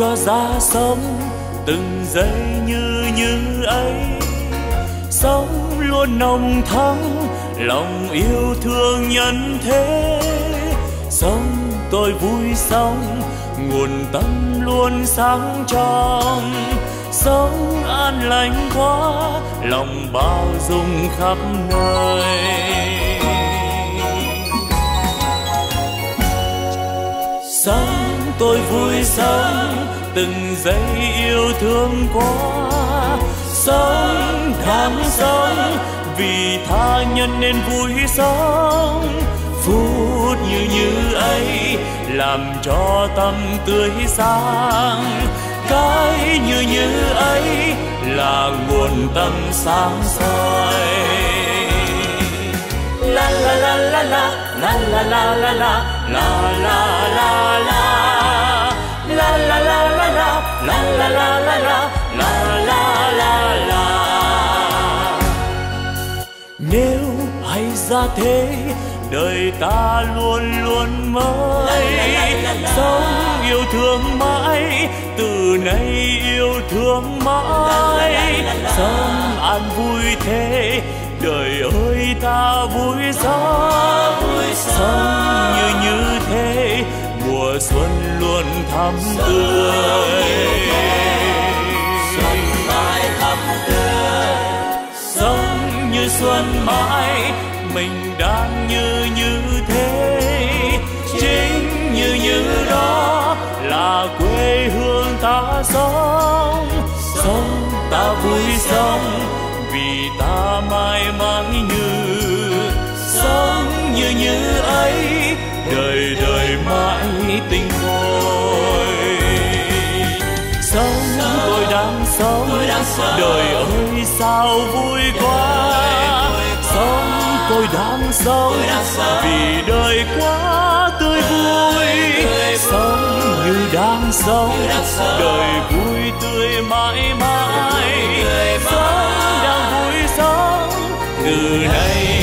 cho ra sống từng giây như như ấy. Sống luôn nồng thắm, lòng yêu thương nhân thế. Sống tôi vui sống, nguồn tâm luôn sáng trong. Sống an lành quá, lòng bao dung khắp nơi. Sống tôi vui sống từng giây yêu thương quá sống đáng sống vì tha nhân nên vui sống. Phút như như ấy làm cho tâm tươi sáng. Cái như như ấy là nguồn tâm sáng soi. La la la la la la la la la la la la la nếu hay ra thế, đời ta luôn luôn mới. Sống yêu thương mãi, từ nay yêu thương mãi. Sống an vui thế, đời ơi ta vui sống sống như như thế mùa xuân luôn thắm tươi. Xuân mãi thắm tươi. Sống như xuân mãi mình đang như như thế. Chính như như đó là quê hương ta sống. Sống ta vui sống vì ta mãi mãi đời đời mãi tình khôi sống tôi đang sống. đời ơi sao vui quá. Sống tôi đang sống vì đời quá tươi vui. Sống như đang sống đời vui tươi mãi mãi. Sống đang vui sống từ nay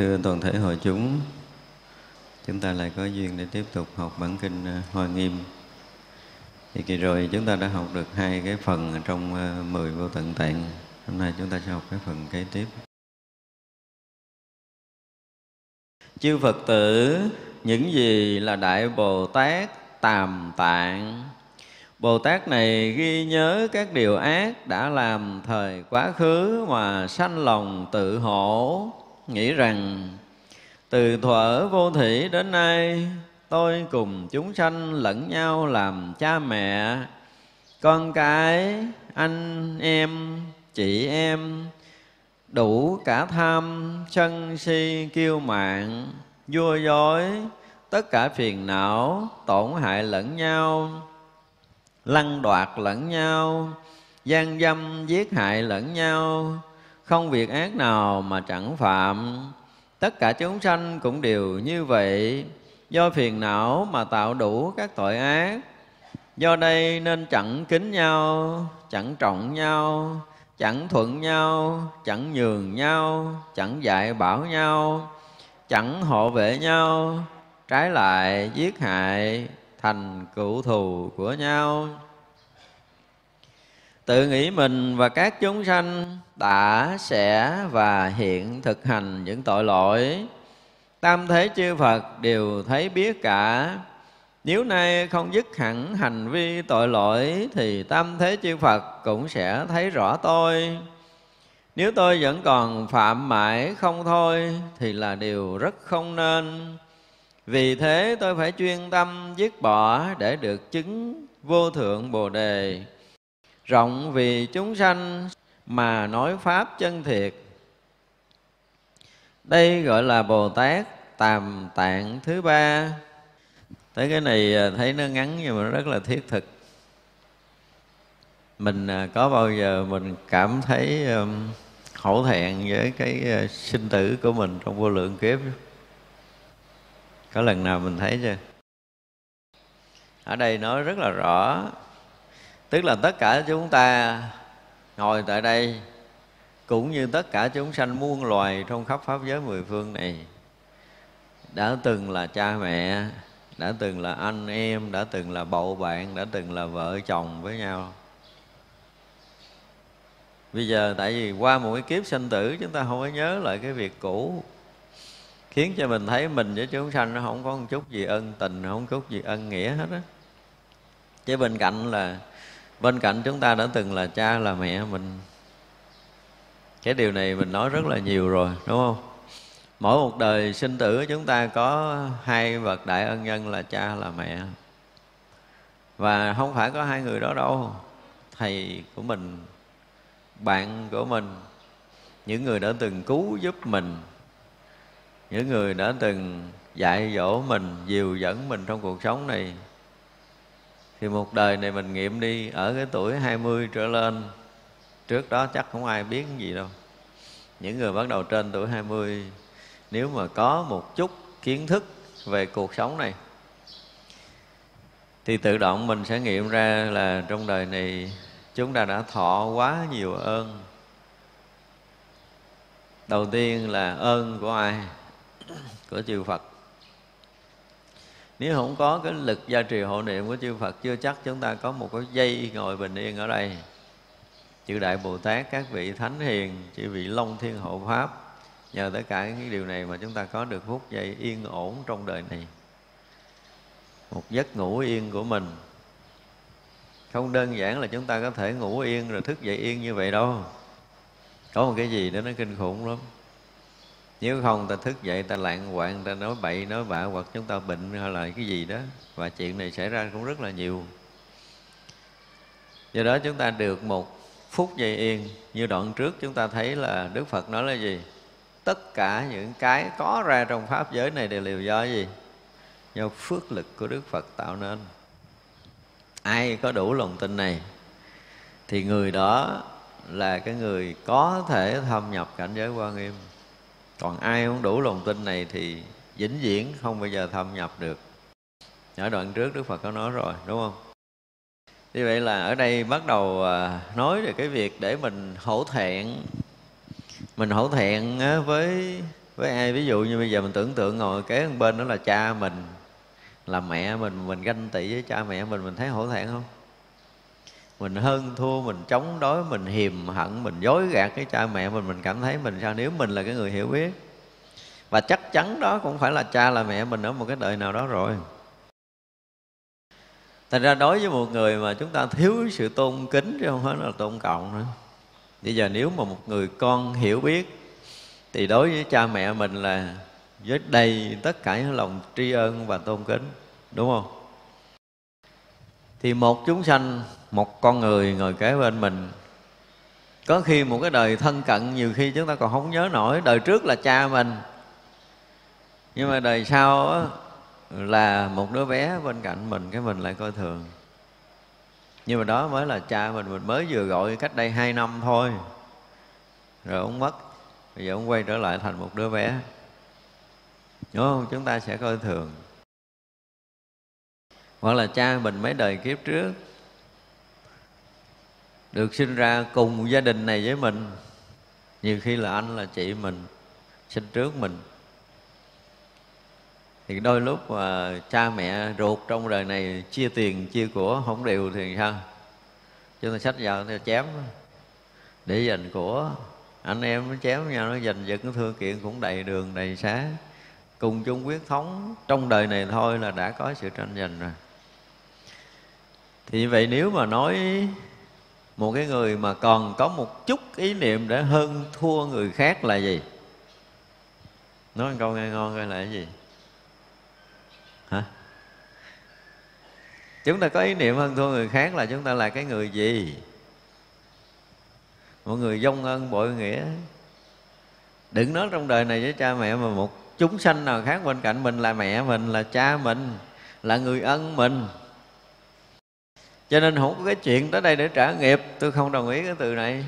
thưa toàn thể hội chúng, chúng ta lại có duyên để tiếp tục học bản kinh ờ, Hoa Nghiêm. Thì kỳ rồi chúng ta đã học được hai cái phần trong ờ, mười vô tận tạng. Hôm nay chúng ta sẽ học cái phần kế tiếp. Chư Phật tử, những gì là Đại Bồ Tát Tàm Tạng? Bồ Tát này ghi nhớ các điều ác đã làm thời quá khứ mà sanh lòng tự hổ, nghĩ rằng, từ thuở vô thủy đến nay, tôi cùng chúng sanh lẫn nhau làm cha mẹ, con cái, anh em, chị em, đủ cả tham sân si kiêu mạn vua dối, tất cả phiền não tổn hại lẫn nhau, lăng đoạt lẫn nhau, gian dâm giết hại lẫn nhau không việc ác nào mà chẳng phạm. Tất cả chúng sanh cũng đều như vậy. Do phiền não mà tạo đủ các tội ác. Do đây nên chẳng kính nhau, chẳng trọng nhau, chẳng thuận nhau, chẳng nhường nhau, chẳng dạy bảo nhau, chẳng hộ vệ nhau, trái lại giết hại thành cựu thù của nhau. Tự nghĩ mình và các chúng sanh tả sẽ và hiện thực hành những tội lỗi. Tam thế chư phật đều thấy biết cả. Nếu nay không dứt hẳn hành vi tội lỗi, thì tam thế chư phật cũng sẽ thấy rõ tôi. Nếu tôi vẫn còn phạm mãi không thôi, thì là điều rất không nên. Vì thế tôi phải chuyên tâm dứt bỏ để được chứng vô thượng bồ đề. Rộng vì chúng sanh mà nói pháp chân thiệt. Đây gọi là bồ tát tàm tạng thứ ba. Tới cái này à, thấy nó ngắn nhưng mà nó rất là thiết thực. Mình à, có bao giờ mình cảm thấy hổ thẹn với cái à, sinh tử của mình trong vô lượng kiếp? Có lần nào mình thấy chưa? Ở đây nói rất là rõ. Tức là tất cả chúng ta ngồi tại đây, cũng như tất cả chúng sanh muôn loài trong khắp pháp giới mười phương này, đã từng là cha mẹ, đã từng là anh em, đã từng là bầu bạn, đã từng là vợ chồng với nhau. Bây giờ tại vì qua một cái kiếp sinh tử, chúng ta không có nhớ lại cái việc cũ, khiến cho mình thấy mình với chúng sanh nó không có một chút gì ân tình, không có chút gì ân nghĩa hết á. Chứ bên cạnh là bên cạnh chúng ta đã từng là cha, là mẹ, mình cái điều này mình nói rất là nhiều rồi, đúng không? Mỗi một đời sinh tử chúng ta có hai bậc đại ân nhân là cha, là mẹ. Và không phải có hai người đó đâu. Thầy của mình, bạn của mình, những người đã từng cứu giúp mình, những người đã từng dạy dỗ mình, dìu dẫn mình trong cuộc sống này thì một đời này mình nghiệm đi, ở cái tuổi 20 trở lên, trước đó chắc không ai biết gì đâu. Những người bắt đầu trên tuổi 20 nếu mà có một chút kiến thức về cuộc sống này, thì tự động mình sẽ nghiệm ra là trong đời này chúng ta đã thọ quá nhiều ơn. Đầu tiên là ơn của ai? Của chư phật nếu không có cái lực gia trì hộ niệm của chư Phật, chưa chắc chúng ta có một cái dây ngồi bình yên ở đây. Chư Đại Bồ Tát, các vị Thánh Hiền, chư vị Long Thiên Hộ Pháp, nhờ tất cả những điều này mà chúng ta có được phút giây yên ổn trong đời này. Một giấc ngủ yên của mình. Không đơn giản là chúng ta có thể ngủ yên rồi thức dậy yên như vậy đâu. Có một cái gì đó nó kinh khủng lắm nếu không ta thức dậy ta lạng quạng ta nói bậy, nói bạ, hoặc chúng ta bệnh hay là cái gì đó. Và chuyện này xảy ra cũng rất là nhiều. Do đó chúng ta được một phút giây yên. Như đoạn trước chúng ta thấy là đức phật nói là gì? Tất cả những cái có ra trong pháp giới này đều là do gì? Do phước lực của đức phật tạo nên. Ai có đủ lòng tin này, thì người đó là cái người có thể thâm nhập cảnh giới quan nghiêm còn ai không đủ lòng tin này thì vĩnh viễn không bao giờ thâm nhập được. Ở đoạn trước đức phật có nói rồi, đúng không? Như vậy là ở đây bắt đầu à, nói về cái việc để mình hổ thẹn. Mình hổ thẹn với với ai? Ví dụ như bây giờ mình tưởng tượng ngồi kế bên đó là cha mình, là mẹ mình mình ganh tị với cha mẹ mình mình thấy hổ thẹn không? Mình hơn thua, mình chống đối, mình hiềm hận, mình dối gạt cái cha mẹ mình mình cảm thấy mình sao? Nếu mình là cái người hiểu biết. Và chắc chắn đó cũng phải là cha, là mẹ mình ở một cái đời nào đó rồi. Thành ra đối với một người mà chúng ta thiếu sự tôn kính chứ không phải là tôn trọng nữa. Bây giờ nếu mà một người con hiểu biết, thì đối với cha mẹ mình là với đầy tất cả những lòng tri ân và tôn kính, đúng không? Thì một chúng sanh một con người ngồi kế bên mình có khi một cái đời thân cận nhiều khi chúng ta còn không nhớ nổi đời trước là cha mình. Nhưng mà đời sau đó, là một đứa bé bên cạnh mình cái mình lại coi thường. Nhưng mà đó mới là cha mình mình mới vừa gọi cách đây hai năm thôi. Rồi ông mất bây giờ ông quay trở lại thành một đứa bé. Đúng không? Chúng ta sẽ coi thường hoặc là cha mình mấy đời kiếp trước, được sinh ra cùng gia đình này với mình. Nhiều khi là anh là chị mình, sinh trước mình. Thì đôi lúc mà cha mẹ ruột trong đời này chia tiền, chia của không đều thì sao? Chúng ta sách vào thì chém. Để dành của anh em nó chém nhau, nó giành giật cái thương kiện cũng đầy đường, đầy xá. Cùng chung quyết thống, trong đời này thôi là đã có sự tranh giành rồi thì vậy nếu mà nói một cái người mà còn có một chút ý niệm để hơn thua người khác là gì? Nói một câu nghe ngon coi là cái gì? Hả? Chúng ta có ý niệm hơn thua người khác là chúng ta là cái người gì? Một người dông ân bội nghĩa. Đừng nói trong đời này với cha mẹ mà một chúng sanh nào khác bên cạnh mình là mẹ mình, là cha mình, là người ân mình cho nên không có cái chuyện tới đây để trả nghiệp. Tôi không đồng ý cái từ này.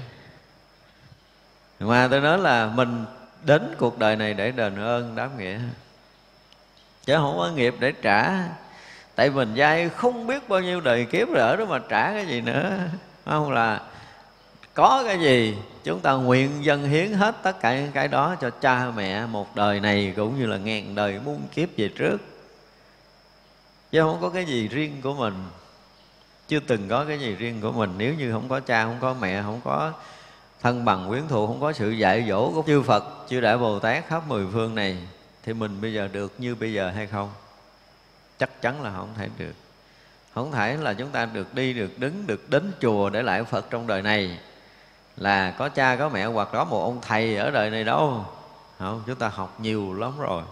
Mà tôi nói là mình đến cuộc đời này để đền ơn, đáp nghĩa. Chứ không có nghiệp để trả. Tại mình dai không biết bao nhiêu đời kiếp rồi ở đó mà trả cái gì nữa. Không là có cái gì, chúng ta nguyện dân hiến hết tất cả những cái đó cho cha mẹ một đời này, cũng như là ngàn đời muôn kiếp về trước. Chứ không có cái gì riêng của mình chưa từng có cái gì riêng của mình. Nếu như không có cha, không có mẹ, không có thân bằng, quyến thuộc, không có sự dạy dỗ của chư Phật, chư Đại Bồ Tát, khắp mười phương này, thì mình bây giờ được như bây giờ hay không? Chắc chắn là không thể được. Không thể là chúng ta được đi, được đứng, được đến chùa để lại Phật trong đời này. Là có cha, có mẹ, hoặc có một ông thầy ở đời này đâu. Không, chúng ta học nhiều lắm rồi.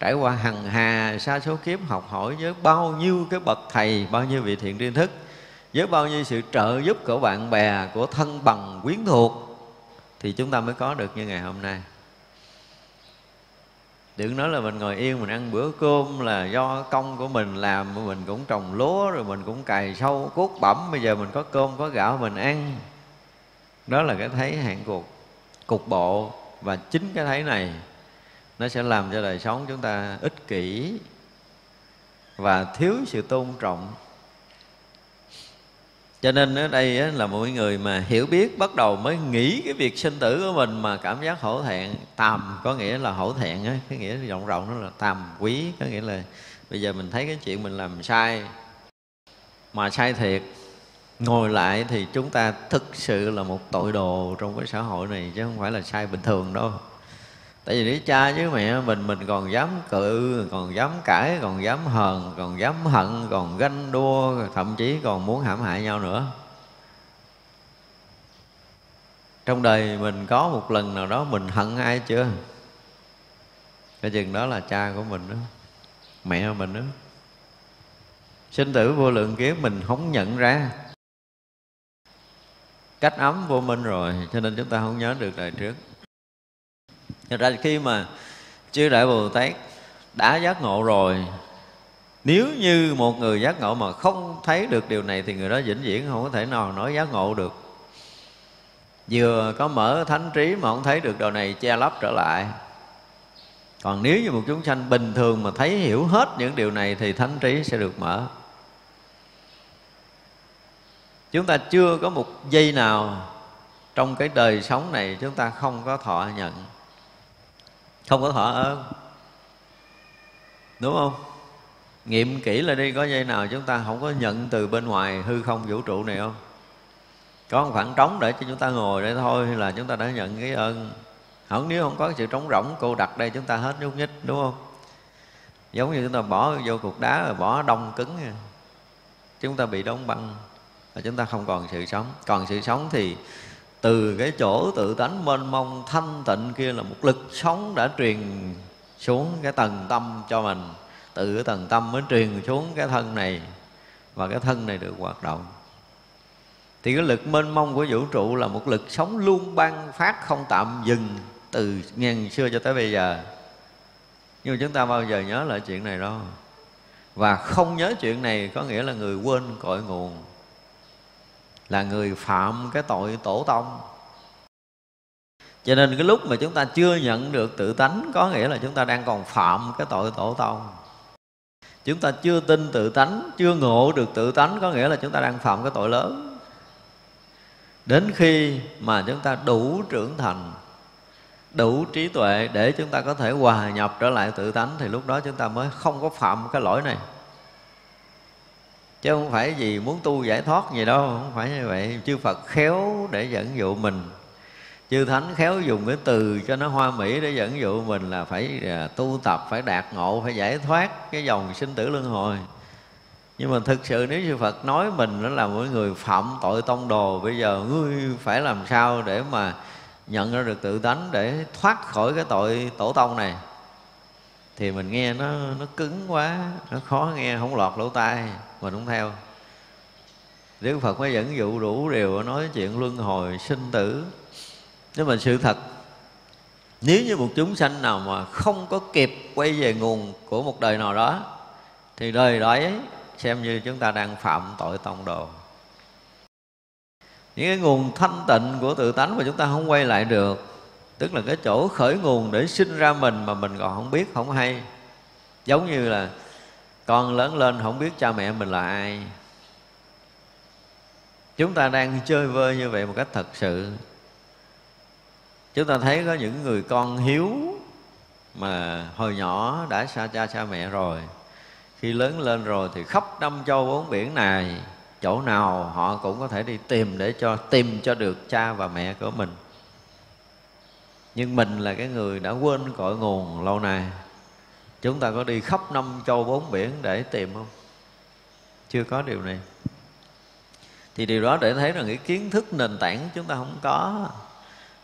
Trải qua hằng hà, sa số kiếp, học hỏi với bao nhiêu cái bậc thầy, bao nhiêu vị thiện tri thức với bao nhiêu sự trợ giúp của bạn bè, của thân bằng, quyến thuộc, thì chúng ta mới có được như ngày hôm nay. Đừng nói là mình ngồi yên, mình ăn bữa cơm là do công của mình làm, mình cũng trồng lúa, rồi mình cũng cày sâu, cuốc bẩm, bây giờ mình có cơm, có gạo, mình ăn. Đó là cái thấy hạn cuộc, cục bộ. Và chính cái thấy này, nó sẽ làm cho đời sống chúng ta ích kỷ và thiếu sự tôn trọng cho nên ở đây là mỗi người mà hiểu biết bắt đầu mới nghĩ cái việc sinh tử của mình mà cảm giác hổ thẹn. Tàm có nghĩa là hổ thẹn á, cái nghĩa rộng rộng đó là tàm quý, có nghĩa là bây giờ mình thấy cái chuyện mình làm sai mà sai thiệt, ngồi lại thì chúng ta thực sự là một tội đồ trong cái xã hội này chứ không phải là sai bình thường đâu tại vì đứa cha với mẹ, mình mình còn dám cự, còn dám cãi, còn dám hờn, còn dám hận, còn ganh đua, thậm chí còn muốn hãm hại nhau nữa. Trong đời mình có một lần nào đó mình hận ai chưa? Cái chừng đó là cha của mình đó, mẹ mình đó. Sinh tử vô lượng kiếp mình không nhận ra. Cách ấm vô minh rồi, cho nên chúng ta không nhớ được đời trước. Thật ra khi mà chư Đại Bồ Tát đã giác ngộ rồi, Nếu như một người giác ngộ mà không thấy được điều này Thì người đó vĩnh viễn không có thể nào nói giác ngộ được. Vừa có mở thánh trí mà không thấy được điều này, che lấp trở lại. Còn nếu như một chúng sanh bình thường mà thấy hiểu hết những điều này Thì thánh trí sẽ được mở. Chúng ta chưa có một giây nào trong cái đời sống này chúng ta không có thọ nhận không có thọ ơn. Đúng không? Nghiệm kỹ là đi, có dây nào chúng ta không có nhận từ bên ngoài hư không vũ trụ này không? Có một khoảng trống để cho chúng ta ngồi đây thôi là chúng ta đã nhận cái ơn? Không nếu không có sự trống rỗng, cô đặt đây chúng ta hết nhúc nhích, đúng không? Giống như chúng ta bỏ vô cục đá rồi bỏ đông cứng chúng ta bị đóng băng và chúng ta không còn sự sống. Còn sự sống thì từ cái chỗ tự tánh mênh mông thanh tịnh kia là một lực sống đã truyền xuống cái tầng tâm cho mình. Từ cái tầng tâm mới truyền xuống cái thân này và cái thân này được hoạt động. Thì cái lực mênh mông của vũ trụ là một lực sống luôn ban phát không tạm dừng từ ngàn xưa cho tới bây giờ. Nhưng mà chúng ta bao giờ nhớ lại chuyện này đâu? Và không nhớ chuyện này có nghĩa là người quên cội nguồn là người phạm cái tội tổ tông. Cho nên cái lúc mà chúng ta chưa nhận được tự tánh, có nghĩa là chúng ta đang còn phạm cái tội tổ tông. Chúng ta chưa tin tự tánh, chưa ngộ được tự tánh, có nghĩa là chúng ta đang phạm cái tội lớn. Đến khi mà chúng ta đủ trưởng thành, đủ trí tuệ để chúng ta có thể hòa nhập trở lại tự tánh, thì lúc đó chúng ta mới không có phạm cái lỗi này chứ không phải gì muốn tu giải thoát gì đâu, không phải như vậy. Chư phật khéo để dẫn dụ mình. Chư thánh khéo dùng cái từ cho nó hoa mỹ để dẫn dụ mình là phải à, tu tập, phải đạt ngộ, phải giải thoát cái dòng sinh tử luân hồi. Nhưng mà thực sự nếu chư Phật nói mình nó là mỗi người phạm tội tông đồ, bây giờ ngươi phải làm sao để mà nhận ra được tự tánh để thoát khỏi cái tội tổ tông này? Thì mình nghe nó nó cứng quá, nó khó nghe, không lọt lỗ tai mình không theo. Đức Phật mới dẫn dụ đủ điều nói chuyện luân hồi sinh tử. Nhưng mà sự thật nếu như một chúng sanh nào mà không có kịp quay về nguồn của một đời nào đó thì đời đó ấy, xem như chúng ta đang phạm tội tông đồ. Những cái nguồn thanh tịnh của tự tánh mà chúng ta không quay lại được tức là cái chỗ khởi nguồn để sinh ra mình mà mình còn không biết không hay. Giống như là con lớn lên không biết cha mẹ mình là ai. Chúng ta đang chơi vơi như vậy một cách thật sự. Chúng ta thấy có những người con hiếu mà hồi nhỏ đã xa cha xa mẹ rồi. Khi lớn lên rồi thì khắp năm châu bốn biển này, chỗ nào họ cũng có thể đi tìm để cho, tìm cho được cha và mẹ của mình. Nhưng mình là cái người đã quên cội nguồn lâu nay chúng ta có đi khắp năm châu bốn biển để tìm không? Chưa có điều này. Thì điều đó để thấy rằng cái kiến thức nền tảng chúng ta không có.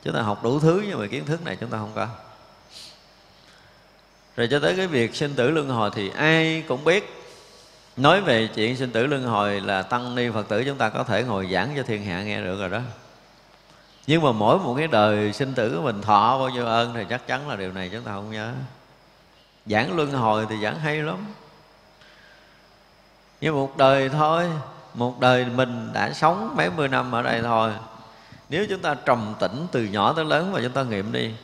Chúng ta học đủ thứ nhưng mà kiến thức này chúng ta không có. Rồi cho tới cái việc sinh tử luân hồi thì ai cũng biết. Nói về chuyện sinh tử luân hồi là tăng ni phật tử chúng ta có thể ngồi giảng cho thiên hạ nghe được rồi đó. Nhưng mà mỗi một cái đời sinh tử của mình thọ bao nhiêu ơn thì chắc chắn là điều này chúng ta không nhớ giảng luân hồi thì giảng hay lắm. Nhưng một đời thôi, một đời mình đã sống mấy mươi năm ở đây thôi. Nếu chúng ta trầm tĩnh từ nhỏ tới lớn và chúng ta nghiệm đi,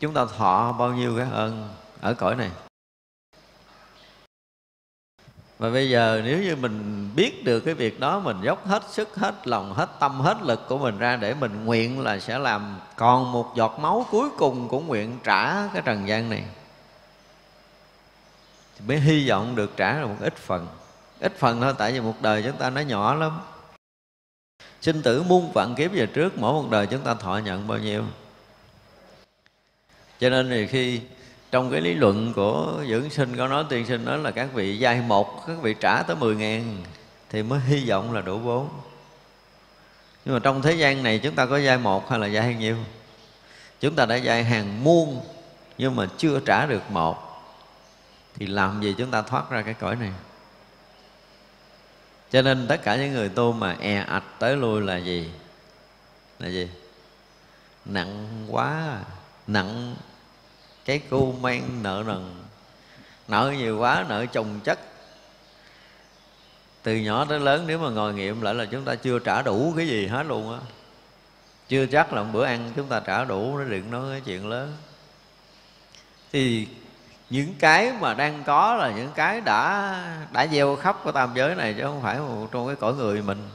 chúng ta thọ bao nhiêu cái ơn ở cõi này? Và bây giờ nếu như mình biết được cái việc đó, mình dốc hết sức, hết lòng, hết tâm, hết lực của mình ra để mình nguyện là sẽ làm còn một giọt máu cuối cùng cũng nguyện trả cái trần gian này thì mới hy vọng được trả được một ít phần. Ít phần thôi, tại vì một đời chúng ta nó nhỏ lắm. Sinh tử muôn vạn kiếp về trước, mỗi một đời chúng ta thọ nhận bao nhiêu. Cho nên thì khi trong cái lý luận của dưỡng sinh, có nói tiên sinh nói là các vị giai một, các vị trả tới 10 ngàn, thì mới hy vọng là đủ vốn nhưng mà trong thế gian này chúng ta có giai một hay là giai nhiêu? Chúng ta đã giai hàng muôn, nhưng mà chưa trả được một thì làm gì chúng ta thoát ra cái cõi này? Cho nên tất cả những người tu mà e ạch tới lui là gì? Là gì? Nặng quá à. nặng cái cu mang nợ nần. Nợ nhiều quá, nợ chồng chất. Từ nhỏ tới lớn nếu mà ngồi nghiệm lại là chúng ta chưa trả đủ cái gì hết luôn á. Chưa chắc là một bữa ăn chúng ta trả đủ, nó đừng nói cái chuyện lớn. Thì những cái mà đang có là những cái đã đã gieo khắp của tam giới này chứ không phải một trong cái cõi người mình.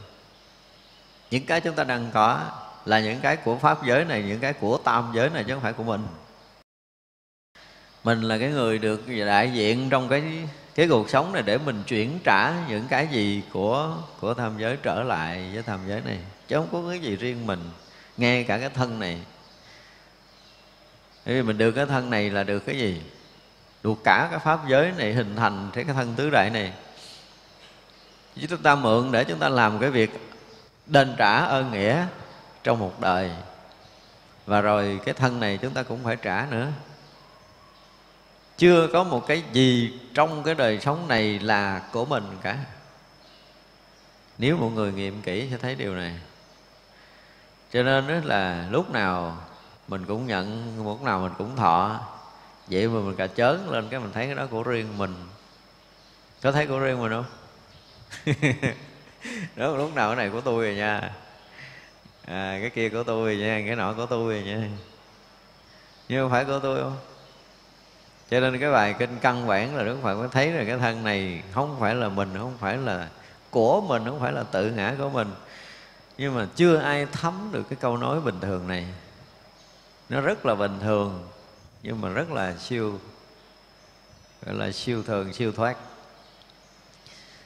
Những cái chúng ta đang có là những cái của pháp giới này, những cái của tam giới này chứ không phải của mình. Mình là cái người được đại diện trong cái cái cuộc sống này để mình chuyển trả những cái gì của của tham giới trở lại với tham giới này, chứ không có cái gì riêng mình, ngay cả cái thân này. Bởi vì mình được cái thân này là được cái gì? Đủ cả cái pháp giới này hình thành cái thân tứ đại này. Chứ chúng ta mượn để chúng ta làm cái việc đền trả ơn nghĩa trong một đời. Và rồi cái thân này chúng ta cũng phải trả nữa. Chưa có một cái gì trong cái đời sống này là của mình cả. Nếu mọi người nghiệm kỹ sẽ thấy điều này. Cho nên đó là lúc nào mình cũng nhận lúc nào mình cũng thọ vậy mà mình cà chớn lên cái mình thấy cái đó của riêng mình. Có thấy của riêng mình không? Đó lúc nào cái này của tôi rồi nha. À, cái kia của tôi rồi nha cái nọ của tôi rồi nha. Nhưng không phải của tôi không? Cho nên cái bài kinh căn bản là đức phật mới thấy là cái thân này không phải là mình không phải là của mình không phải là tự ngã của mình. Nhưng mà chưa ai thấm được cái câu nói bình thường này. Nó rất là bình thường nhưng mà rất là siêu gọi là siêu thường siêu thoát.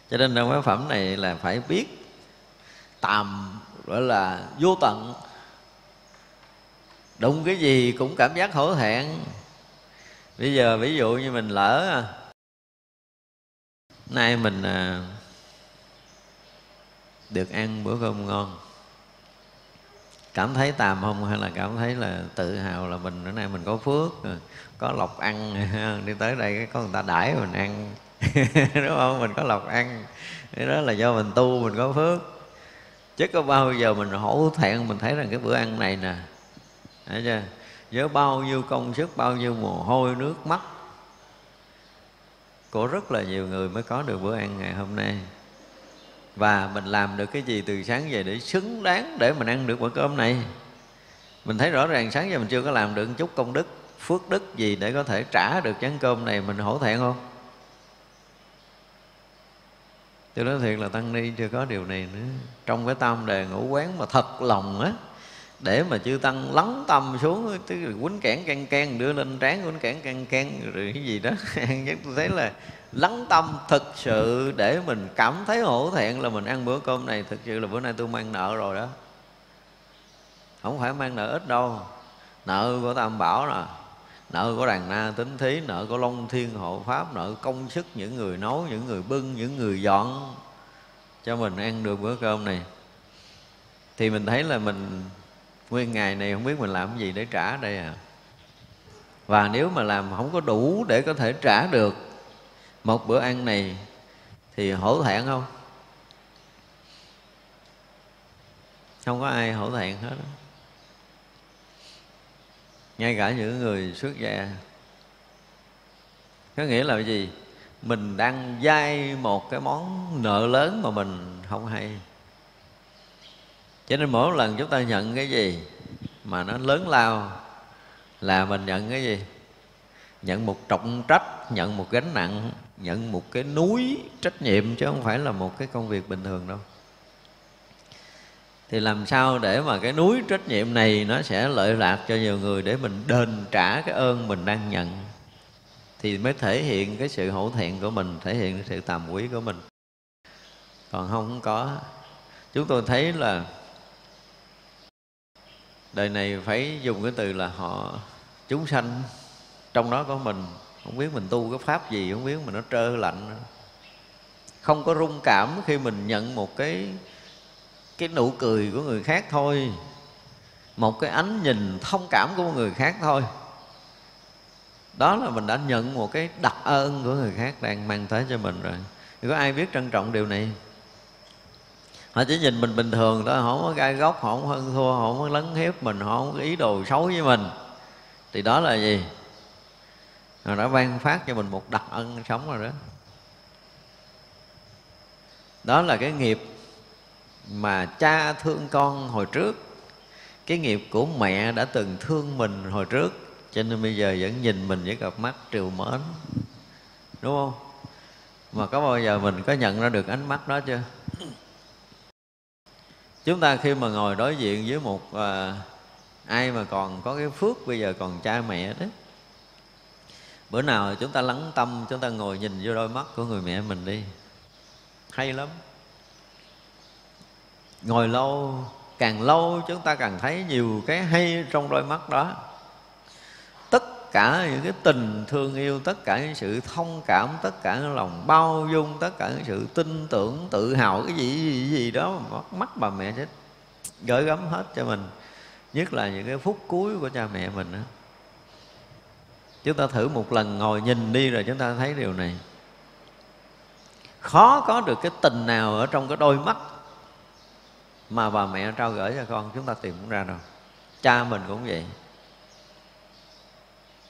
Cho nên trong cái phẩm này là phải biết tạm gọi là vô tận. Đụng cái gì cũng cảm giác hổ thẹn bây giờ ví dụ như mình lỡ nay mình à, được ăn bữa cơm ngon cảm thấy tàm không hay là cảm thấy là tự hào là mình bữa nay mình có phước, có lộc ăn. Đi tới đây có người ta đãi mình ăn. Đúng không? Mình có lộc ăn. Cái đó là do mình tu, mình có phước. Chứ có bao giờ mình hổ thẹn, mình thấy rằng cái bữa ăn này nè, thấy chưa? Với bao nhiêu công sức, bao nhiêu mồ hôi, nước mắt. Của rất là nhiều người mới có được bữa ăn ngày hôm nay và mình làm được cái gì từ sáng về để xứng đáng để mình ăn được bữa cơm này? Mình thấy rõ ràng sáng giờ mình chưa có làm được một chút công đức, phước đức gì để có thể trả được chén cơm này, mình hổ thẹn không? Tôi nói thiệt là tăng ni chưa có điều này nữa. Trong cái tâm đề ngũ quán mà thật lòng á, để mà chư tăng lắng tâm xuống, tức là quýnh kẽn can can, đưa lên trán quýnh kẽn can can, rồi cái gì đó. Nhất tôi thấy là lắng tâm thực sự để mình cảm thấy hổ thẹn là mình ăn bữa cơm này. Thực sự là bữa nay tôi mang nợ rồi đó. Không phải mang nợ ít đâu. Nợ của tam bảo nè, nợ của đàn na tính thí, nợ của long thiên hộ pháp, nợ công sức những người nấu, những người bưng, những người dọn cho mình ăn được bữa cơm này. Thì mình thấy là mình nguyên ngày này không biết mình làm cái gì để trả đây à. Và nếu mà làm không có đủ để có thể trả được một bữa ăn này thì hổ thẹn không? Không có ai hổ thẹn hết ngay cả những người xuất gia. Có nghĩa là cái gì? Mình đang dai một cái món nợ lớn mà mình không hay. Cho nên mỗi lần chúng ta nhận cái gì mà nó lớn lao là mình nhận cái gì? Nhận một trọng trách, nhận một gánh nặng nhận một cái núi trách nhiệm chứ không phải là một cái công việc bình thường đâu. Thì làm sao để mà cái núi trách nhiệm này nó sẽ lợi lạc cho nhiều người để mình đền trả cái ơn mình đang nhận? Thì mới thể hiện cái sự hổ thẹn của mình thể hiện cái sự tàm quý của mình. Còn không, không có. Chúng tôi thấy là đời này phải dùng cái từ là họ chúng sanh trong đó có mình không biết mình tu cái pháp gì, không biết mình nó trơ lạnh. Không có rung cảm khi mình nhận một cái cái nụ cười của người khác thôi. Một cái ánh nhìn thông cảm của người khác thôi. Đó là mình đã nhận một cái đặc ơn của người khác đang mang tới cho mình rồi. Thì có ai biết trân trọng điều này? Họ chỉ nhìn mình bình thường thôi, họ không có gai góc, họ không hơn thua, họ không có lấn hiếp mình, họ không có ý đồ xấu với mình. Thì đó là gì? Rồi đã ban phát cho mình một đặc ân sống rồi đó. Đó là cái nghiệp mà cha thương con hồi trước. Cái nghiệp của mẹ đã từng thương mình hồi trước. Cho nên bây giờ vẫn nhìn mình với cặp mắt triều mến. Đúng không? Mà có bao giờ mình có nhận ra được ánh mắt đó chưa? Chúng ta khi mà ngồi đối diện với một à, ai mà còn có cái phước bây giờ còn cha mẹ đấy bữa nào chúng ta lắng tâm chúng ta ngồi nhìn vô đôi mắt của người mẹ mình đi. Hay lắm. Ngồi lâu càng lâu chúng ta càng thấy nhiều cái hay trong đôi mắt đó. Tất cả những cái tình thương yêu tất cả những sự thông cảm tất cả những lòng bao dung tất cả những sự tin tưởng tự hào cái gì gì, gì đó mắt bà mẹ sẽ gửi gắm hết cho mình. Nhất là những cái phút cuối của cha mẹ mình đó chúng ta thử một lần ngồi nhìn đi rồi chúng ta thấy điều này. Khó có được cái tình nào ở trong cái đôi mắt mà bà mẹ trao gửi cho con chúng ta tìm cũng ra rồi cha mình cũng vậy.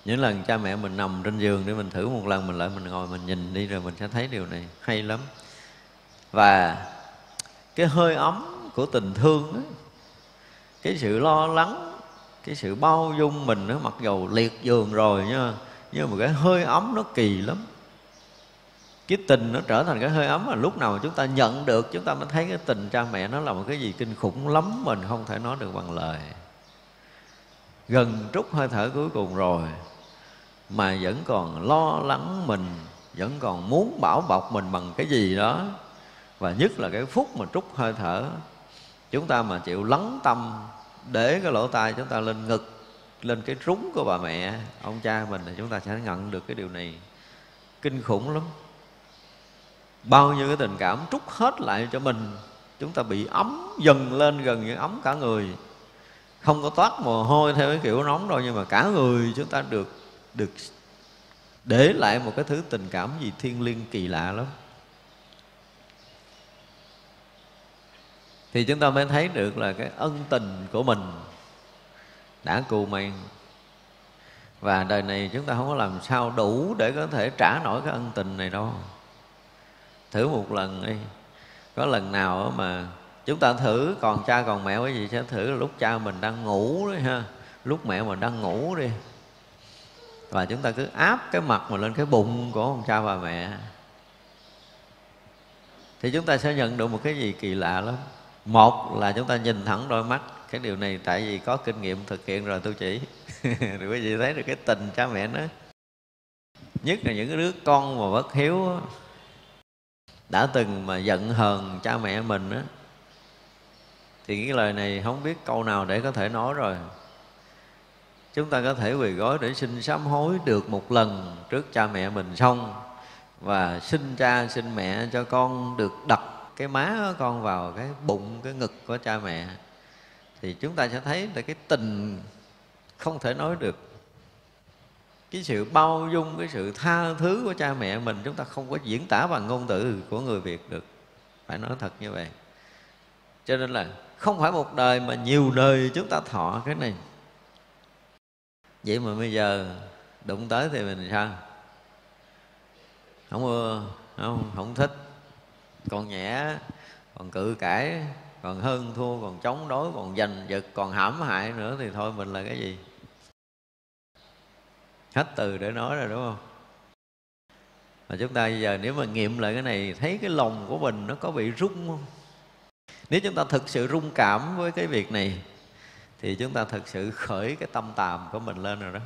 Những lần cha mẹ mình nằm trên giường để mình thử một lần mình lại mình ngồi mình nhìn đi rồi mình sẽ thấy điều này. Hay lắm. Và cái hơi ấm của tình thương ấy, cái sự lo lắng cái sự bao dung mình nó mặc dầu liệt giường rồi nha, nhưng mà cái hơi ấm nó kỳ lắm. Cái tình nó trở thành cái hơi ấm mà lúc nào mà chúng ta nhận được, chúng ta mới thấy cái tình cha mẹ nó là một cái gì kinh khủng lắm, mình không thể nói được bằng lời. Gần trút hơi thở cuối cùng rồi, mà vẫn còn lo lắng mình, vẫn còn muốn bảo bọc mình bằng cái gì đó. Và nhất là cái phút mà trút hơi thở, chúng ta mà chịu lắng tâm để cái lỗ tai chúng ta lên ngực, lên cái trúng của bà mẹ, ông cha mình thì chúng ta sẽ nhận được cái điều này. Kinh khủng lắm. Bao nhiêu cái tình cảm trút hết lại cho mình, chúng ta bị ấm dần lên gần như ấm cả người. Không có toát mồ hôi theo cái kiểu nóng đâu, nhưng mà cả người chúng ta được được để lại một cái thứ tình cảm gì thiêng liêng kỳ lạ lắm. Thì chúng ta mới thấy được là cái ân tình của mình đã cù mày và đời này chúng ta không có làm sao đủ để có thể trả nổi cái ân tình này đâu. Thử một lần đi. Có lần nào mà chúng ta thử, còn cha còn mẹ cái gì sẽ thử lúc cha mình đang ngủ đấy ha. Lúc mẹ mình đang ngủ đi. Và chúng ta cứ áp cái mặt mà lên cái bụng của ông cha và mẹ. Thì chúng ta sẽ nhận được một cái gì kỳ lạ lắm một là chúng ta nhìn thẳng đôi mắt. Cái điều này tại vì có kinh nghiệm thực hiện rồi, tôi chỉ. Rồi quý vị thấy được cái tình cha mẹ nó. Nhất là những đứa con mà bất hiếu đã từng mà giận hờn cha mẹ mình á, thì cái lời này không biết câu nào để có thể nói rồi. Chúng ta có thể quỳ gối để xin sám hối được một lần trước cha mẹ mình xong và xin cha, xin mẹ cho con được đặt cái má con vào cái bụng, cái ngực của cha mẹ, thì chúng ta sẽ thấy là cái tình không thể nói được. Cái sự bao dung, cái sự tha thứ của cha mẹ mình chúng ta không có diễn tả bằng ngôn từ của người việt được. Phải nói thật như vậy. Cho nên là không phải một đời mà nhiều đời chúng ta thọ cái này. Vậy mà bây giờ đụng tới thì mình sao? Không ưa, không không thích còn nhẹ, còn cự cãi, còn hơn thua, còn chống đối, còn giành giật, còn hãm hại nữa thì thôi mình là cái gì? Hết từ để nói rồi, đúng không? Mà chúng ta bây giờ nếu mà nghiệm lại cái này, thấy cái lòng của mình nó có bị rung không? Nếu chúng ta thực sự rung cảm với cái việc này, thì chúng ta thực sự khởi cái tâm tàm của mình lên rồi đó.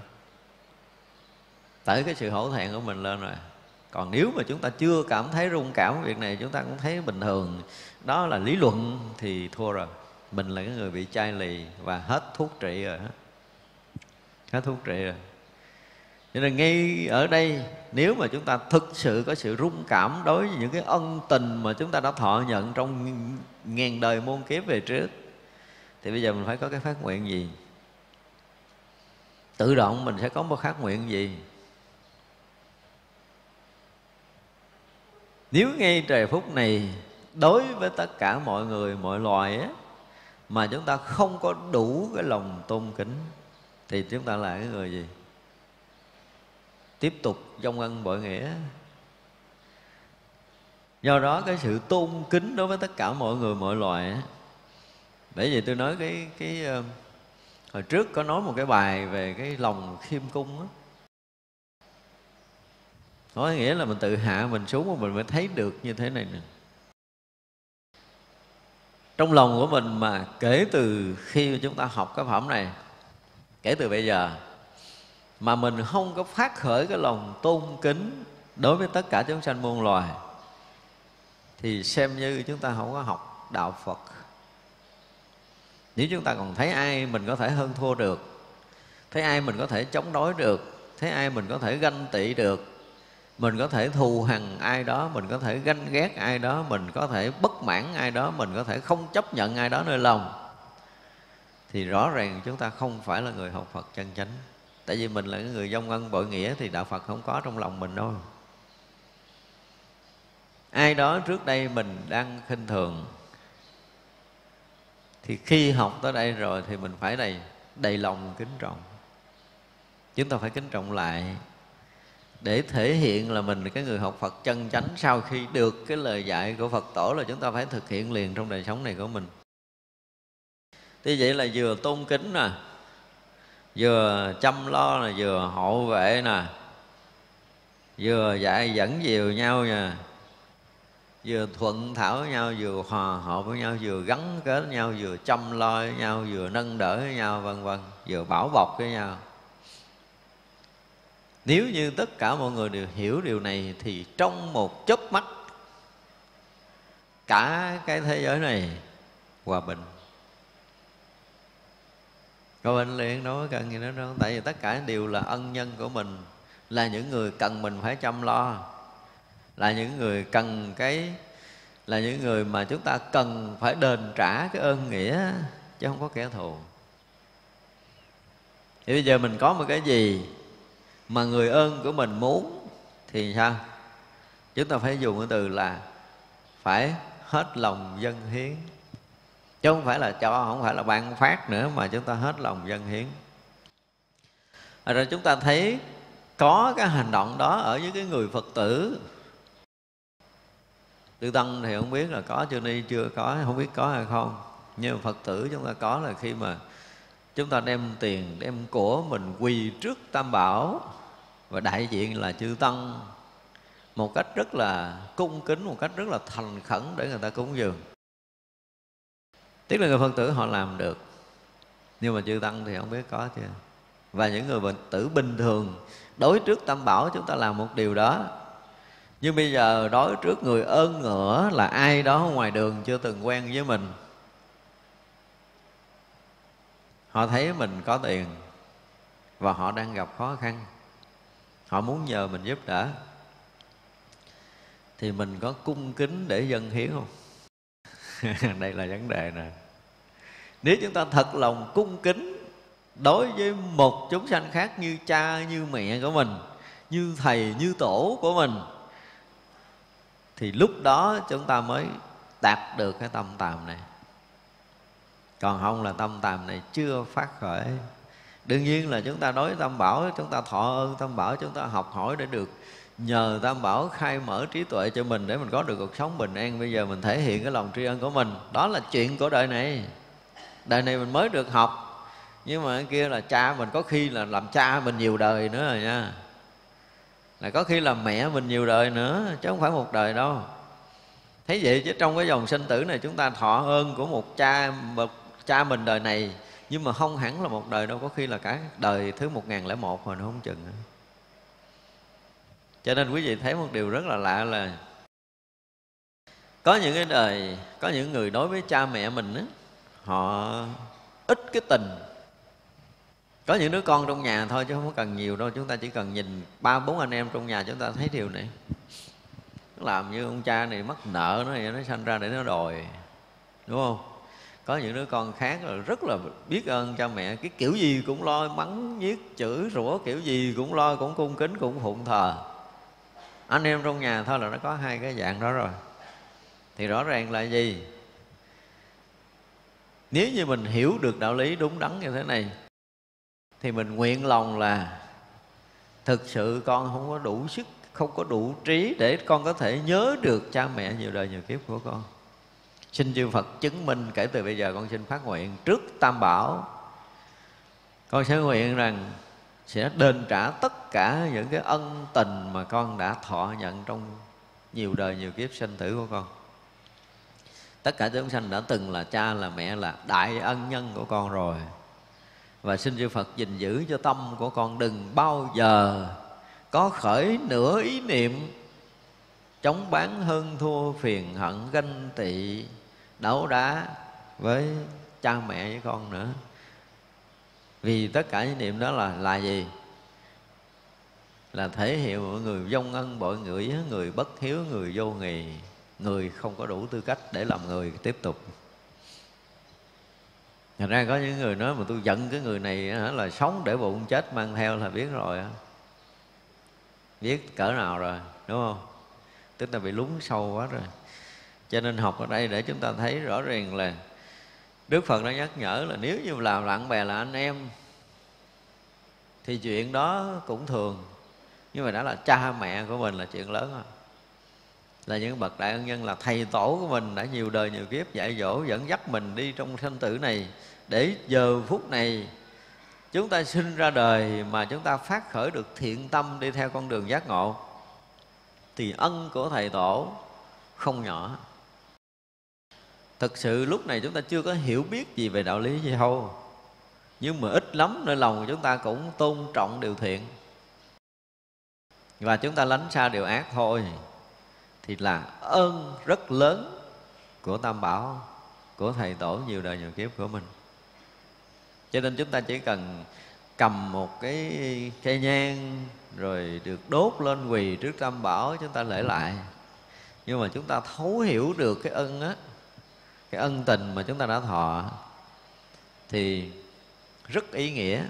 Tới cái sự hổ thẹn của mình lên rồi còn nếu mà chúng ta chưa cảm thấy rung cảm việc này, chúng ta cũng thấy bình thường. Đó là lý luận thì thua rồi. Mình là cái người bị chai lì và hết thuốc trị rồi hết thuốc trị rồi. Cho nên ngay ở đây, nếu mà chúng ta thực sự có sự rung cảm đối với những cái ân tình mà chúng ta đã thọ nhận trong ngàn đời môn kiếp về trước, thì bây giờ mình phải có cái phát nguyện gì? Tự động mình sẽ có một phát nguyện gì? Nếu ngay trời phút này, đối với tất cả mọi người, mọi loài á, mà chúng ta không có đủ cái lòng tôn kính, thì chúng ta là cái người gì? Tiếp tục dông ân bội nghĩa. Do đó cái sự tôn kính đối với tất cả mọi người, mọi loài ấy bởi vì tôi nói cái cái ờ, hồi trước có nói một cái bài về cái lòng khiêm cung á nói nghĩa là mình tự hạ mình xuống mà mình mới thấy được như thế này nè. Trong lòng của mình mà kể từ khi chúng ta học cái phẩm này, kể từ bây giờ, mà mình không có phát khởi cái lòng tôn kính đối với tất cả chúng sanh muôn loài, thì xem như chúng ta không có học đạo Phật. Nếu chúng ta còn thấy ai mình có thể hơn thua được, thấy ai mình có thể chống đối được, thấy ai mình có thể ganh tị được mình có thể thù hằn ai đó, mình có thể ganh ghét ai đó, mình có thể bất mãn ai đó, mình có thể không chấp nhận ai đó nơi lòng. Thì rõ ràng chúng ta không phải là người học Phật chân chánh. Tại vì mình là người dông ân bội nghĩa thì đạo Phật không có trong lòng mình đâu. Ai đó trước đây mình đang khinh thường, thì khi học tới đây rồi thì mình phải đầy đầy lòng kính trọng. Chúng ta phải kính trọng lại để thể hiện là mình cái người học Phật chân chánh sau khi được cái lời dạy của Phật tổ là chúng ta phải thực hiện liền trong đời sống này của mình. Thế vậy là vừa tôn kính nè, vừa chăm lo nè, vừa hộ vệ nè, vừa dạy dẫn dìu nhau nha, vừa thuận thảo với nhau, vừa hòa hợp với nhau, vừa gắn kết với nhau, vừa chăm lo với nhau, vừa nâng đỡ với nhau, vân vân, vừa bảo bọc với nhau nếu như tất cả mọi người đều hiểu điều này thì trong một chớp mắt, cả cái thế giới này hòa bình. Hòa bình liền đâu có cần gì nữa đâu, tại vì tất cả đều là ân nhân của mình, là những người cần mình phải chăm lo, là những người cần cái, là những người mà chúng ta cần phải đền trả cái ơn nghĩa, chứ không có kẻ thù. Thì bây giờ mình có một cái gì mà người ơn của mình muốn thì sao? Chúng ta phải dùng cái từ là phải hết lòng dân hiến. Chứ không phải là cho, không phải là ban phát nữa mà chúng ta hết lòng dân hiến. Rồi chúng ta thấy có cái hành động đó ở với cái người phật tử. Tư tăng thì không biết là có chưa ni, chưa có, không biết có hay không. Nhưng phật tử chúng ta có là khi mà chúng ta đem tiền, đem của mình quỳ trước tam bảo và đại diện là chư tăng. Một cách rất là cung kính, một cách rất là thành khẩn để người ta cúng dường. Tức là người phật tử họ làm được. Nhưng mà chư tăng thì không biết có chưa. Và những người phật tử bình thường, đối trước tam bảo chúng ta làm một điều đó. Nhưng bây giờ đối trước người ơn ngửa là ai đó ngoài đường chưa từng quen với mình. Họ thấy mình có tiền và họ đang gặp khó khăn họ muốn nhờ mình giúp đỡ thì mình có cung kính để dân hiến không? Đây là vấn đề nè. Nếu chúng ta thật lòng cung kính đối với một chúng sanh khác như cha, như mẹ của mình, như thầy, như tổ của mình, thì lúc đó chúng ta mới đạt được cái tâm tàm này. Còn không là tâm tàm này chưa phát khởi đương nhiên là chúng ta đối tam bảo, chúng ta thọ ơn tam bảo, chúng ta học hỏi để được nhờ tam bảo khai mở trí tuệ cho mình để mình có được cuộc sống bình an. Bây giờ mình thể hiện cái lòng tri ân của mình. Đó là chuyện của đời này. Đời này mình mới được học. Nhưng mà kia là cha mình, có khi là làm cha mình nhiều đời nữa rồi nha. Là có khi làm mẹ mình nhiều đời nữa, chứ không phải một đời đâu. Thấy vậy chứ trong cái dòng sinh tử này chúng ta thọ ơn của một cha một cha mình đời này nhưng mà không hẳn là một đời đâu, có khi là cả đời thứ một ngàn lẻ một rồi nó không chừng cho nên quý vị thấy một điều rất là lạ là có những cái đời, có những người đối với cha mẹ mình á, họ ít cái tình. Có những đứa con trong nhà thôi chứ không có cần nhiều đâu, chúng ta chỉ cần nhìn ba, bốn anh em trong nhà chúng ta thấy điều này. Làm như ông cha này mắc nợ nó nó sanh ra để nó đòi, đúng không? Có những đứa con khác là rất là biết ơn cha mẹ. Cái kiểu gì cũng lo, mắng, nhiếc, chửi, rủa, kiểu gì cũng lo, cũng cung kính, cũng phụng thờ. Anh em trong nhà thôi là nó có hai cái dạng đó rồi. Thì rõ ràng là gì? Nếu như mình hiểu được đạo lý đúng đắn như thế này, thì mình nguyện lòng là thực sự con không có đủ sức, không có đủ trí để con có thể nhớ được cha mẹ nhiều đời nhiều kiếp của con xin chư Phật chứng minh kể từ bây giờ con xin phát nguyện trước Tam Bảo. Con sẽ nguyện rằng sẽ đền trả tất cả những cái ân tình mà con đã thọ nhận trong nhiều đời nhiều kiếp sinh tử của con. Tất cả chúng sanh đã từng là cha, là mẹ, là đại ân nhân của con rồi. Và xin chư Phật gìn giữ cho tâm của con đừng bao giờ có khởi nửa ý niệm, chống bán hơn thua, phiền hận, ganh tị đấu đá với cha mẹ với con nữa. Vì tất cả những niệm đó là là gì? Là thể hiện mọi người vong ân bội ngửi người bất hiếu, người vô nghì người không có đủ tư cách để làm người tiếp tục. Thật ra có những người nói mà tôi giận cái người này là sống để bụng chết mang theo là biết rồi Biết cỡ nào rồi, đúng không? Tức là bị lún sâu quá rồi. Cho nên học ở đây để chúng ta thấy rõ ràng là Đức Phật đã nhắc nhở là nếu như làm bạn bè là anh em, Thì chuyện đó cũng thường. Nhưng mà đã là cha mẹ của mình là chuyện lớn rồi là những bậc đại ân nhân là thầy tổ của mình đã nhiều đời nhiều kiếp dạy dỗ, dẫn dắt mình đi trong sanh tử này. Để giờ phút này chúng ta sinh ra đời mà chúng ta phát khởi được thiện tâm đi theo con đường giác ngộ, thì ân của thầy tổ không nhỏ thực sự lúc này chúng ta chưa có hiểu biết gì về đạo lý gì đâu nhưng mà ít lắm nơi lòng chúng ta cũng tôn trọng điều thiện. Và chúng ta lánh xa điều ác thôi. Thì là ơn rất lớn của tam bảo, của thầy tổ nhiều đời nhiều kiếp của mình. Cho nên chúng ta chỉ cần cầm một cái cây nhang rồi được đốt lên quỳ trước tam bảo, chúng ta lễ lại. Nhưng mà chúng ta thấu hiểu được cái ân á cái ân tình mà chúng ta đã thọ thì rất ý nghĩa.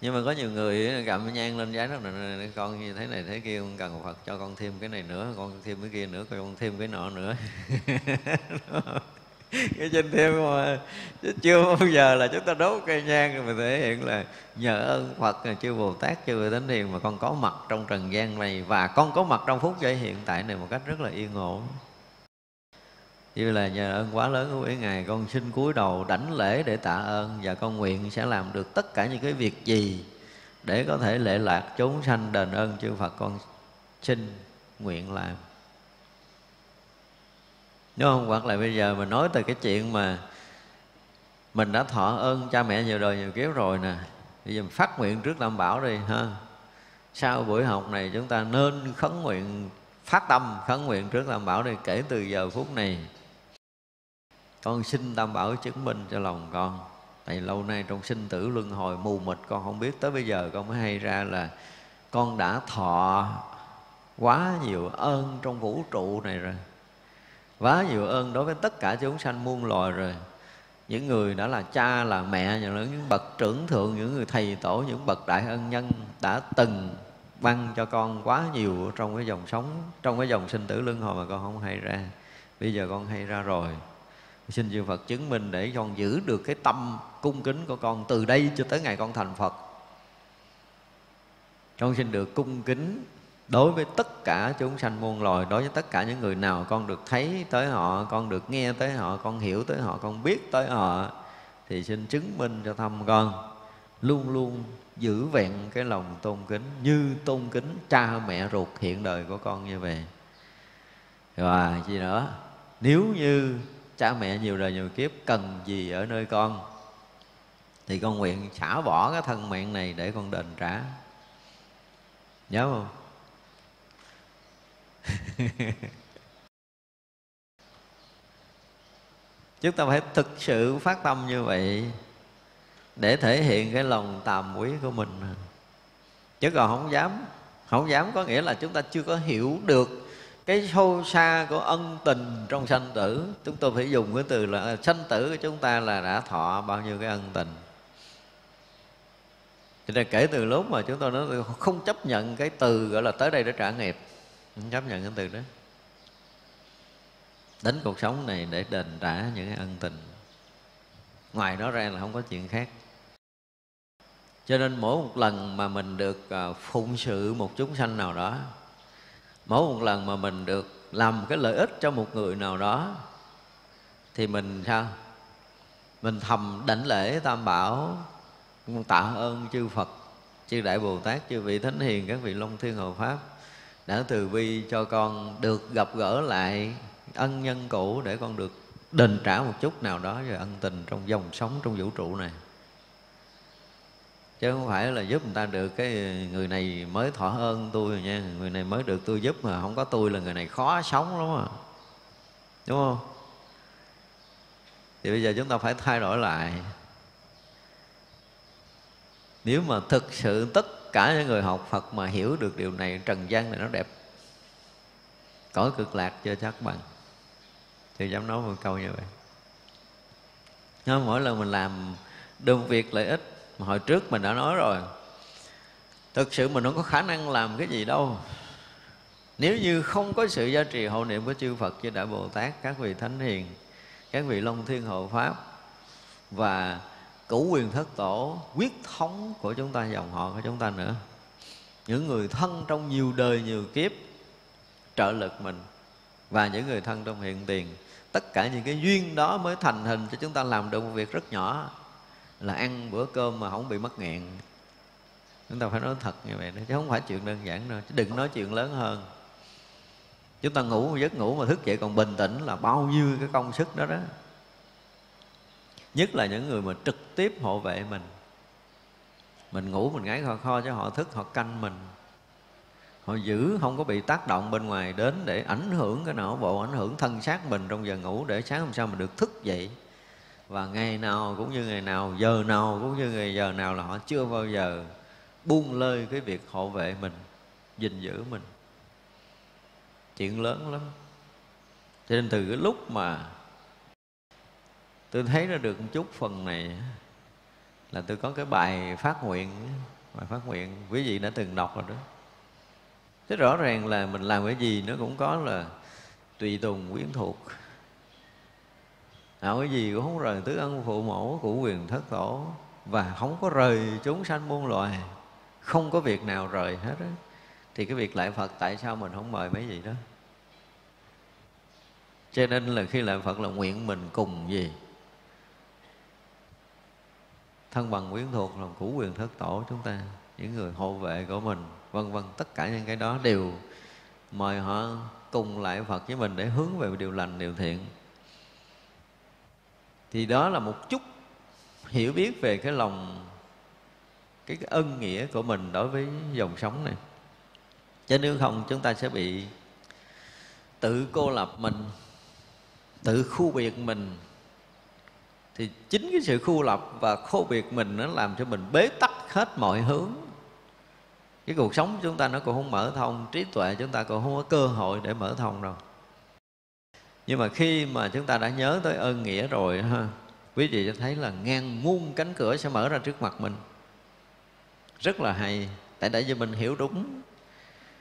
Nhưng mà có nhiều người cầm nhang lên giấy đó là con như thế này, thế kia, con cần phật cho con thêm cái này nữa, con thêm cái kia nữa, con thêm cái nọ nữa. Cái trên thêm mà chứ chưa bao giờ là chúng ta đốt cây nhang rồi mình thể hiện là nhờ ơn Phật chư Bồ Tát, chư Vị Thánh Hiền mà con có mặt trong trần gian này và con có mặt trong phút giây hiện tại này một cách rất là yên ổn như là nhờ ơn quá lớn của quý ngài, con xin cúi đầu đảnh lễ để tạ ơn và con nguyện sẽ làm được tất cả những cái việc gì để có thể lệ lạc chúng sanh đền ơn chư Phật con xin nguyện làm. Đúng không hoặc là bây giờ mình nói từ cái chuyện mà mình đã thọ ơn cha mẹ nhiều đời nhiều kiếp rồi nè, bây giờ mình phát nguyện trước tam bảo đi, ha. Sau buổi học này chúng ta nên khấn nguyện, phát tâm khấn nguyện trước tam bảo đi, kể từ giờ phút này con xin tam bảo chứng minh cho lòng con. Tại lâu nay trong sinh tử luân hồi mù mịt, con không biết tới bây giờ con mới hay ra là con đã thọ quá nhiều ơn trong vũ trụ này rồi. Quá nhiều ơn đối với tất cả chúng sanh muôn loài rồi. Những người đã là cha, là mẹ những bậc trưởng thượng, những người thầy tổ, những bậc đại ân nhân đã từng ban cho con quá nhiều trong cái dòng sống, trong cái dòng sinh tử luân hồi mà con không hay ra. Bây giờ con hay ra rồi xin chư Phật chứng minh để con giữ được cái tâm cung kính của con từ đây cho tới ngày con thành Phật. Con xin được cung kính đối với tất cả chúng sanh muôn loài, đối với tất cả những người nào con được thấy tới họ, con được nghe tới họ, con hiểu tới họ, con biết tới họ, thì xin chứng minh cho thăm con. Luôn luôn giữ vẹn cái lòng tôn kính như tôn kính cha mẹ ruột hiện đời của con như vậy. Và gì nữa? Nếu như cha mẹ nhiều đời nhiều kiếp, cần gì ở nơi con? Thì con nguyện xả bỏ cái thân mạng này để con đền trả. Nhớ không? Chúng ta phải thực sự phát tâm như vậy để thể hiện cái lòng tàm quý của mình. Chứ còn không dám không dám có nghĩa là chúng ta chưa có hiểu được cái sâu xa của ân tình trong sanh tử, chúng tôi phải dùng cái từ là à, sanh tử của chúng ta là đã thọ bao nhiêu cái ân tình. Thì nên kể từ lúc mà chúng tôi nói không chấp nhận cái từ gọi là tới đây để trả nghiệp, không chấp nhận cái từ đó. Đến cuộc sống này để đền trả những cái ân tình. Ngoài đó ra là không có chuyện khác. Cho nên mỗi một lần mà mình được à, phụng sự một chúng sanh nào đó mỗi một lần mà mình được làm cái lợi ích cho một người nào đó, thì mình sao? Mình thầm đảnh lễ tam bảo tạ ơn chư phật, chư đại bồ tát, chư vị thánh hiền, các vị long thiên hộ pháp đã từ bi cho con được gặp gỡ lại ân nhân cũ để con được đền trả một chút nào đó về ân tình trong dòng sống, trong vũ trụ này chứ không phải là giúp người ta được cái người này mới thọ ơn tôi rồi nha. Người này mới được tôi giúp mà không có tôi là người này khó sống lắm à. Đúng không? Thì bây giờ chúng ta phải thay đổi lại. Nếu mà thực sự tất cả những người học Phật mà hiểu được điều này, trần gian này nó đẹp, cõi cực lạc chưa chắc bằng. Thì dám nói một câu như vậy. Nó mỗi lần mình làm đơn việc lợi ích mà hồi trước mình đã nói rồi, thực sự mình không có khả năng làm cái gì đâu. Nếu như không có sự gia trì hộ niệm của chư Phật chư Đại Bồ Tát, các vị Thánh Hiền, các vị Long Thiên Hộ Pháp và cửu quyền thất tổ, quyết thống của chúng ta dòng họ của chúng ta nữa, những người thân trong nhiều đời nhiều kiếp trợ lực mình và những người thân trong hiện tiền, tất cả những cái duyên đó mới thành hình cho chúng ta làm được một việc rất nhỏ là ăn bữa cơm mà không bị mắc nghẹn. Chúng ta phải nói thật như vậy đó, chứ không phải chuyện đơn giản đâu, chứ đừng nói chuyện lớn hơn. Chúng ta ngủ một giấc ngủ mà thức dậy còn bình tĩnh là bao nhiêu cái công sức đó đó. Nhất là những người mà trực tiếp hộ vệ mình. Mình ngủ mình ngáy kho kho cho họ thức, họ canh mình. Họ giữ, không có bị tác động bên ngoài đến để ảnh hưởng cái não bộ, ảnh hưởng thân xác mình trong giờ ngủ để sáng hôm sau mình được thức dậy và ngày nào cũng như ngày nào, giờ nào cũng như ngày giờ nào là họ chưa bao giờ buông lơi cái việc hộ vệ mình, gìn giữ mình. Chuyện lớn lắm. Cho nên từ cái lúc mà tôi thấy ra được một chút phần này là tôi có cái bài phát nguyện bài phát nguyện, quý vị đã từng đọc rồi đó. Thế rõ ràng là mình làm cái gì nó cũng có là tùy tùng quyến thuộc đạo cái gì cũng không rời tứ ân phụ mẫu của quyền thất tổ. Và không có rời chúng sanh muôn loài. Không có việc nào rời hết á. Thì cái việc lại phật, tại sao mình không mời mấy gì đó? Cho nên là khi lại phật là nguyện mình cùng gì? Thân bằng quyến thuộc là cũ quyền thất tổ chúng ta. Những người hộ vệ của mình, vân vân, tất cả những cái đó đều mời họ cùng lại Phật với mình để hướng về điều lành, điều thiện thì đó là một chút hiểu biết về cái lòng cái, cái ân nghĩa của mình đối với dòng sống này. Chứ nếu không chúng ta sẽ bị tự cô lập mình tự khu biệt mình. Thì chính cái sự khu lập và khô biệt mình nó làm cho mình bế tắc hết mọi hướng. Cái cuộc sống chúng ta nó cũng không mở thông trí tuệ chúng ta cũng không có cơ hội để mở thông đâu nhưng mà khi mà chúng ta đã nhớ tới ơn nghĩa rồi ha, quý vị sẽ thấy là ngang muôn cánh cửa sẽ mở ra trước mặt mình. Rất là hay. Tại đã cho mình hiểu đúng.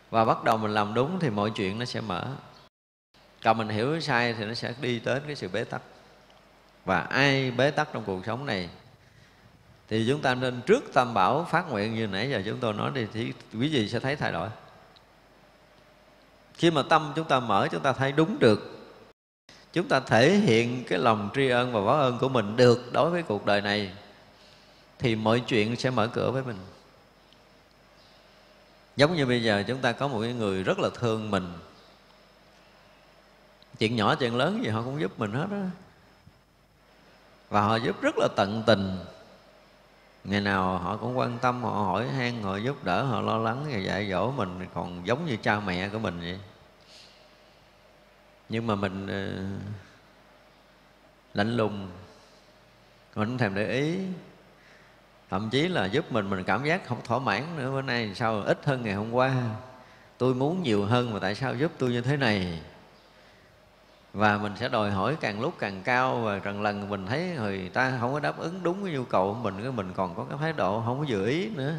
Và bắt đầu mình làm đúng thì mọi chuyện nó sẽ mở. Còn mình hiểu sai thì nó sẽ đi tới cái sự bế tắc. Và ai bế tắc trong cuộc sống này thì chúng ta nên trước tam bảo phát nguyện như nãy giờ chúng tôi nói đi, thì quý vị sẽ thấy thay đổi. Khi mà tâm chúng ta mở, chúng ta thấy đúng được chúng ta thể hiện cái lòng tri ân và báo ơn của mình được đối với cuộc đời này, thì mọi chuyện sẽ mở cửa với mình. Giống như bây giờ, chúng ta có một cái người rất là thương mình. Chuyện nhỏ, chuyện lớn gì họ cũng giúp mình hết á. Và họ giúp rất là tận tình. Ngày nào họ cũng quan tâm, họ hỏi han, họ giúp đỡ, họ lo lắng và dạy dỗ mình, còn giống như cha mẹ của mình vậy nhưng mà mình ờ, lạnh lùng. Mình không thèm để ý. Thậm chí là giúp mình mình cảm giác không thỏa mãn nữa. Bữa nay sao ít hơn ngày hôm qua? Tôi muốn nhiều hơn mà tại sao giúp tôi như thế này? Và mình sẽ đòi hỏi càng lúc càng cao và lần lần mình thấy người ta không có đáp ứng đúng cái nhu cầu của mình, cái mình còn có cái thái độ không có dự ý nữa.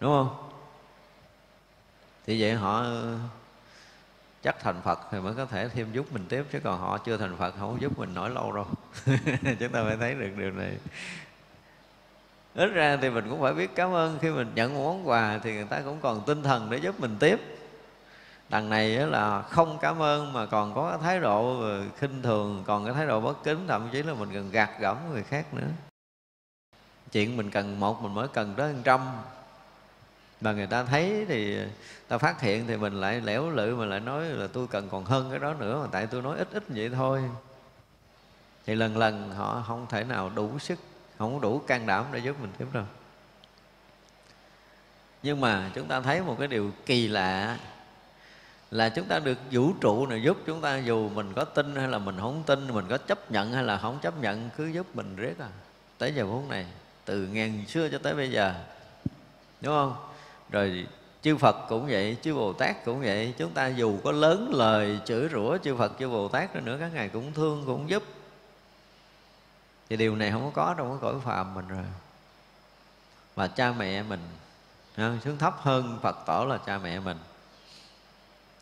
Đúng không? Thì vậy họ chắc thành Phật thì mới có thể thêm giúp mình tiếp, chứ còn họ chưa thành Phật, không giúp mình nổi lâu đâu. Chúng ta phải thấy được điều này. Ít ra thì mình cũng phải biết cảm ơn khi mình nhận một món quà thì người ta cũng còn tinh thần để giúp mình tiếp. Đằng này là không cảm ơn mà còn có cái thái độ khinh thường, còn cái thái độ bất kính, thậm chí là mình cần gạt gẫm người khác nữa. Chuyện mình cần một, mình mới cần tới trăm mà người ta thấy thì ta phát hiện thì mình lại lẻo lự mà lại nói là tôi cần còn hơn cái đó nữa, mà tại tôi nói ít ít vậy thôi. Thì lần lần họ không thể nào đủ sức, không đủ can đảm để giúp mình tiếp đâu. Nhưng mà chúng ta thấy một cái điều kỳ lạ là chúng ta được vũ trụ này giúp chúng ta dù mình có tin hay là mình không tin, mình có chấp nhận hay là không chấp nhận, cứ giúp mình riết à. Tới giờ phút này, từ ngàn xưa cho tới bây giờ, đúng không? Rồi chư Phật cũng vậy, chư Bồ Tát cũng vậy. Chúng ta dù có lớn lời chửi rủa chư Phật, chư Bồ Tát nữa các ngài cũng thương, cũng giúp. Thì điều này không có trong cái cõi phàm mình rồi. Và cha mẹ mình xuống thấp hơn Phật tổ là cha mẹ mình.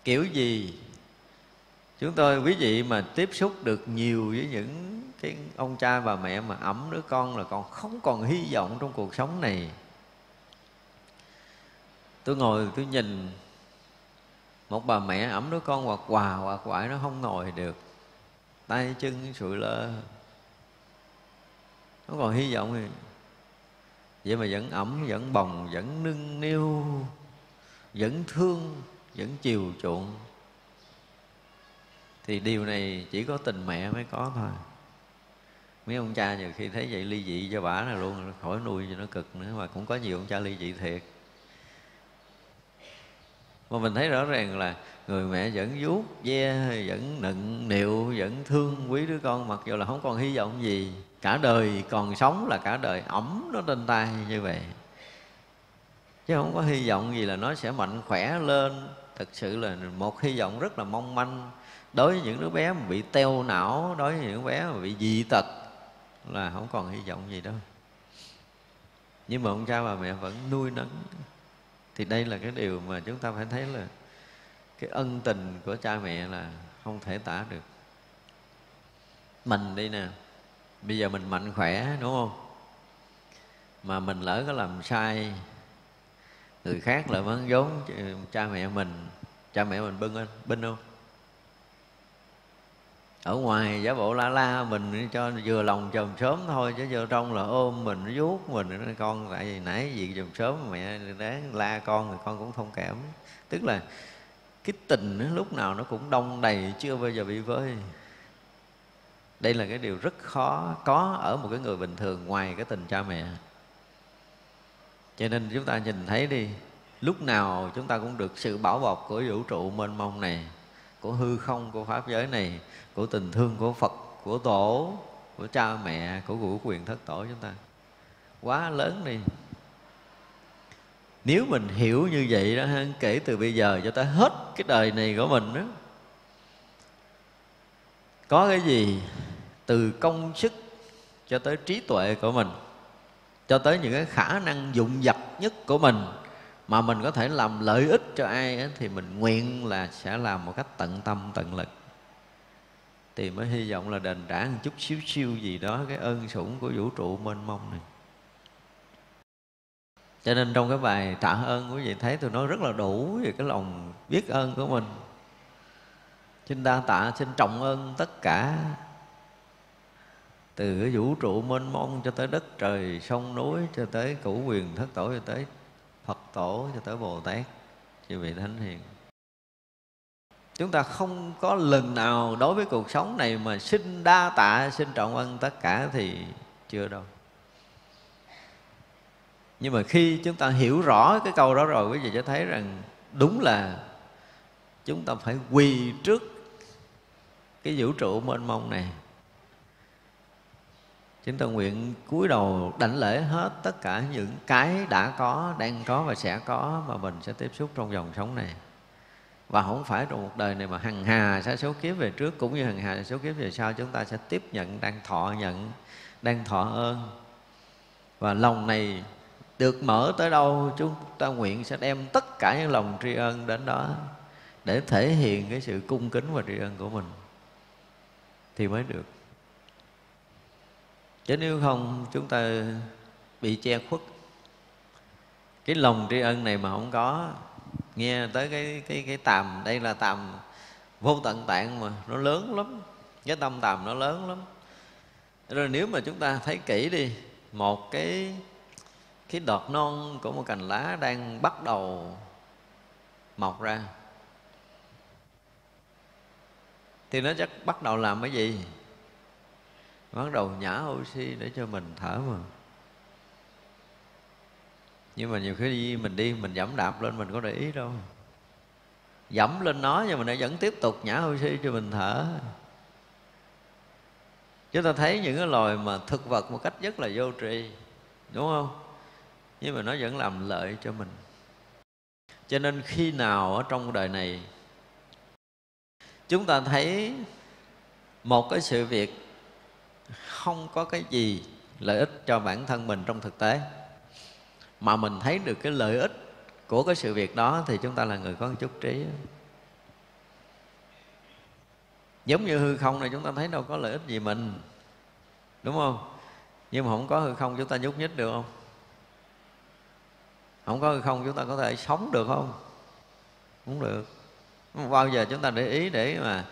Kiểu gì? Chúng tôi, quý vị mà tiếp xúc được nhiều với những cái ông cha bà mẹ mà ẩm đứa con là còn không còn hy vọng trong cuộc sống này tôi ngồi, tôi nhìn một bà mẹ ẩm đứa con hoặc quà hoặc quại nó không ngồi được. Tay chân sụi lơ. Nó còn hy vọng thì vậy mà vẫn ẩm vẫn bồng, vẫn nâng niu, vẫn thương, vẫn chiều chuộng. Thì điều này chỉ có tình mẹ mới có thôi. Mấy ông cha nhiều khi thấy vậy ly dị cho bả là luôn khỏi nuôi cho nó cực nữa, mà cũng có nhiều ông cha ly dị thiệt mà mình thấy rõ ràng là người mẹ vẫn vuốt ve vẫn nựng niệu, vẫn thương quý đứa con mặc dù là không còn hy vọng gì. Cả đời còn sống là cả đời ẩm nó trên tay như vậy. Chứ không có hy vọng gì là nó sẽ mạnh khỏe lên. Thực sự là một hy vọng rất là mong manh. Đối với những đứa bé mà bị teo não đối với những đứa bé mà bị dị tật là không còn hy vọng gì đâu. Nhưng mà ông cha bà mẹ vẫn nuôi nấng thì đây là cái điều mà chúng ta phải thấy là cái ân tình của cha mẹ là không thể tả được. Mình đi nè, bây giờ mình mạnh khỏe, đúng không? Mà mình lỡ có làm sai, người khác lại vẫn vốn ừ, cha mẹ mình, cha mẹ mình bưng lên, binh không? Ở ngoài giả bộ la la, mình cho vừa lòng chồng sớm thôi, chứ vô trong là ôm mình, nó vuốt mình, nó con, tại vì nãy gì chồng sớm mẹ đáng la con thì con cũng thông cảm. Tức là cái tình nó lúc nào nó cũng đông đầy, chưa bao giờ bị vơi. Đây là cái điều rất khó, có ở một cái người bình thường ngoài cái tình cha mẹ. Cho nên chúng ta nhìn thấy đi, lúc nào chúng ta cũng được sự bảo bọc của vũ trụ mênh mông này của hư không, của pháp giới này, của tình thương của phật, của tổ, của cha mẹ, của của quyền thất tổ chúng ta. Quá lớn đi. Nếu mình hiểu như vậy đó kể từ bây giờ cho tới hết cái đời này của mình đó, có cái gì từ công sức cho tới trí tuệ của mình, cho tới những cái khả năng dụng dập nhất của mình mà mình có thể làm lợi ích cho ai ấy, thì mình nguyện là sẽ làm một cách tận tâm tận lực. Thì mới hy vọng là đền trả một chút xíu siêu gì đó cái ơn sủng của vũ trụ mênh mông này. Cho nên trong cái bài tạ ơn quý vị thấy tôi nói rất là đủ về cái lòng biết ơn của mình. Xin đa tạ xin trọng ơn tất cả. Từ cái vũ trụ mênh mông cho tới đất trời sông núi cho tới cửu quyền thất tổ cho tới phật tổ cho tới bồ tát, chư vị thánh hiền. Chúng ta không có lần nào đối với cuộc sống này mà xin đa tạ, xin trọng ân tất cả thì chưa đâu. Nhưng mà khi chúng ta hiểu rõ cái câu đó rồi, quý vị sẽ thấy rằng đúng là chúng ta phải quỳ trước cái vũ trụ mênh mông này chúng ta nguyện cúi đầu đảnh lễ hết tất cả những cái đã có, đang có và sẽ có mà mình sẽ tiếp xúc trong dòng sống này. Và không phải trong một đời này mà hằng hà sẽ số kiếp về trước cũng như hằng hà số kiếp về sau, chúng ta sẽ tiếp nhận, đang thọ nhận, đang thọ ơn. Và lòng này được mở tới đâu, chúng ta nguyện sẽ đem tất cả những lòng tri ân đến đó để thể hiện cái sự cung kính và tri ân của mình. Thì mới được chứ nếu không, chúng ta bị che khuất. Cái lòng tri ân này mà không có, nghe tới cái cái cái tàm đây là tàm vô tận tạng mà, nó lớn lắm. Cái tâm tàm nó lớn lắm. Rồi nếu mà chúng ta thấy kỹ đi, một cái cái đọt non của một cành lá đang bắt đầu mọc ra, thì nó chắc bắt đầu làm cái gì? Bắt đầu nhả oxy để cho mình thở mà nhưng mà nhiều khi mình đi, mình dẫm đạp lên, mình có để ý đâu. Dẫm lên nó nhưng mà nó vẫn tiếp tục nhả oxy cho mình thở. Chúng ta thấy những cái loài mà thực vật một cách rất là vô tri, đúng không? Nhưng mà nó vẫn làm lợi cho mình. Cho nên khi nào ở trong đời này, chúng ta thấy một cái sự việc không có cái gì lợi ích cho bản thân mình trong thực tế. Mà mình thấy được cái lợi ích của cái sự việc đó thì chúng ta là người có một chút trí. Giống như hư không này, chúng ta thấy đâu có lợi ích gì mình, đúng không? Nhưng mà không có hư không, chúng ta nhúc nhích được không? Không có hư không, chúng ta có thể sống được không? Không được. Không bao giờ chúng ta để ý để mà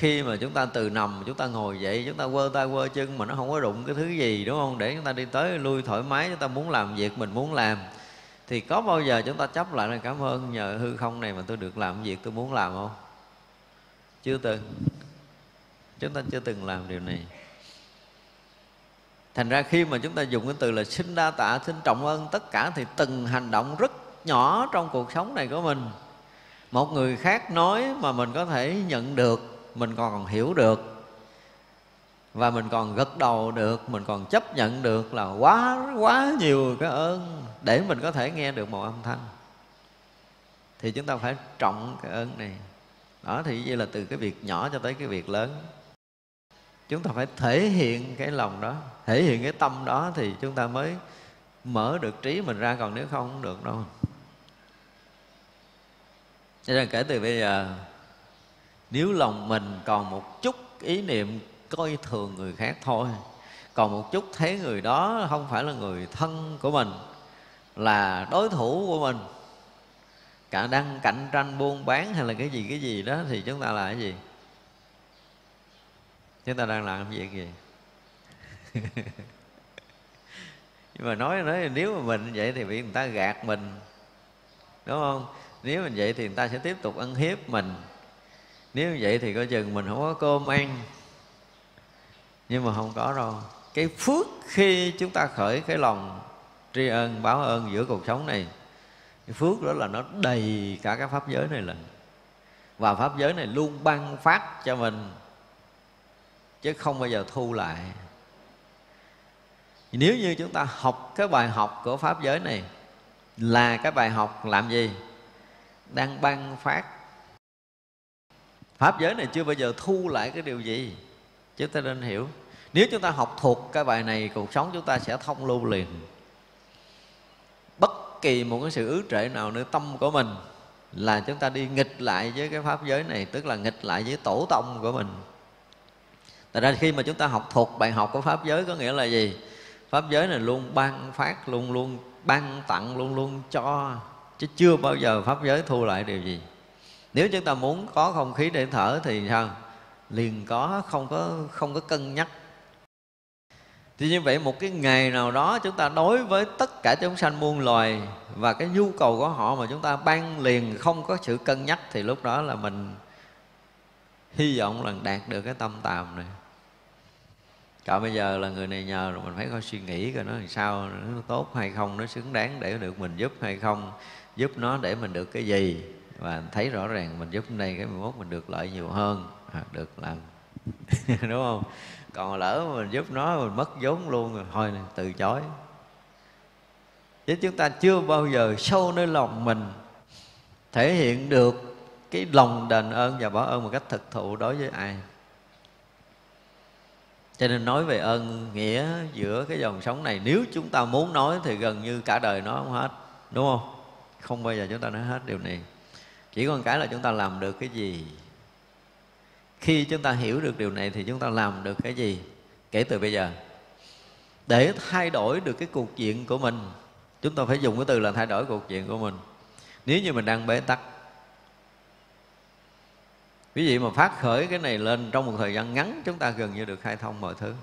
khi mà chúng ta từ nằm, chúng ta ngồi dậy, chúng ta quơ tay quơ chân mà nó không có đụng cái thứ gì, đúng không? Để chúng ta đi tới lui thoải mái, chúng ta muốn làm việc mình muốn làm. Thì có bao giờ chúng ta chấp lại là cảm ơn nhờ hư không này mà tôi được làm việc tôi muốn làm không? Chưa từng. Chúng ta chưa từng làm điều này. Thành ra khi mà chúng ta dùng cái từ là xin đa tạ xin trọng ơn tất cả thì từng hành động rất nhỏ trong cuộc sống này của mình. Một người khác nói mà mình có thể nhận được mình còn hiểu được. Và mình còn gật đầu được, mình còn chấp nhận được là quá quá nhiều cái ơn để mình có thể nghe được một âm thanh. Thì chúng ta phải trọng cái ơn này. Đó, thì như là từ cái việc nhỏ cho tới cái việc lớn. Chúng ta phải thể hiện cái lòng đó, thể hiện cái tâm đó thì chúng ta mới mở được trí mình ra, còn nếu không không được đâu. Cho nên kể từ bây giờ nếu lòng mình còn một chút ý niệm coi thường người khác thôi, còn một chút thấy người đó không phải là người thân của mình, là đối thủ của mình, cả đang cạnh tranh buôn bán hay là cái gì cái gì đó, thì chúng ta là cái gì? Chúng ta đang làm việc gì? Nhưng mà nói nói nếu mà mình vậy thì bị người ta gạt mình, đúng không? Nếu mình vậy thì người ta sẽ tiếp tục ăn hiếp mình nếu vậy thì coi chừng mình không có cơm ăn. Nhưng mà không có đâu. Cái phước khi chúng ta khởi cái lòng tri ân, báo ơn giữa cuộc sống này, cái phước đó là nó đầy cả các pháp giới này lần và pháp giới này luôn ban phát cho mình, chứ không bao giờ thu lại. Nếu như chúng ta học cái bài học của pháp giới này, là cái bài học làm gì? Đang ban phát pháp giới này chưa bao giờ thu lại cái điều gì. Chúng ta nên hiểu. Nếu chúng ta học thuộc cái bài này cuộc sống chúng ta sẽ thông lưu liền. Bất kỳ một cái sự ứ trệ nào nơi tâm của mình là chúng ta đi nghịch lại với cái pháp giới này tức là nghịch lại với tổ tông của mình. Tại ra khi mà chúng ta học thuộc bài học của Pháp giới có nghĩa là gì? Pháp giới này luôn ban phát, luôn luôn ban tặng, luôn luôn cho Chứ chưa bao giờ Pháp giới thu lại điều gì. Nếu chúng ta muốn có không khí để thở thì sao? Liền có, không có không có cân nhắc thì như vậy một cái ngày nào đó chúng ta đối với tất cả chúng sanh muôn loài và cái nhu cầu của họ mà chúng ta ban liền không có sự cân nhắc thì lúc đó là mình hy vọng là đạt được cái tâm tàm này Cả bây giờ là người này nhờ rồi mình phải có suy nghĩ coi nó làm sao nó tốt hay không nó xứng đáng để được mình giúp hay không giúp nó để mình được cái gì và thấy rõ ràng mình giúp đây cái mốt mình được lợi nhiều hơn. Hoặc được làm. Đúng không? Còn lỡ mình giúp nó, mình mất vốn luôn rồi, thôi này từ chối. Chứ chúng ta chưa bao giờ sâu nơi lòng mình thể hiện được cái lòng đền ơn và bỏ ơn một cách thực thụ đối với ai. Cho nên nói về ơn nghĩa giữa cái dòng sống này, nếu chúng ta muốn nói thì gần như cả đời nói không hết. Đúng không? Không bao giờ chúng ta nói hết điều này chỉ còn cái là chúng ta làm được cái gì? Khi chúng ta hiểu được điều này thì chúng ta làm được cái gì? Kể từ bây giờ. Để thay đổi được cái cuộc diện của mình, chúng ta phải dùng cái từ là thay đổi cuộc diện của mình. Nếu như mình đang bế tắc, quý vị mà phát khởi cái này lên trong một thời gian ngắn, chúng ta gần như được khai thông mọi thứ.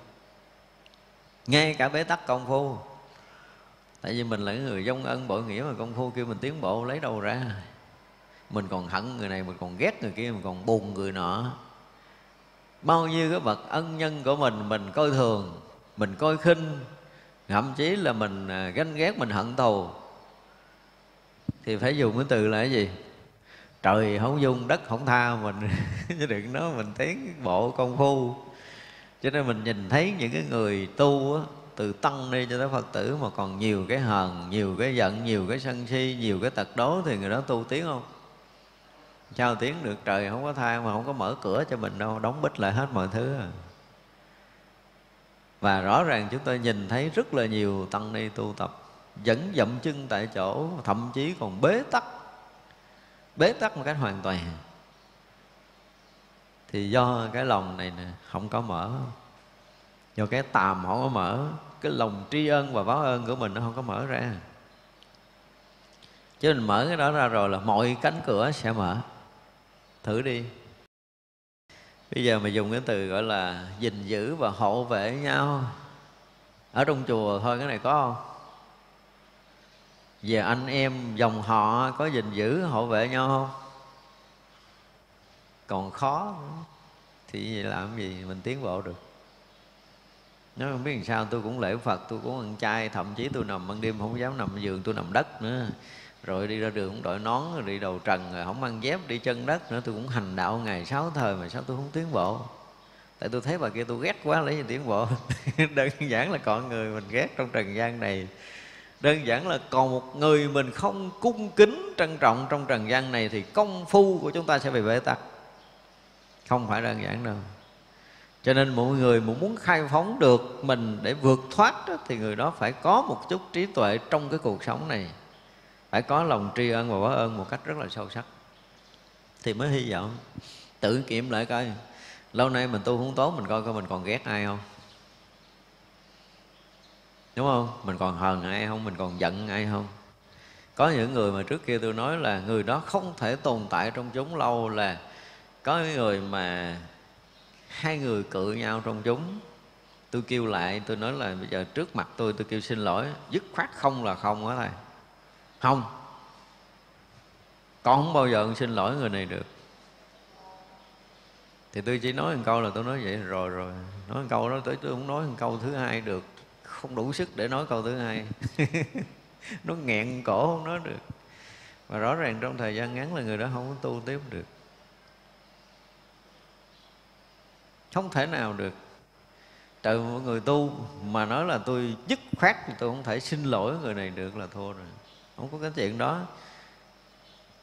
Ngay cả bế tắc công phu. Tại vì mình là người dông ân bội nghĩa mà công phu kêu mình tiến bộ, lấy đâu ra? Mình còn hận người này mình còn ghét người kia mình còn buồn người nọ. Bao nhiêu cái bậc ân nhân của mình mình coi thường mình coi khinh. Thậm chí là mình à, ganh ghét mình hận thù. Thì phải dùng cái từ là cái gì? Trời không dung đất không tha. Mình chứ đừng nói mình tiến bộ công phu. Cho nên mình nhìn thấy những cái người tu á, từ tăng đi cho tới phật tử mà còn nhiều cái hờn nhiều cái giận nhiều cái sân si nhiều cái tật đố thì người đó tu tiến không? Sao tiếng được? Trời, không có thai mà không có mở cửa cho mình đâu, đóng bích lại hết mọi thứ. À và rõ ràng chúng tôi nhìn thấy rất là nhiều tăng ni tu tập, vẫn dậm chân tại chỗ, thậm chí còn bế tắc. Bế tắc một cách hoàn toàn. Thì do cái lòng này nè, không có mở. Do cái tàm không có mở, cái lòng tri ân và báo ơn của mình nó không có mở ra. Chứ mình mở cái đó ra rồi là mọi cánh cửa sẽ mở thử đi. Bây giờ mà dùng cái từ gọi là gìn giữ và hộ vệ nhau. Ở trong chùa thôi, cái này có không? Về anh em, dòng họ có gìn giữ, hộ vệ nhau không? Còn khó thì vậy làm gì, mình tiến bộ được. Nếu không biết làm sao, tôi cũng lễ phật, tôi cũng ăn chay, thậm chí tôi nằm ban đêm không dám nằm giường, tôi nằm đất nữa rồi đi ra đường cũng đội nón rồi đi đầu trần rồi không mang dép đi chân đất nữa. Tôi cũng hành đạo ngày sáu thời mà sao tôi không tiến bộ? Tại tôi thấy bà kia tôi ghét quá lấy gì tiến bộ? Đơn giản là còn người mình ghét trong trần gian này. Đơn giản là còn một người mình không cung kính trân trọng trong trần gian này thì công phu của chúng ta sẽ bị bế tắc. Không phải đơn giản đâu. Cho nên mọi người muốn khai phóng được mình để vượt thoát đó, thì người đó phải có một chút trí tuệ trong cái cuộc sống này phải có lòng tri ân và báo ơn một cách rất là sâu sắc. Thì mới hy vọng tự kiểm lại coi. Lâu nay mình tu không tốt, mình coi coi mình còn ghét ai không? Đúng không? Mình còn hờn ai không? Mình còn giận ai không? Có những người mà trước kia tôi nói là người đó không thể tồn tại trong chúng lâu là có những người mà hai người cự nhau trong chúng. Tôi kêu lại, tôi nói là bây giờ trước mặt tôi tôi kêu xin lỗi, dứt khoát không là không đó thầy không. Con không bao giờ xin lỗi người này được. Thì tôi chỉ nói một câu là tôi nói vậy rồi rồi. Nói một câu đó tới tôi không nói một câu thứ hai được. Không đủ sức để nói câu thứ hai. Nó nghẹn cổ không nói được. Và rõ ràng trong thời gian ngắn là người đó không có tu tiếp được. Không thể nào được. Trừ một người tu mà nói là tôi dứt khoát thì tôi không thể xin lỗi người này được là thua rồi không có cái chuyện đó.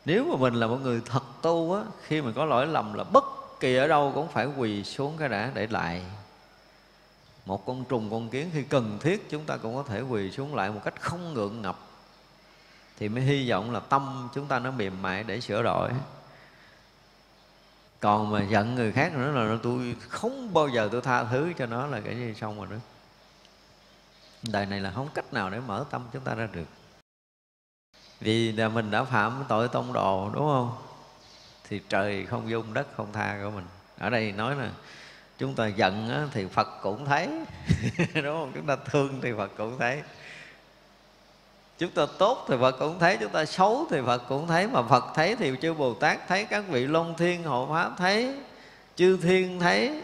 Nếu mà mình là một người thật tu á, khi mình có lỗi lầm là bất kỳ ở đâu cũng phải quỳ xuống cái đã để lại. Một con trùng con kiến khi cần thiết chúng ta cũng có thể quỳ xuống lại một cách không ngượng ngập. Thì mới hy vọng là tâm chúng ta nó mềm mại để sửa đổi. Còn mà giận người khác nữa là tôi không bao giờ tôi tha thứ cho nó là cái gì xong rồi đó. Đời này là không cách nào để mở tâm chúng ta ra được vì là mình đã phạm tội tông đồ đúng không? Thì trời không dung đất không tha của mình. Ở đây nói là chúng ta giận á, thì phật cũng thấy. Đúng không? Chúng ta thương thì phật cũng thấy. Chúng ta tốt thì Phật cũng thấy chúng ta xấu thì Phật cũng thấy. Mà Phật thấy thì chư Bồ Tát thấy các vị Long Thiên Hộ Pháp thấy chư Thiên thấy.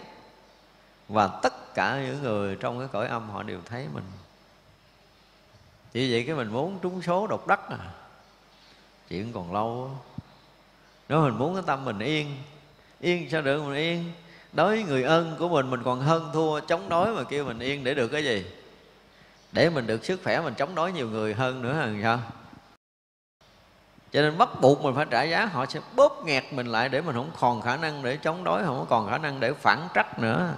Và tất cả những người trong cái cõi âm họ đều thấy mình. Chỉ vậy cái mình muốn trúng số độc đắc à chuyện còn lâu nếu mình muốn cái tâm mình yên yên sao được mình yên? Đối với người ân của mình mình còn hơn thua, chống đối mà kêu mình yên để được cái gì? Để mình được sức khỏe, mình chống đối nhiều người hơn nữa là sao? Cho nên bắt buộc mình phải trả giá, họ sẽ bóp nghẹt mình lại để mình không còn khả năng để chống đối, không còn khả năng để phản trắc nữa.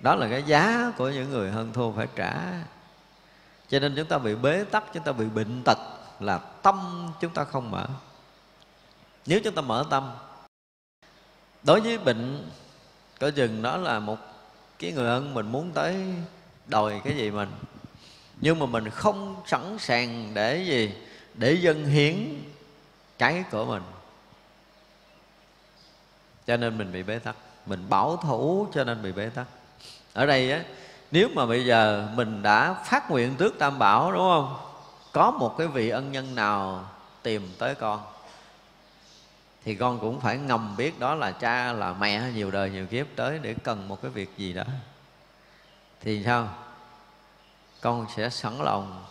Đó là cái giá của những người hơn thua phải trả. Cho nên chúng ta bị bế tắc, chúng ta bị bệnh tật là tâm chúng ta không mở. Nếu chúng ta mở tâm, đối với bệnh cỡ chừng đó là một cái người ân mình muốn tới đòi cái gì mình. Nhưng mà mình không sẵn sàng để gì? Để dân hiến cái của mình. Cho nên mình bị bế tắc. Mình bảo thủ cho nên bị bế tắc. Ở đây á, nếu mà bây giờ mình đã phát nguyện tước tam bảo, đúng không? Có một cái vị ân nhân nào tìm tới con? Thì con cũng phải ngầm biết đó là cha, là mẹ nhiều đời nhiều kiếp tới để cần một cái việc gì đó. Thì sao? Con sẽ sẵn lòng,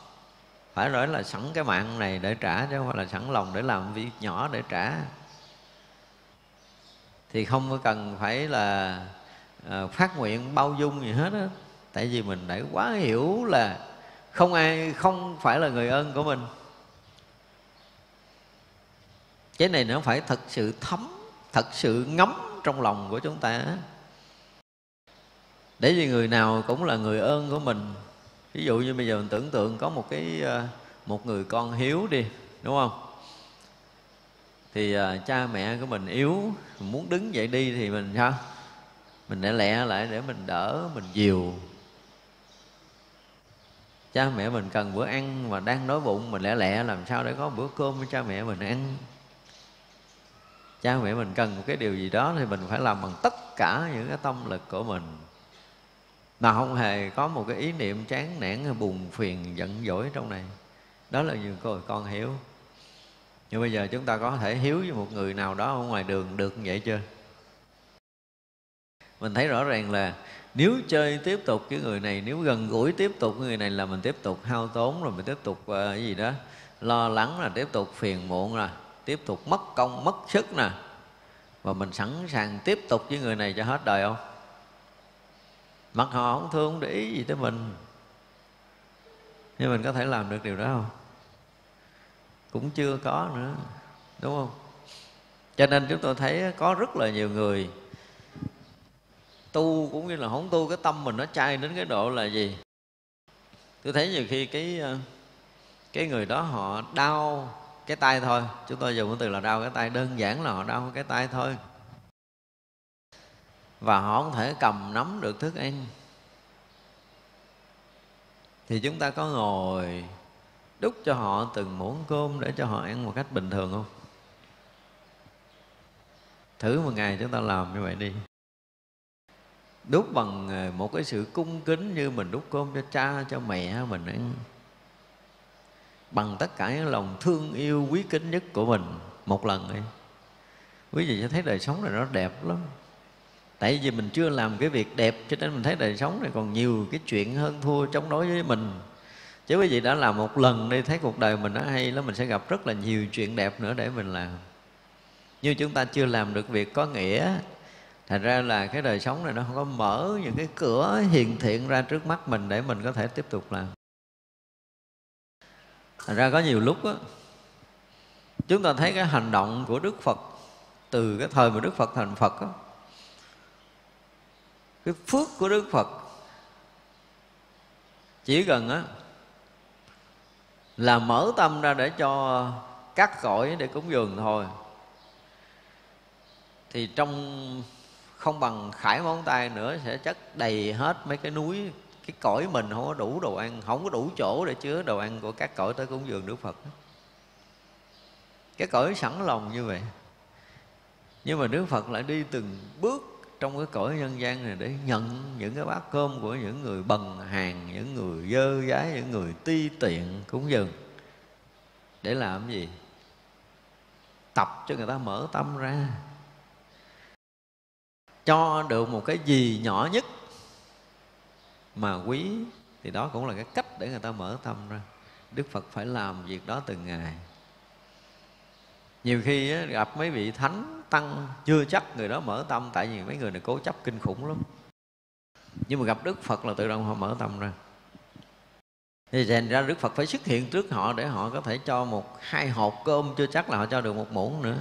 phải nói là sẵn cái mạng này để trả chứ không phải là sẵn lòng để làm việc nhỏ để trả. Thì không có cần phải là ờ, phát nguyện bao dung gì hết á. Tại vì mình đã quá hiểu là không ai không phải là người ơn của mình. Cái này nó phải thật sự thấm thật sự ngấm trong lòng của chúng ta. Để vì người nào cũng là người ơn của mình. Ví dụ như bây giờ mình tưởng tượng có một cái ờ, một người con hiếu đi đúng không? Thì uh, cha mẹ của mình yếu mình muốn đứng dậy đi thì mình sao? Mình để lẹ lại để mình đỡ mình dìu cha mẹ mình cần bữa ăn mà đang đói bụng mình lẹ lẹ, làm sao để có bữa cơm cho cha mẹ mình ăn? Cha mẹ mình cần một cái điều gì đó thì mình phải làm bằng tất cả những cái tâm lực của mình. Mà không hề có một cái ý niệm chán nản hay buồn phiền, giận dỗi trong này. Đó là những cô con hiểu. Nhưng bây giờ chúng ta có thể hiếu với một người nào đó ở ngoài đường được như vậy chưa? Mình thấy rõ ràng là nếu chơi tiếp tục với người này nếu gần gũi tiếp tục người này là mình tiếp tục hao tốn rồi mình tiếp tục uh, cái gì đó lo lắng là tiếp tục phiền muộn là tiếp tục mất công mất sức nè. Và mình sẵn sàng tiếp tục với người này cho hết đời không? Mặc họ không thương không để ý gì tới mình. Nhưng mình có thể làm được điều đó không? Cũng chưa có nữa đúng không? Cho nên chúng tôi thấy có rất là nhiều người tu cũng như là không tu, cái tâm mình nó chai đến cái độ là gì? Tôi thấy nhiều khi cái ờ, cái người đó họ đau cái tay thôi. Chúng tôi dùng cái từ là đau cái tay, đơn giản là họ đau cái tay thôi. Và họ không thể cầm nắm được thức ăn. Thì chúng ta có ngồi đút cho họ từng muỗng cơm để cho họ ăn một cách bình thường không? Thử một ngày chúng ta làm như vậy đi đút bằng ờ, một cái sự cung kính như mình đút cơm cho cha, cho mẹ mình ăn bằng tất cả những lòng thương yêu, quý kính nhất của mình một lần ấy. Quý vị sẽ thấy đời sống này nó đẹp lắm. Tại vì mình chưa làm cái việc đẹp, cho nên mình thấy đời sống này còn nhiều cái chuyện hơn thua chống đối với mình. Chứ quý vị đã làm một lần đi, thấy cuộc đời mình nó hay lắm, mình sẽ gặp rất là nhiều chuyện đẹp nữa để mình làm. Nhưng chúng ta chưa làm được việc có nghĩa thành ra là cái đời sống này nó không có mở những cái cửa hiền thiện ra trước mắt mình để mình có thể tiếp tục làm. Thành ra có nhiều lúc đó, chúng ta thấy cái hành động của đức phật từ cái thời mà đức phật thành phật đó, cái phước của đức phật chỉ cần á là mở tâm ra để cho cắt cõi để cúng dường thôi. Thì trong không bằng khải móng tay nữa sẽ chất đầy hết mấy cái núi, cái cõi mình, không có đủ đồ ăn, không có đủ chỗ để chứa đồ ăn của các cõi tới cúng dường đức phật. Cái cõi sẵn lòng như vậy. Nhưng mà đức phật lại đi từng bước trong cái cõi nhân gian này để nhận những cái bát cơm của những người bần hàng, những người dơ dái, những người ti tiện cúng dường. Để làm gì? Tập cho người ta mở tâm ra cho được một cái gì nhỏ nhất mà quý thì đó cũng là cái cách để người ta mở tâm ra. Đức phật phải làm việc đó từng ngày. Nhiều khi á, gặp mấy vị thánh tăng chưa chắc người đó mở tâm tại vì mấy người này cố chấp kinh khủng lắm. Nhưng mà gặp đức phật là tự động họ mở tâm ra. Thì thành ra đức phật phải xuất hiện trước họ để họ có thể cho một hai hộp cơm chưa chắc là họ cho được một muỗng nữa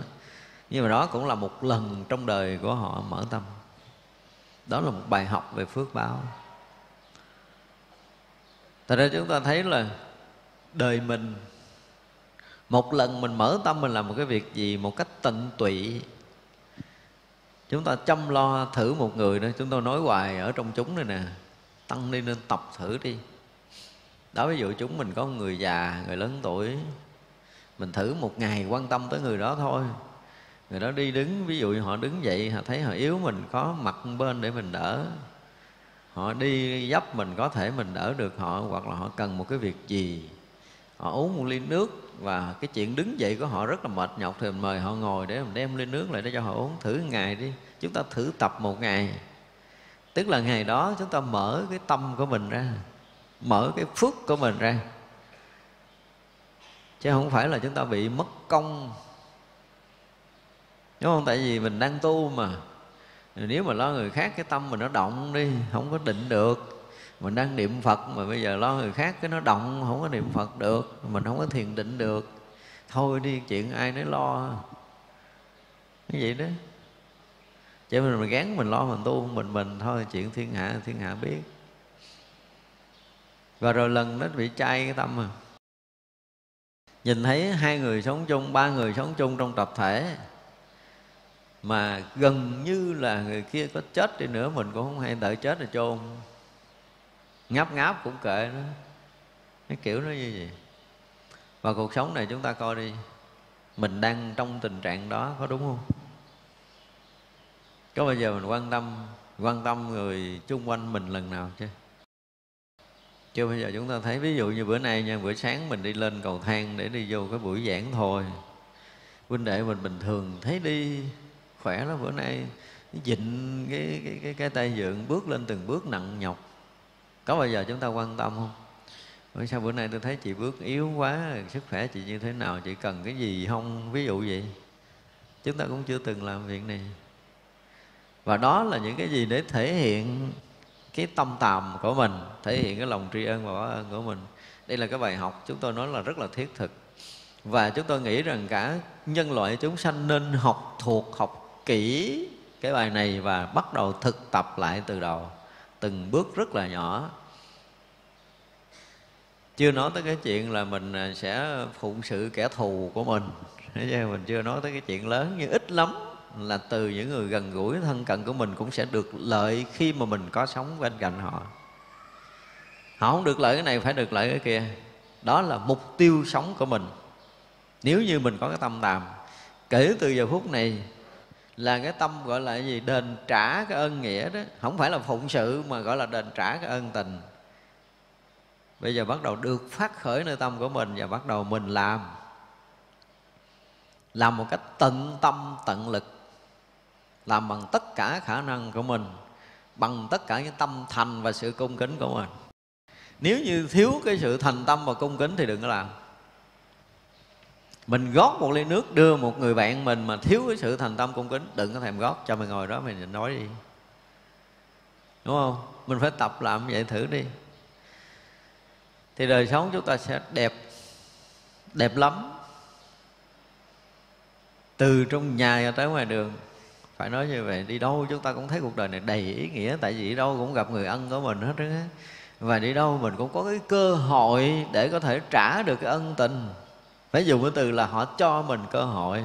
nhưng mà đó cũng là một lần trong đời của họ mở tâm. Đó là một bài học về phước báo. Thật ra chúng ta thấy là đời mình, một lần mình mở tâm mình làm một cái việc gì một cách tận tụy, chúng ta chăm lo thử một người đó chúng tôi nói hoài ở trong chúng này nè, tăng đi nên tập thử đi. Đó, ví dụ chúng mình có người già, người lớn tuổi, mình thử một ngày quan tâm tới người đó thôi người đó đi đứng, ví dụ họ đứng dậy họ thấy họ yếu mình, có mặt bên để mình đỡ. Họ đi dấp mình, có thể mình đỡ được họ, hoặc là họ cần một cái việc gì. Họ uống một ly nước, và cái chuyện đứng dậy của họ rất là mệt nhọc, thì mình mời họ ngồi để mình đem ly nước lại để cho họ uống thử ngày đi. Chúng ta thử tập một ngày. Tức là ngày đó chúng ta mở cái tâm của mình ra, mở cái phước của mình ra. Chứ không phải là chúng ta bị mất công đúng không? Tại vì mình đang tu mà. Nếu mà lo người khác cái tâm mình nó động đi không có định được. Mình đang niệm phật mà bây giờ lo người khác cái nó động không có niệm phật được. Mình không có thiền định được. Thôi đi chuyện ai nấy lo. Cái vậy đó. Chứ mình, mình gán mình lo mình tu mình mình thôi chuyện thiên hạ thiên hạ biết. Và rồi lần nó bị chay cái tâm à. Nhìn thấy hai người sống chung ba người sống chung trong tập thể mà gần như là người kia có chết đi nữa, mình cũng không hay đợi chết rồi chôn. Ngáp ngáp cũng kệ nó. Cái kiểu nó như vậy. Và cuộc sống này chúng ta coi đi, mình đang trong tình trạng đó, có đúng không? Có bao giờ mình quan tâm quan tâm người chung quanh mình lần nào chưa? Chưa bây giờ chúng ta thấy. Ví dụ như bữa nay nha, bữa sáng mình đi lên cầu thang để đi vô cái buổi giảng thôi. Huynh đệ mình bình thường thấy đi khỏe lắm. Bữa nay dịnh cái cái cái, cái tay dượng bước lên từng bước nặng nhọc. Có bao giờ chúng ta quan tâm không? Bởi sao bữa nay tôi thấy chị bước yếu quá sức khỏe chị như thế nào? Chị cần cái gì không? Ví dụ vậy. Chúng ta cũng chưa từng làm việc này. Và đó là những cái gì để thể hiện cái tâm tàm của mình thể hiện cái lòng tri ân và báo ơn của mình. Đây là cái bài học chúng tôi nói là rất là thiết thực. Và chúng tôi nghĩ rằng cả nhân loại chúng sanh nên học thuộc học kỹ cái bài này và bắt đầu thực tập lại từ đầu, từng bước rất là nhỏ. Chưa nói tới cái chuyện là mình à, sẽ phụng sự kẻ thù của mình. Mình chưa nói tới cái chuyện lớn nhưng ít lắm, là từ những người gần gũi, thân cận của mình cũng sẽ được lợi khi mà mình có sống bên cạnh họ. Họ không được lợi cái này, phải được lợi cái kia. Đó là mục tiêu sống của mình. Nếu như mình có cái tâm tàm kể từ giờ phút này là cái tâm gọi là gì? Đền trả cái ơn nghĩa đó. Không phải là phụng sự mà gọi là đền trả cái ơn tình. Bây giờ bắt đầu được phát khởi nơi tâm của mình và bắt đầu mình làm. Làm một cách tận tâm, tận lực. Làm bằng tất cả khả năng của mình, bằng tất cả những tâm thành và sự cung kính của mình. Nếu như thiếu cái sự thành tâm và cung kính thì đừng có làm mình gót một ly nước, đưa một người bạn mình mà thiếu cái sự thành tâm cung kính, đừng có thèm gót. Cho mình ngồi đó mình nói đi. Đúng không? Mình phải tập làm vậy thử đi. Thì đời sống chúng ta sẽ đẹp đẹp lắm. Từ trong nhà ra tới ngoài đường. Phải nói như vậy, đi đâu chúng ta cũng thấy cuộc đời này đầy ý nghĩa. Tại vì đi đâu cũng gặp người ân của mình hết á. Và đi đâu mình cũng có cái cơ hội để có thể trả được cái ân tình phải dùng cái từ là họ cho mình cơ hội.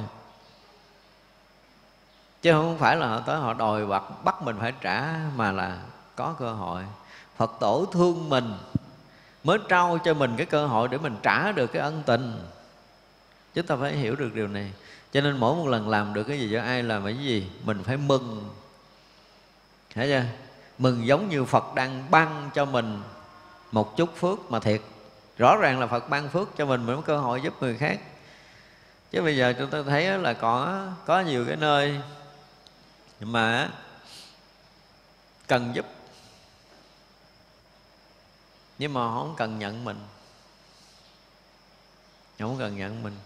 Chứ không phải là họ tới họ đòi hoặc bắt mình phải trả, mà là có cơ hội. Phật tổ thương mình mới trao cho mình cái cơ hội để mình trả được cái ân tình. Chúng ta phải hiểu được điều này. Cho nên mỗi một lần làm được cái gì cho ai làm cái gì, mình phải mừng. Thấy chưa? Mừng giống như phật đang ban cho mình một chút phước mà thiệt rõ ràng là phật ban phước cho mình mình có cơ hội giúp người khác. Chứ bây giờ chúng ta thấy là có có nhiều cái nơi mà cần giúp. Nhưng mà họ không cần nhận mình. Không cần nhận mình.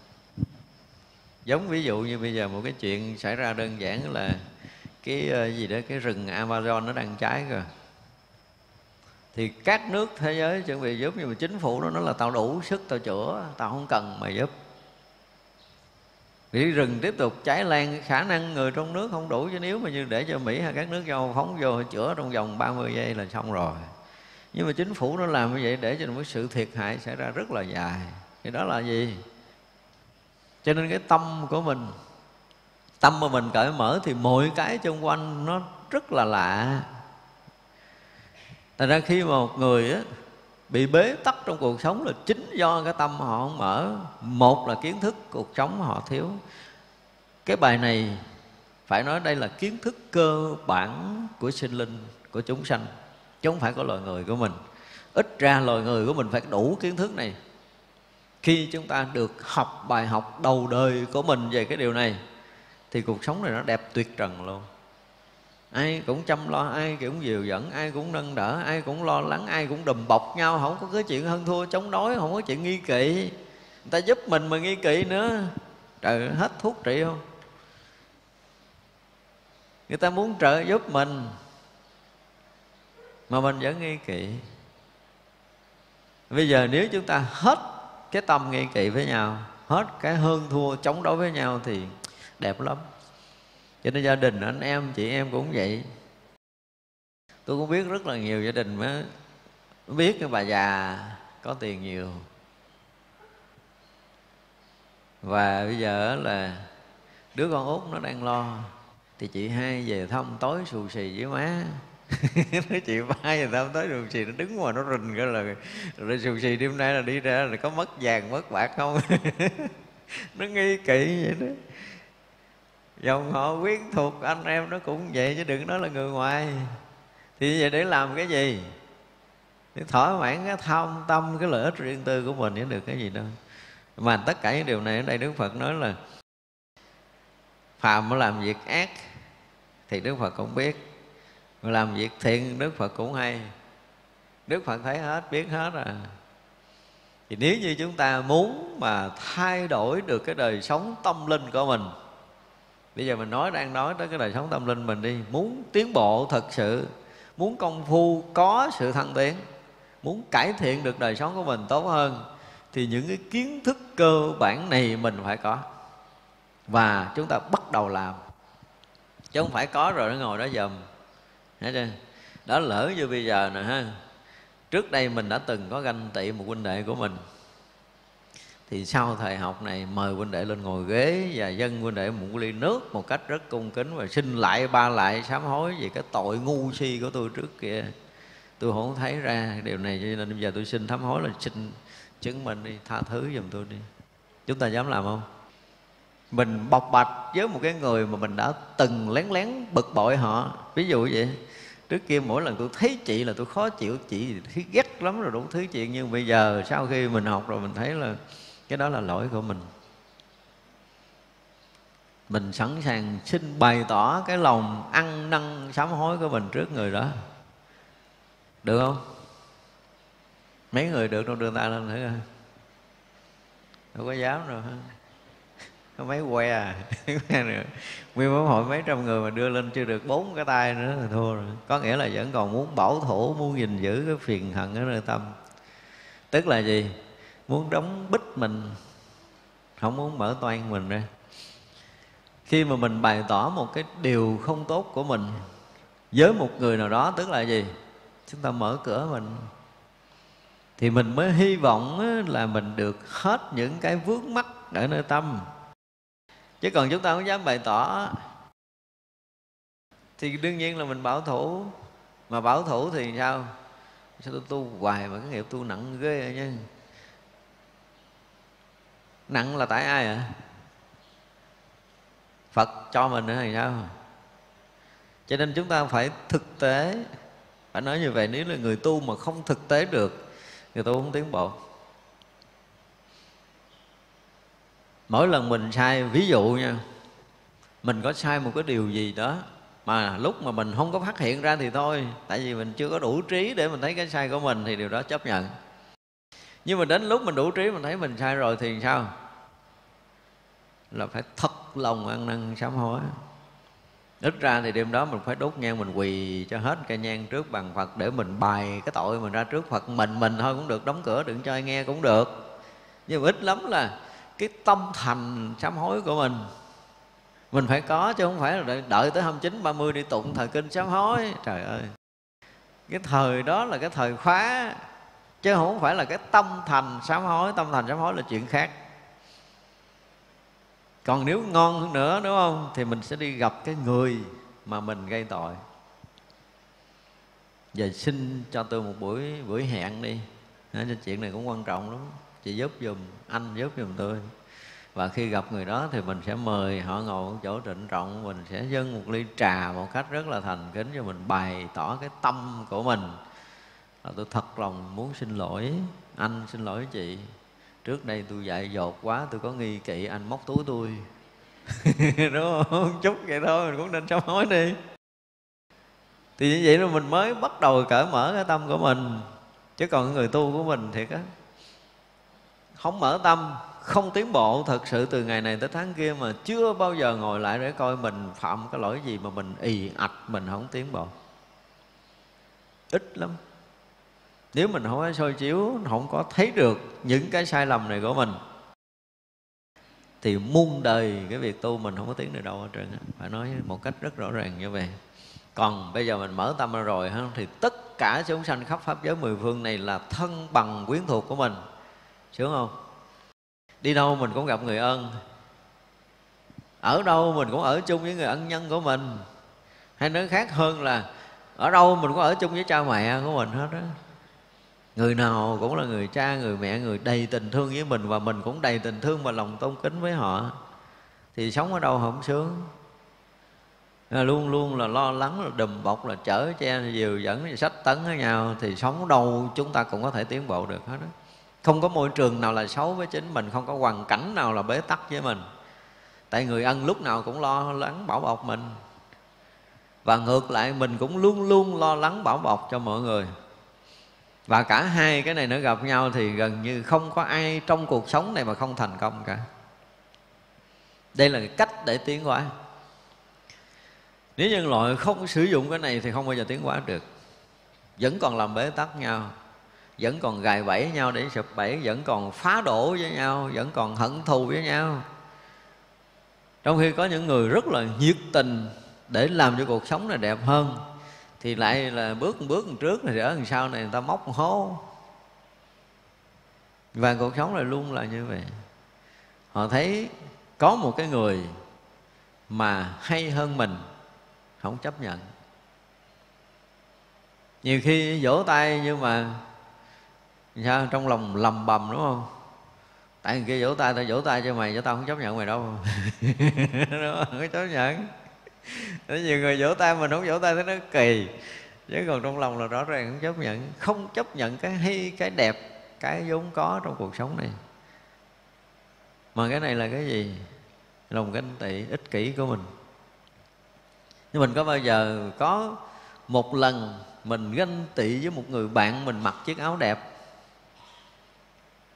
Giống ví dụ như bây giờ một cái chuyện xảy ra đơn giản là cái ờ, gì đó, cái rừng Amazon nó đang cháy rồi thì các nước thế giới chuẩn bị giúp, nhưng mà chính phủ nó nói là tao đủ sức tao chữa, tao không cần mày giúp. Vì rừng tiếp tục, cháy lan, khả năng người trong nước không đủ, chứ nếu mà như để cho Mỹ hay các nước châu phóng vô chữa trong vòng 30 giây là xong rồi. Nhưng mà chính phủ nó làm như vậy để cho một sự thiệt hại xảy ra rất là dài. Thì đó là gì? Cho nên cái tâm của mình, tâm mà mình cởi mở thì mọi cái xung quanh nó rất là lạ. Thành ra khi mà một người á, bị bế tắc trong cuộc sống là chính do cái tâm họ không mở. Một là kiến thức cuộc sống họ thiếu. Cái bài này phải nói đây là kiến thức cơ bản của sinh linh, của chúng sanh Chứ không phải của loài người của mình. Ít ra loài người của mình phải đủ kiến thức này. Khi chúng ta được học bài học đầu đời của mình về cái điều này thì cuộc sống này nó đẹp tuyệt trần luôn ai cũng chăm lo, ai cũng dìu dẫn, ai cũng nâng đỡ, ai cũng lo lắng, ai cũng đùm bọc nhau. Không có cái chuyện hơn thua chống đối, không có chuyện nghi kỵ. Người ta giúp mình mà nghi kỵ nữa. Trời, hết thuốc trị không? Người ta muốn trợ giúp mình mà mình vẫn nghi kỵ. Bây giờ nếu chúng ta hết cái tâm nghi kỵ với nhau, hết cái hơn thua chống đối với nhau thì đẹp lắm cho nên gia đình anh em, chị em cũng vậy. Tôi cũng biết rất là nhiều gia đình mới biết cái bà già có tiền nhiều. Và bây giờ là đứa con út nó đang lo, thì chị hai về thăm tối xù xì với má. Nói chị ba về thăm tối xù xì, nó đứng ngoài nó rình cái là rồi xù xì đêm nay là đi ra là có mất vàng, mất bạc không? Nó nghi kỵ vậy đó dòng họ quyến thuộc, anh em nó cũng vậy chứ đừng nói là người ngoài. Thì vậy để làm cái gì? Để thỏa mãn cái tham tâm, cái lợi ích riêng tư của mình chứ được cái gì đâu. Mà tất cả những điều này ở đây đức phật nói là phàm mà làm việc ác thì đức phật cũng biết. Mà làm việc thiện, đức phật cũng hay. Đức phật thấy hết, biết hết à. Thì nếu như chúng ta muốn mà thay đổi được cái đời sống tâm linh của mình bây giờ mình nói đang nói tới cái đời sống tâm linh mình đi. Muốn tiến bộ thật sự, muốn công phu, có sự thăng tiến, muốn cải thiện được đời sống của mình tốt hơn, thì những cái kiến thức cơ bản này mình phải có. Và chúng ta bắt đầu làm. Chứ không phải có rồi nó ngồi đó dầm Thấy chưa? đó lỡ như bây giờ nè ha. Trước đây mình đã từng có ganh tị một huynh đệ của mình thì sau thời học này mời huynh đệ lên ngồi ghế và dân huynh đệ một ly nước một cách rất cung kính và xin lại ba lại sám hối về cái tội ngu si của tôi trước kia. Tôi không thấy ra điều này, cho nên bây giờ tôi xin sám hối là xin chứng minh đi, tha thứ giùm tôi đi. Chúng ta dám làm không? Mình bộc bạch với một cái người mà mình đã từng lén lén bực bội họ. Ví dụ vậy, trước kia mỗi lần tôi thấy chị là tôi khó chịu, chị thấy ghét lắm rồi đủ thứ chuyện. Nhưng bây giờ sau khi mình học rồi mình thấy là cái đó là lỗi của mình. Mình sẵn sàng xin bày tỏ cái lòng ăn năn, sám hối của mình trước người đó. Được không? Mấy người được đâu đưa tay lên thử coi. Đâu có dám rồi có mấy que à? Nguyên một hội mấy trăm người mà đưa lên chưa được bốn cái tay nữa thì thua rồi. Có nghĩa là vẫn còn muốn bảo thủ, muốn gìn giữ cái phiền hận ở nơi tâm. Tức là gì? Muốn đóng bích mình, không muốn mở toan mình ra. Khi mà mình bày tỏ một cái điều không tốt của mình với một người nào đó, tức là gì? Chúng ta mở cửa mình. Thì mình mới hy vọng là mình được hết những cái vướng mắc ở nơi tâm. Chứ còn chúng ta không dám bày tỏ. Thì đương nhiên là mình bảo thủ. Mà bảo thủ thì sao? Sao tôi tu hoài mà cái nghiệp tu nặng ghê vậy nha nặng là tại ai ạ? À? phật cho mình nữa hay sao? Cho nên chúng ta phải thực tế. Phải nói như vậy, nếu là người tu mà không thực tế được, người tu không tiến bộ. Mỗi lần mình sai, ví dụ nha, mình có sai một cái điều gì đó mà lúc mà mình không có phát hiện ra thì thôi, tại vì mình chưa có đủ trí để mình thấy cái sai của mình thì điều đó chấp nhận. Nhưng mà đến lúc mình đủ trí, mình thấy mình sai rồi thì sao? Là phải thật lòng ăn năn sám hối. Ít ra thì đêm đó mình phải đốt nhang mình quỳ cho hết cây nhang trước bằng phật để mình bày cái tội mình ra trước phật. Mình mình thôi cũng được đóng cửa đừng cho ai nghe cũng được. Nhưng mà ít lắm là cái tâm thành sám hối của mình. Mình phải có chứ không phải là đợi, đợi tới 29, 30 đi tụng thời kinh sám hối. Trời ơi. Cái thời đó là cái thời khóa chứ không phải là cái tâm thành sám hối. Tâm thành sám hối là chuyện khác còn nếu ngon hơn nữa, đúng không? Thì mình sẽ đi gặp cái người mà mình gây tội. Và xin cho tôi một buổi buổi hẹn đi. Cho chuyện này cũng quan trọng lắm. Chị giúp dùm anh giúp dùm tôi. Và khi gặp người đó thì mình sẽ mời họ ngồi chỗ trịnh trọng. Mình sẽ dâng một ly trà một cách rất là thành kính cho mình, bày tỏ cái tâm của mình. Là tôi thật lòng muốn xin lỗi. Anh xin lỗi chị trước đây tôi dạy dột quá, tôi có nghi kỵ anh móc túi tôi. Đúng không? Chút vậy thôi, mình cũng nên sám hối đi. Thì như vậy là mình mới bắt đầu cởi mở cái tâm của mình. Chứ còn người tu của mình thiệt á, không mở tâm, không tiến bộ. Thật sự từ ngày này tới tháng kia mà chưa bao giờ ngồi lại để coi mình phạm cái lỗi gì mà mình ì ạch, mình không tiến bộ. Ít lắm nếu mình không có soi chiếu, không có thấy được những cái sai lầm này của mình, thì muôn đời cái việc tu mình không có tiến được đâu hết trơn phải nói một cách rất rõ ràng như vậy. Còn bây giờ mình mở tâm ra rồi thì tất cả chúng sanh khắp pháp giới mười phương này là thân bằng quyến thuộc của mình. Sướng không? Đi đâu mình cũng gặp người ơn ở đâu mình cũng ở chung với người ân nhân của mình. Hay nói khác hơn là, ở đâu mình cũng ở chung với cha mẹ của mình hết đó người nào cũng là người cha, người mẹ, người đầy tình thương với mình và mình cũng đầy tình thương và lòng tôn kính với họ. Thì sống ở đâu không sướng. Là luôn luôn là lo lắng, là đùm bọc, là chở che, dìu dẫn, sách tấn với nhau. Thì sống đâu chúng ta cũng có thể tiến bộ được hết đó không có môi trường nào là xấu với chính mình, không có hoàn cảnh nào là bế tắc với mình. Tại người ân lúc nào cũng lo lắng bảo bọc mình. Và ngược lại, mình cũng luôn luôn lo lắng bảo bọc cho mọi người và cả hai cái này nó gặp nhau thì gần như không có ai trong cuộc sống này mà không thành công cả. Đây là cái cách để tiến hóa. Nếu nhân loại không sử dụng cái này thì không bao giờ tiến hóa được. Vẫn còn làm bế tắc nhau, vẫn còn gài bẫy nhau để sụp bẫy, vẫn còn phá đổ với nhau, vẫn còn hận thù với nhau. Trong khi có những người rất là nhiệt tình để làm cho cuộc sống này đẹp hơn thì lại là bước một bước một trước này ở đằng sau này người ta móc một hố. Và cuộc sống này luôn là như vậy. Họ thấy có một cái người mà hay hơn mình, không chấp nhận. Nhiều khi vỗ tay nhưng mà sao, trong lòng lầm bầm, đúng không? Tại người kia vỗ tay, tao vỗ tay cho mày, cho tao không chấp nhận mày đâu. Đúng không? không chấp nhận nhiều người vỗ tay, mình không vỗ tay thấy nó kỳ. Chứ còn trong lòng là rõ ràng không chấp nhận, không chấp nhận cái hay, cái đẹp, cái vốn có trong cuộc sống này. Mà cái này là cái gì? Lòng ganh tị, ích kỷ của mình. Nhưng mình có bao giờ có một lần mình ganh tị với một người bạn mình mặc chiếc áo đẹp?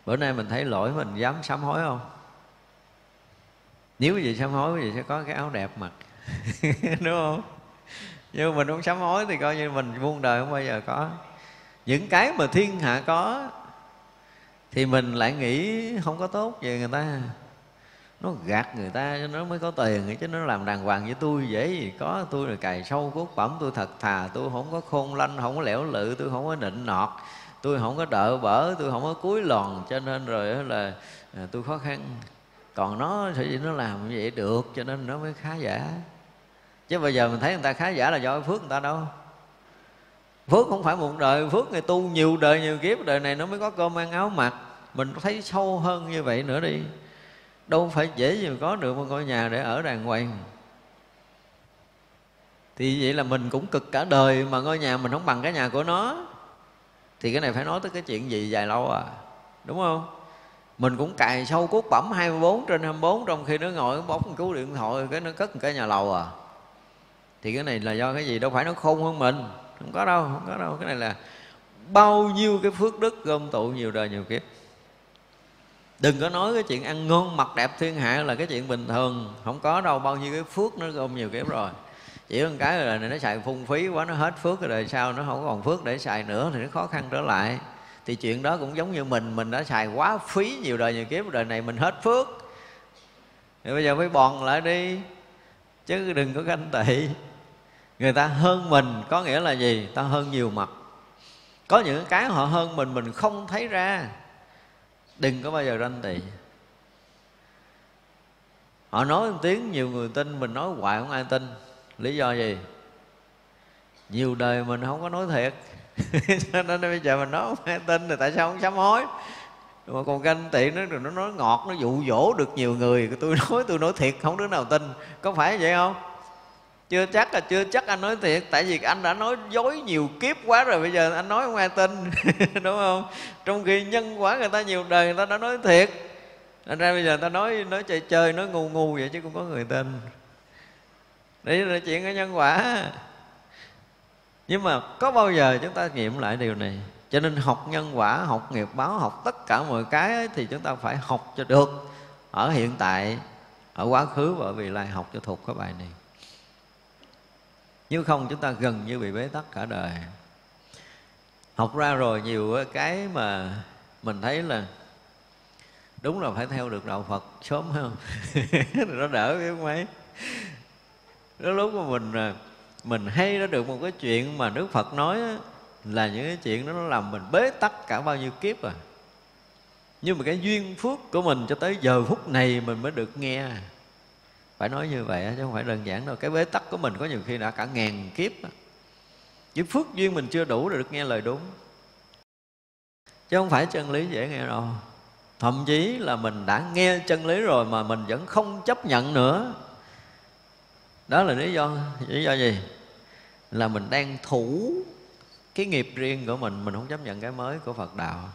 Bữa nay mình thấy lỗi, mình dám sám hối không? Nếu gì sám hối gì sẽ có cái áo đẹp mặc. đúng không? Nhưng mình không sám hối thì coi như mình muôn đời không bao giờ có. Những cái mà thiên hạ có thì mình lại nghĩ không có tốt về người ta. Nó gạt người ta cho nó mới có tiền, chứ nó làm đàng hoàng với tôi dễ gì có. Tôi là cài sâu cốt bẩm, tôi thật thà, tôi không có khôn lanh, không có lẻo lự, tôi không có nịnh nọt, tôi không có đỡ bở tôi không có cúi lòn. Cho nên rồi là à, tôi khó khăn. Còn nó thì nó làm như vậy được, cho nên nó mới khá giả chứ bây giờ mình thấy người ta khá giả là do phước người ta đâu. Phước không phải một đời, phước người tu nhiều đời, nhiều kiếp, đời này nó mới có cơm ăn áo mặc. Mình thấy sâu hơn như vậy nữa đi. Đâu phải dễ gì có được một ngôi nhà để ở đàng hoàng. Thì vậy là mình cũng cực cả đời mà ngôi nhà mình không bằng cái nhà của nó. Thì cái này phải nói tới cái chuyện gì dài lâu à? Đúng không? Mình cũng cài sâu cốt bẩm 24 trên 24 trong khi nó ngồi bóng cứu điện thoại, cái nó cất một cái nhà lầu à? Thì cái này là do cái gì? Đâu phải nó khôn hơn mình. Không có đâu, không có đâu. Cái này là bao nhiêu cái phước đức gom tụ nhiều đời nhiều kiếp. Đừng có nói cái chuyện ăn ngon mặc đẹp thiên hạ là cái chuyện bình thường. Không có đâu, bao nhiêu cái phước nó gom nhiều kiếp rồi. Chỉ một cái là nó xài phung phí quá, nó hết phước rồi, đời sau nó không còn phước để xài nữa thì nó khó khăn trở lại. Thì chuyện đó cũng giống như mình mình đã xài quá phí nhiều đời nhiều kiếp, đời này mình hết phước. Thì bây giờ phải bòn lại đi, chứ đừng có ganh tị người ta hơn mình có nghĩa là gì? Ta hơn nhiều mặt. Có những cái họ hơn mình mình không thấy ra. Đừng có bao giờ ranh tị. Họ nói một tiếng, nhiều người tin, mình nói hoài không ai tin. Lý do gì? Nhiều đời mình không có nói thiệt. Cho nên bây giờ mình nói không ai tin thì tại sao không sám hối? Mà còn ganh tị nó nó nói ngọt, nó dụ dỗ được nhiều người. Tôi nói tôi nói thiệt, không đứa nào tin. Có phải vậy không? Chưa chắc là chưa chắc anh nói thiệt tại vì anh đã nói dối nhiều kiếp quá rồi bây giờ anh nói không ai tin đúng không? Trong khi nhân quả người ta nhiều đời người ta đã nói thiệt. Thành ra bây giờ người ta nói nói chơi chơi nói ngu ngu vậy chứ cũng có người tin. Đấy là chuyện của nhân quả. Nhưng mà có bao giờ chúng ta nghiệm lại điều này? Cho nên học nhân quả học nghiệp báo học tất cả mọi cái ấy, thì chúng ta phải học cho được. Ở hiện tại ở quá khứ và ở vị lai học cho thuộc cái bài này nếu không, chúng ta gần như bị bế tắc cả đời. Học ra rồi nhiều cái mà mình thấy là đúng là phải theo được đạo Phật sớm không nó đỡ biết mấy đó lúc mà mình à, mình hay nó được một cái chuyện mà Đức Phật nói là những cái chuyện đó nó làm mình bế tắc cả bao nhiêu kiếp à. Nhưng mà cái duyên phước của mình cho tới giờ phút này mình mới được nghe phải nói như vậy chứ không phải đơn giản đâu. Cái bế tắc của mình có nhiều khi đã cả ngàn kiếp chứ phước duyên mình chưa đủ để được nghe lời đúng. Chứ không phải chân lý dễ nghe đâu. Thậm chí là mình đã nghe chân lý rồi mà mình vẫn không chấp nhận nữa. Đó là lý do lý do gì? Là mình đang thủ cái nghiệp riêng của mình mình không chấp nhận cái mới của phật đạo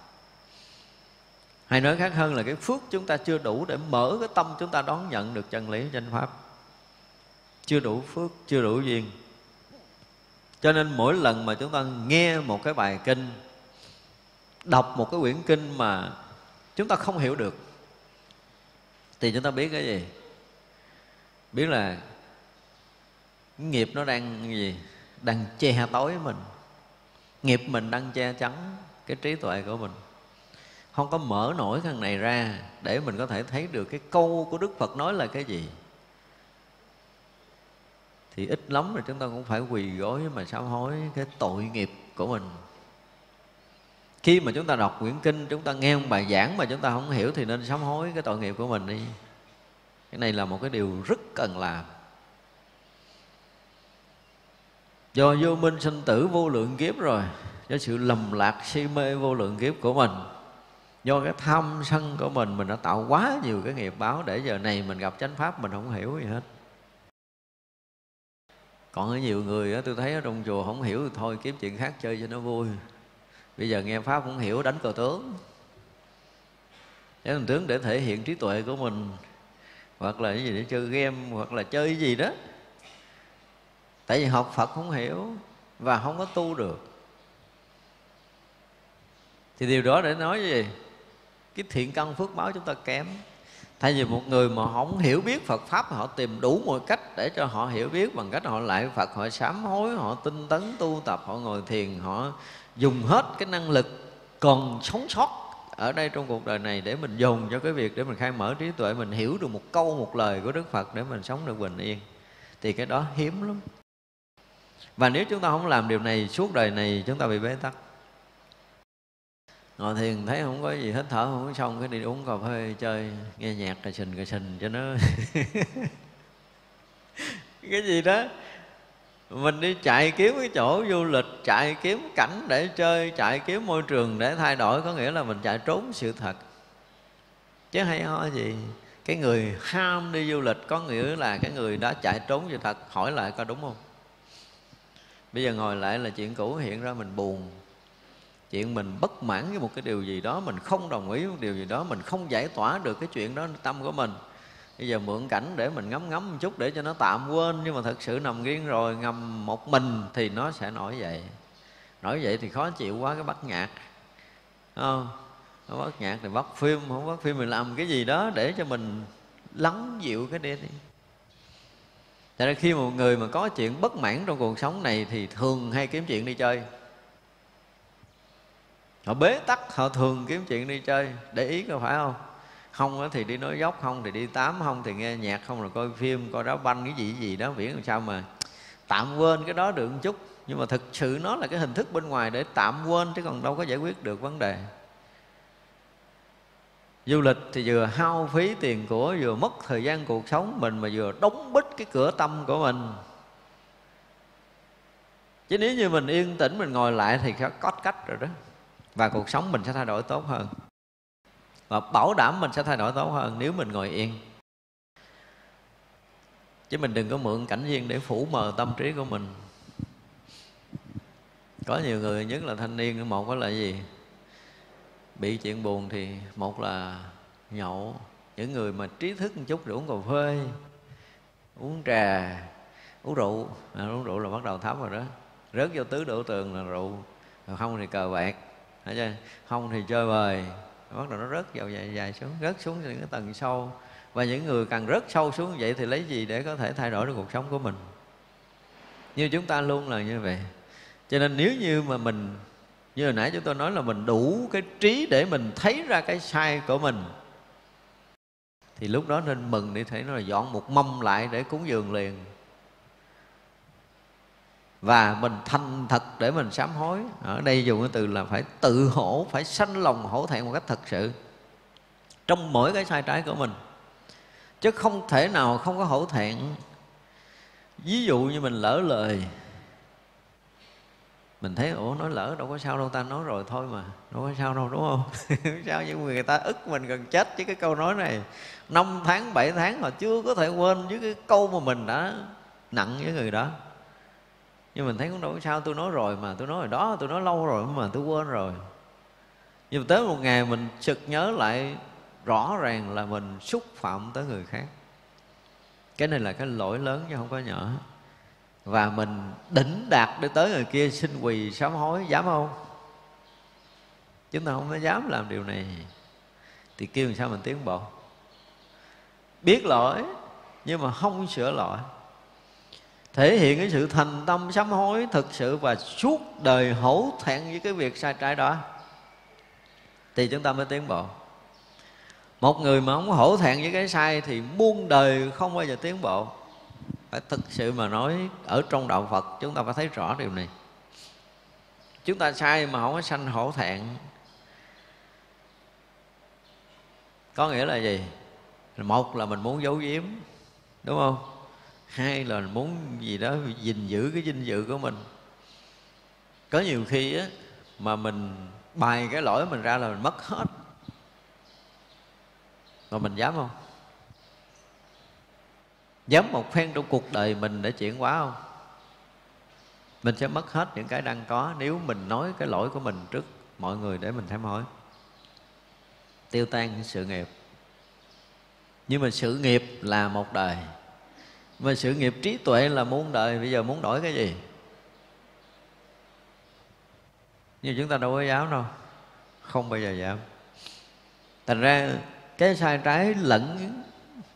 hay nói khác hơn là cái phước chúng ta chưa đủ để mở cái tâm chúng ta đón nhận được chân lý chân pháp. Chưa đủ phước, chưa đủ duyên. Cho nên mỗi lần mà chúng ta nghe một cái bài kinh, đọc một cái quyển kinh mà chúng ta không hiểu được, thì chúng ta biết cái gì? Biết là nghiệp nó đang gì? Đang che tối mình. Nghiệp mình đang che chắn cái trí tuệ của mình không có mở nổi thằng này ra để mình có thể thấy được cái câu của đức phật nói là cái gì. Thì ít lắm rồi chúng ta cũng phải quỳ gối mà sám hối cái tội nghiệp của mình. Khi mà chúng ta đọc quyển kinh, chúng ta nghe một bài giảng mà chúng ta không hiểu thì nên sám hối cái tội nghiệp của mình đi. Cái này là một cái điều rất cần làm. Do vô minh sinh tử vô lượng kiếp rồi, do sự lầm lạc si mê vô lượng kiếp của mình do cái tham sân của mình mình đã tạo quá nhiều cái nghiệp báo để giờ này mình gặp chánh pháp mình không hiểu gì hết. Còn có nhiều người đó, tôi thấy ở trong chùa không hiểu thì thôi kiếm chuyện khác chơi cho nó vui. Bây giờ nghe pháp cũng hiểu đánh cờ tướng. Đánh cờ tướng để thể hiện trí tuệ của mình hoặc là cái gì để chơi game hoặc là chơi gì đó. Tại vì học phật không hiểu và không có tu được. Thì điều đó để nói gì? Cái thiện căn phước báo chúng ta kém. Thay vì một người mà không hiểu biết Phật pháp, họ tìm đủ mọi cách để cho họ hiểu biết bằng cách họ lại Phật, họ sám hối, họ tinh tấn tu tập, họ ngồi thiền, họ dùng hết cái năng lực còn sống sót ở đây trong cuộc đời này để mình dùng cho cái việc để mình khai mở trí tuệ, mình hiểu được một câu, một lời của Đức Phật để mình sống được bình yên. Thì cái đó hiếm lắm. Và nếu chúng ta không làm điều này, suốt đời này chúng ta bị bế tắc ngồi thiền thấy không có gì hết, thở không có xong, cái đi uống cà phê chơi, nghe nhạc cà sình cà sình cho nó cái gì đó. Mình đi chạy kiếm cái chỗ du lịch, chạy kiếm cảnh để chơi, chạy kiếm môi trường để thay đổi, có nghĩa là mình chạy trốn sự thật. Chứ hay ho gì, cái người ham đi du lịch có nghĩa là cái người đã chạy trốn sự thật, hỏi lại có đúng không? Bây giờ ngồi lại là chuyện cũ hiện ra, mình buồn chuyện mình bất mãn với một cái điều gì đó, mình không đồng ý với một điều gì đó, mình không giải tỏa được cái chuyện đó tâm của mình. Bây giờ mượn cảnh để mình ngắm ngắm một chút để cho nó tạm quên, nhưng mà thật sự nằm riêng rồi, ngầm một mình thì nó sẽ nổi dậy. Nổi dậy thì khó chịu quá, cái bắt nhạc. Không? Nó bắt nhạc thì bắt phim, không bắt phim mình làm cái gì đó để cho mình lắng dịu cái đi đi. Tại ra khi một người mà có chuyện bất mãn trong cuộc sống này thì thường hay kiếm chuyện đi chơi họ bế tắc, họ thường kiếm chuyện đi chơi, để ý có phải không? Không thì đi nói dốc, không thì đi tám, không thì nghe nhạc, không là coi phim, coi đá banh, cái gì cái gì đó viễn làm sao mà tạm quên cái đó được một chút. Nhưng mà thực sự nó là cái hình thức bên ngoài để tạm quên, chứ còn đâu có giải quyết được vấn đề. Du lịch thì vừa hao phí tiền của, vừa mất thời gian cuộc sống mình, mà vừa đóng bít cái cửa tâm của mình. Chứ nếu như mình yên tĩnh, mình ngồi lại thì có cách rồi đó và cuộc sống mình sẽ thay đổi tốt hơn. Và bảo đảm mình sẽ thay đổi tốt hơn nếu mình ngồi yên. Chứ mình đừng có mượn cảnh duyên để phủ mờ tâm trí của mình. Có nhiều người nhất là thanh niên một có là gì? Bị chuyện buồn thì một là nhậu. Những người mà trí thức một chút rồi uống cà phê uống trà uống rượu. À, uống rượu là bắt đầu thấm rồi đó. Rớt vô tứ đổ tường là rượu không thì cờ bạc chưa? không thì chơi bời. Bắt đầu nó rớt vào dài dài xuống, rớt xuống những cái tầng sâu và những người càng rớt sâu xuống vậy thì lấy gì để có thể thay đổi được cuộc sống của mình? Như chúng ta luôn là như vậy. Cho nên nếu như mà mình, như hồi nãy chúng tôi nói là mình đủ cái trí để mình thấy ra cái sai của mình, thì lúc đó nên mừng để thấy nó là dọn một mâm lại để cúng dường liền và mình thành thật để mình sám hối. Ở đây dùng cái từ là phải tự hổ, phải sanh lòng hổ thẹn một cách thật sự. Trong mỗi cái sai trái của mình. Chứ không thể nào không có hổ thẹn. Ví dụ như mình lỡ lời. Mình thấy, ủa, nói lỡ đâu có sao đâu, ta nói rồi thôi mà, đâu có sao đâu đúng không? Sao nhưng người ta ức mình gần chết với cái câu nói này. Năm tháng, bảy tháng mà chưa có thể quên với cái câu mà mình đã nặng với người đó nhưng mình thấy cũng đâu có sao, tôi nói rồi mà, tôi nói rồi đó, tôi nói lâu rồi mà tôi quên rồi. Nhưng mà tới một ngày mình sực nhớ lại rõ ràng là mình xúc phạm tới người khác. Cái này là cái lỗi lớn chứ không có nhỏ. Và mình đỉnh đạt để tới người kia xin quỳ sám hối, dám không? Chúng ta không có dám làm điều này. Thì kêu làm sao mình tiến bộ? Biết lỗi, nhưng mà không sửa lỗi thể hiện cái sự thành tâm sám hối thực sự và suốt đời hổ thẹn với cái việc sai trái đó. Thì chúng ta mới tiến bộ. Một người mà không hổ thẹn với cái sai thì muôn đời không bao giờ tiến bộ. Phải thực sự mà nói, ở trong đạo phật, chúng ta phải thấy rõ điều này. Chúng ta sai mà không có sanh hổ thẹn. Có nghĩa là gì? Một là mình muốn giấu giếm, đúng không? Hai là muốn gì đó gìn giữ cái dinh dự của mình. Có nhiều khi á, mà mình bày cái lỗi mình ra là mình mất hết. Mà mình dám không? Dám một phen trong cuộc đời mình để chuyển hóa không? Mình sẽ mất hết những cái đang có nếu mình nói cái lỗi của mình trước mọi người để mình sám hối tiêu tan sự nghiệp. Nhưng mà sự nghiệp là một đời mà sự nghiệp trí tuệ là muôn đời, bây giờ muốn đổi cái gì? Nhưng chúng ta đâu có dám đâu. Không bao giờ dám. Thành ra cái sai trái lẫn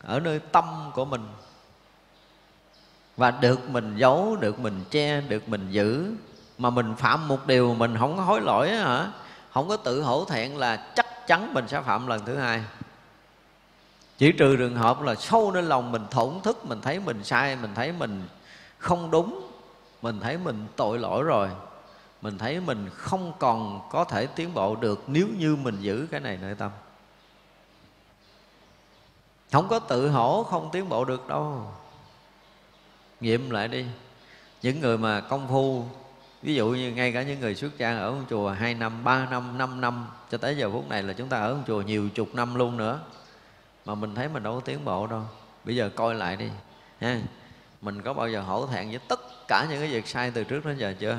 ở nơi tâm của mình. Và được mình giấu, được mình che, được mình giữ. Mà mình phạm một điều mình không có hối lỗi hả? Không có tự hổ thẹn là chắc chắn mình sẽ phạm lần thứ hai chỉ trừ trường hợp là sâu lên lòng mình thổn thức mình thấy mình sai mình thấy mình không đúng mình thấy mình tội lỗi rồi mình thấy mình không còn có thể tiến bộ được nếu như mình giữ cái này nơi tâm. Không có tự hổ không tiến bộ được đâu. Nghiệm lại đi. Những người mà công phu ví dụ như ngay cả những người xuất gia ở một chùa 2 năm, 3 năm, 5 năm cho tới giờ phút này là chúng ta ở một chùa nhiều chục năm luôn nữa mà mình thấy mình đâu có tiến bộ đâu. Bây giờ coi lại đi, ha. Mình có bao giờ hổ thẹn với tất cả những cái việc sai từ trước đến giờ chưa?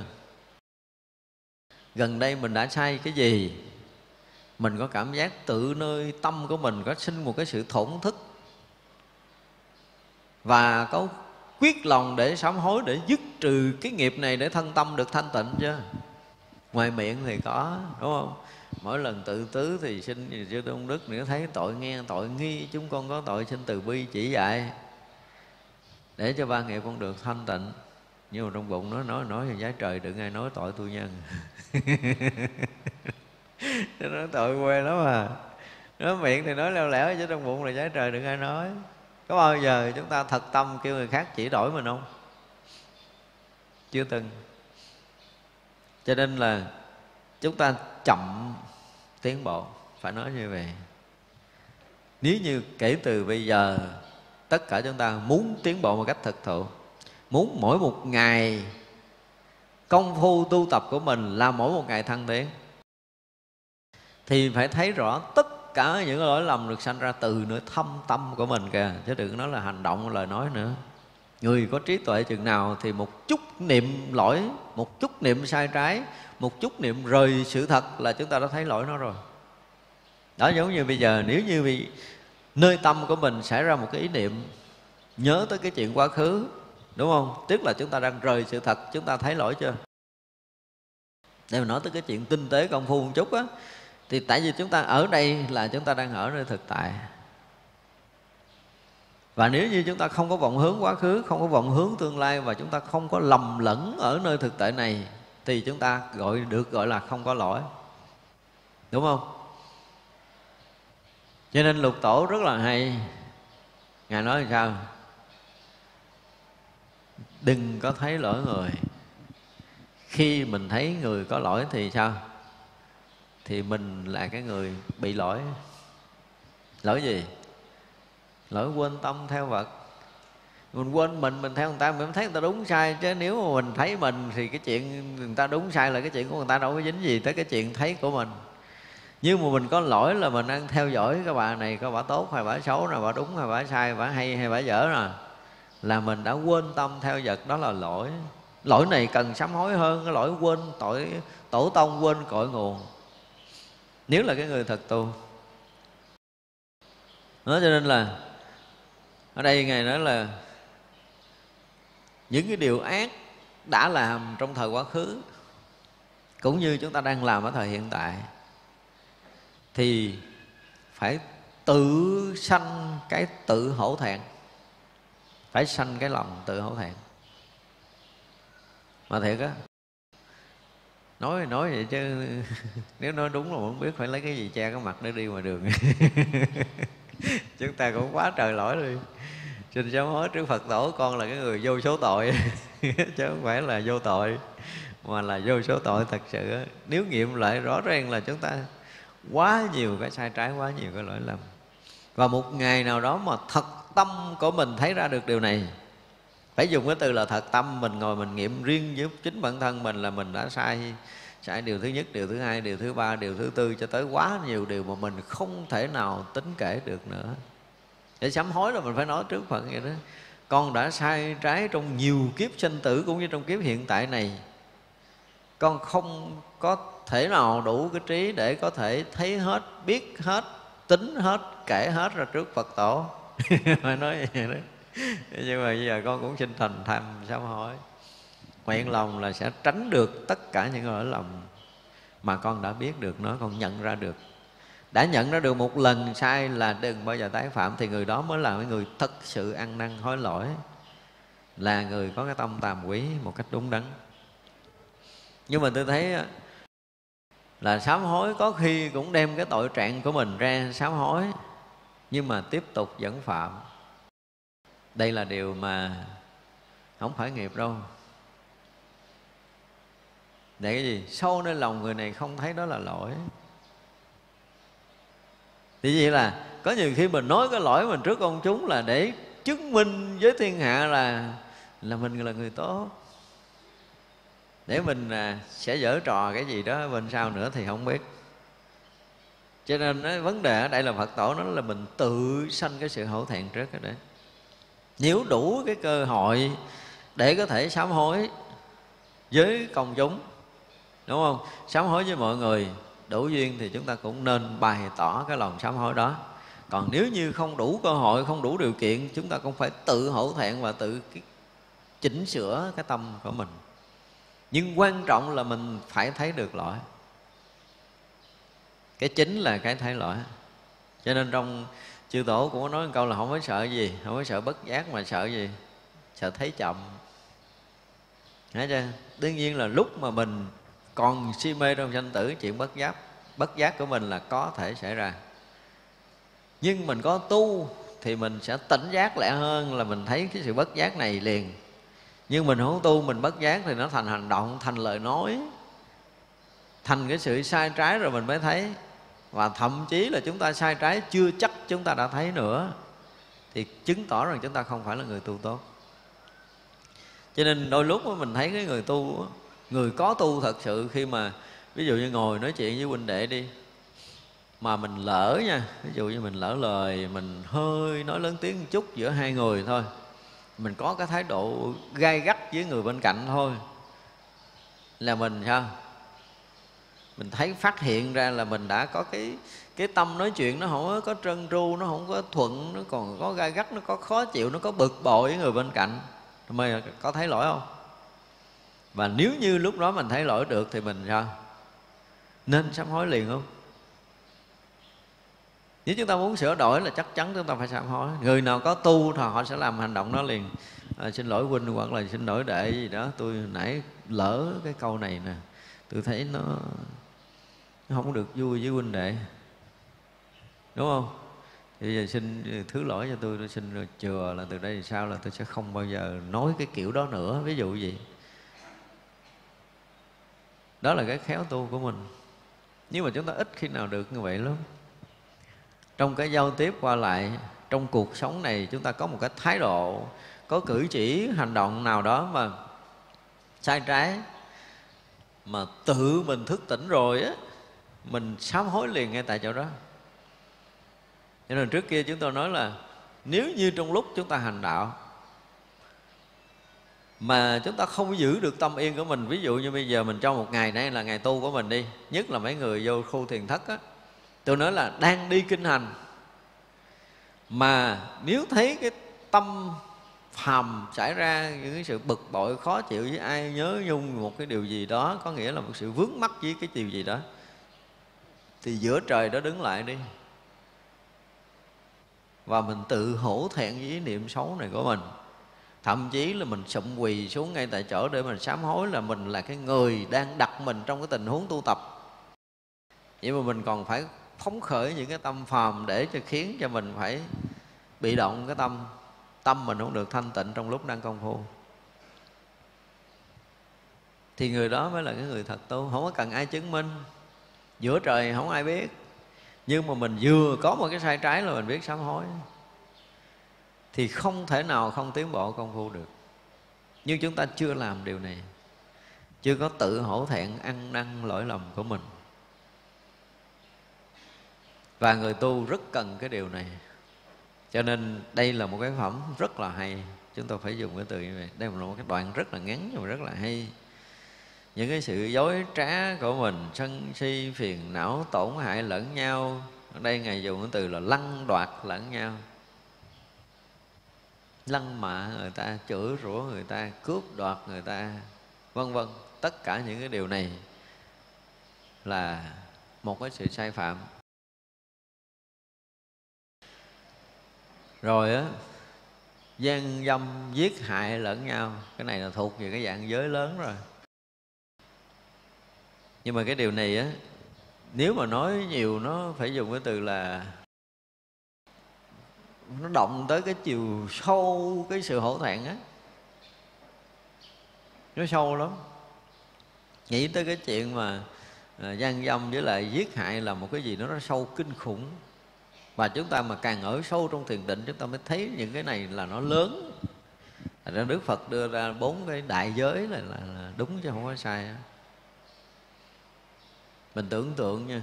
Gần đây mình đã sai cái gì? Mình có cảm giác tự nơi tâm của mình có sinh một cái sự thổn thức. Và có quyết lòng để sám hối, để dứt trừ cái nghiệp này để thân tâm được thanh tịnh chưa? Ngoài miệng thì có, đúng không? Mỗi lần tự tứ thì xin chư tôn đức nữa, thấy tội nghe, tội nghi, chúng con có tội xin từ bi chỉ dạy. Để cho ba nghiệp con được thanh tịnh. Nhưng mà trong bụng nó nói nói thì giá trời đừng ai nói tội tu nhân. Nó nói tội quê lắm à. Nó miệng thì nói leo lẻo, chứ trong bụng là giá trời đừng ai nói. Có bao giờ chúng ta thật tâm kêu người khác chỉ đổi mình không? Chưa từng. Cho nên là chúng ta chậm tiến bộ, phải nói như vậy. Nếu như kể từ bây giờ, tất cả chúng ta muốn tiến bộ một cách thực thụ, muốn mỗi một ngày công phu tu tập của mình là mỗi một ngày thăng tiến, thì phải thấy rõ tất cả những lỗi lầm được sanh ra từ nơi thâm tâm của mình kìa, chứ đừng nói là hành động lời nói nữa. Người có trí tuệ chừng nào thì một chút niệm lỗi, một chút niệm sai trái một chút niệm rời sự thật là chúng ta đã thấy lỗi nó rồi. Đó, giống như bây giờ, nếu như vì nơi tâm của mình xảy ra một cái ý niệm, nhớ tới cái chuyện quá khứ, đúng không? Tức là chúng ta đang rời sự thật, chúng ta thấy lỗi chưa? Để mà nói tới cái chuyện tinh tế công phu một chút á, thì tại vì chúng ta ở đây là chúng ta đang ở nơi thực tại. Và nếu như chúng ta không có vọng hướng quá khứ, không có vọng hướng tương lai, và chúng ta không có lầm lẫn ở nơi thực tại này thì chúng ta gọi, được gọi là không có lỗi. Đúng không? Cho nên lục tổ rất là hay. Ngài nói làm sao? Đừng có thấy lỗi người. Khi mình thấy người có lỗi thì sao? Thì mình là cái người bị lỗi. Lỗi gì? Lỗi quên tâm theo vật mình quên mình mình theo người ta, mình thấy người ta đúng sai. Chứ nếu mà mình thấy mình thì cái chuyện người ta đúng sai là cái chuyện của người ta đâu có dính gì tới cái chuyện thấy của mình. Nhưng mà mình có lỗi là mình đang theo dõi cái bà này, có bà tốt hay bà xấu nè, bà đúng hay bà sai, bà hay hay bà dở nè, là mình đã quên tâm theo vật đó là lỗi. Lỗi này cần sám hối hơn cái lỗi quên tội, tổ tông, quên cội nguồn. Nếu là cái người thật tu đó cho nên là, ở đây ngài nói là những cái điều ác đã làm trong thời quá khứ, cũng như chúng ta đang làm ở thời hiện tại, thì phải tự sanh cái tự hổ thẹn. Phải sanh cái lòng tự hổ thẹn. Mà thiệt á, nói thì nói vậy chứ, nếu nói đúng là không biết phải lấy cái gì che cái mặt để đi ngoài đường. Chúng ta cũng quá trời lỗi đi xin sám hối trước phật tổ, con là cái người vô số tội. Chứ không phải là vô tội, mà là vô số tội thật sự nếu nghiệm lại rõ ràng là chúng ta quá nhiều cái sai trái, quá nhiều cái lỗi lầm. Và một ngày nào đó mà thật tâm của mình thấy ra được điều này, phải dùng cái từ là thật tâm, mình ngồi mình nghiệm riêng với chính bản thân mình là mình đã sai sai điều thứ nhất, điều thứ hai, điều thứ ba, điều thứ tư, cho tới quá nhiều điều mà mình không thể nào tính kể được nữa để sám hối là mình phải nói trước phật vậy đó. Con đã sai trái trong nhiều kiếp sinh tử cũng như trong kiếp hiện tại này. Con không có thể nào đủ cái trí để có thể thấy hết, biết hết, tính hết, kể hết ra trước phật tổ. Phải nói vậy đó. Nhưng mà bây giờ con cũng xin thành tham sám hối. Nguyện lòng là sẽ tránh được tất cả những lỗi lầm mà con đã biết được nó, con nhận ra được đã nhận ra được một lần sai là đừng bao giờ tái phạm, thì người đó mới là người thật sự ăn năn, hối lỗi, là người có cái tâm tàm quý một cách đúng đắn. Nhưng mà tôi thấy là sám hối có khi cũng đem cái tội trạng của mình ra sám hối, nhưng mà tiếp tục vẫn phạm. Đây là điều mà không phải nghiệp đâu. Để cái gì? Sâu nơi lòng người này không thấy đó là lỗi thì vậy là có nhiều khi mình nói cái lỗi mình trước công chúng là để chứng minh với thiên hạ là là mình là người tốt. Để mình à, sẽ dở trò cái gì đó bên sau nữa thì không biết. Cho nên nói, vấn đề ở đây là phật tổ nói là mình tự sanh cái sự hổ thẹn trước cái đấy nếu đủ cái cơ hội để có thể sám hối với công chúng đúng không? Sám hối với mọi người đủ duyên thì chúng ta cũng nên bày tỏ cái lòng sám hối đó. Còn nếu như không đủ cơ hội, không đủ điều kiện, chúng ta cũng phải tự hổ thẹn và tự chỉnh sửa cái tâm của mình. Nhưng quan trọng là mình phải thấy được lỗi. Cái chính là cái thấy lỗi. Cho nên trong chư tổ cũng có nói một câu là không có sợ gì, không có sợ bất giác mà sợ gì? Sợ thấy chậm. Thấy chưa? Đương nhiên là lúc mà mình còn si mê trong sanh tử, chuyện bất giác bất giác của mình là có thể xảy ra. Nhưng mình có tu thì mình sẽ tỉnh giác lẹ hơn là mình thấy cái sự bất giác này liền. Nhưng mình không tu, mình bất giác thì nó thành hành động, thành lời nói, thành cái sự sai trái rồi mình mới thấy. Và thậm chí là chúng ta sai trái chưa chắc chúng ta đã thấy nữa, thì chứng tỏ rằng chúng ta không phải là người tu tốt. Cho nên đôi lúc mình thấy cái người tu người có tu thật sự khi mà, ví dụ như ngồi nói chuyện với huynh đệ đi, mà mình lỡ nha, ví dụ như mình lỡ lời, mình hơi nói lớn tiếng một chút giữa hai người thôi, mình có cái thái độ gai gắt với người bên cạnh thôi, là mình sao? Mình thấy phát hiện ra là mình đã có cái cái tâm nói chuyện nó không có trơn tru, nó không có thuận, nó còn có gai gắt, nó có khó chịu, nó có bực bội với người bên cạnh. Mày có thấy lỗi không? Và nếu như lúc đó mình thấy lỗi được thì mình sao? Nên sám hối liền không? Nếu chúng ta muốn sửa đổi là chắc chắn chúng ta phải sám hối. Người nào có tu thì họ sẽ làm hành động đó liền. À, xin lỗi huynh hoặc là xin lỗi đệ gì đó. Tôi nãy lỡ cái câu này nè. Tôi thấy nó, nó không được vui với huynh đệ. Đúng không? Thì bây giờ xin thứ lỗi cho tôi tôi xin chừa là từ đây sau là tôi sẽ không bao giờ nói cái kiểu đó nữa. Ví dụ gì đó là cái khéo tu của mình. Nhưng mà chúng ta ít khi nào được như vậy lắm. Trong cái giao tiếp qua lại, trong cuộc sống này, chúng ta có một cái thái độ, có cử chỉ, hành động nào đó mà sai trái, mà tự mình thức tỉnh rồi á, mình sám hối liền ngay tại chỗ đó. Cho nên trước kia chúng tôi nói là nếu như trong lúc chúng ta hành đạo mà chúng ta không giữ được tâm yên của mình. Ví dụ như bây giờ mình trong một ngày nay là ngày tu của mình đi, nhất là mấy người vô khu thiền thất á. Tôi nói là đang đi kinh hành. Mà nếu thấy cái tâm phàm xảy ra những cái sự bực bội, khó chịu với ai, nhớ nhung một cái điều gì đó, có nghĩa là một sự vướng mắc với cái điều gì đó, thì giữa trời đó đứng lại đi. Và mình tự hổ thẹn với ý niệm xấu này của mình thậm chí là mình sụm quỳ xuống ngay tại chỗ để mình sám hối là mình là cái người đang đặt mình trong cái tình huống tu tập. Vậy mà mình còn phải phóng khởi những cái tâm phàm để cho khiến cho mình phải bị động cái tâm tâm mình không được thanh tịnh trong lúc đang công phu. Thì người đó mới là cái người thật tu, không có cần ai chứng minh. Giữa trời không ai biết, nhưng mà mình vừa có một cái sai trái là mình biết sám hối thì không thể nào không tiến bộ công phu được. Nhưng chúng ta chưa làm điều này. Chưa có tự hổ thẹn ăn năn lỗi lầm của mình. Và người tu rất cần cái điều này. Cho nên đây là một cái phẩm rất là hay. Chúng tôi phải dùng cái từ như vậy. Đây là một cái đoạn rất là ngắn nhưng mà rất là hay. Những cái sự dối trá của mình, sân si, phiền não, tổn hại lẫn nhau. Ở đây ngài dùng cái từ là lăng đoạt lẫn nhau lăng mạ người ta, chửi rủa người ta, cướp đoạt người ta, vân vân. Tất cả những cái điều này là một cái sự sai phạm. Rồi á, gian dâm giết hại lẫn nhau, cái này là thuộc về cái dạng giới lớn rồi. Nhưng mà cái điều này á, nếu mà nói nhiều, nó phải dùng cái từ là nó động tới cái chiều sâu cái sự hổ thẹn á. Nó sâu lắm. Nghĩ tới cái chuyện mà à, gian dâm với lại giết hại là một cái gì đó nó sâu kinh khủng. Và chúng ta mà càng ở sâu trong thiền định chúng ta mới thấy những cái này là nó lớn. Ra Đức Phật đưa ra bốn cái đại giới là, là, là đúng chứ không có sai Mình tưởng tượng nha.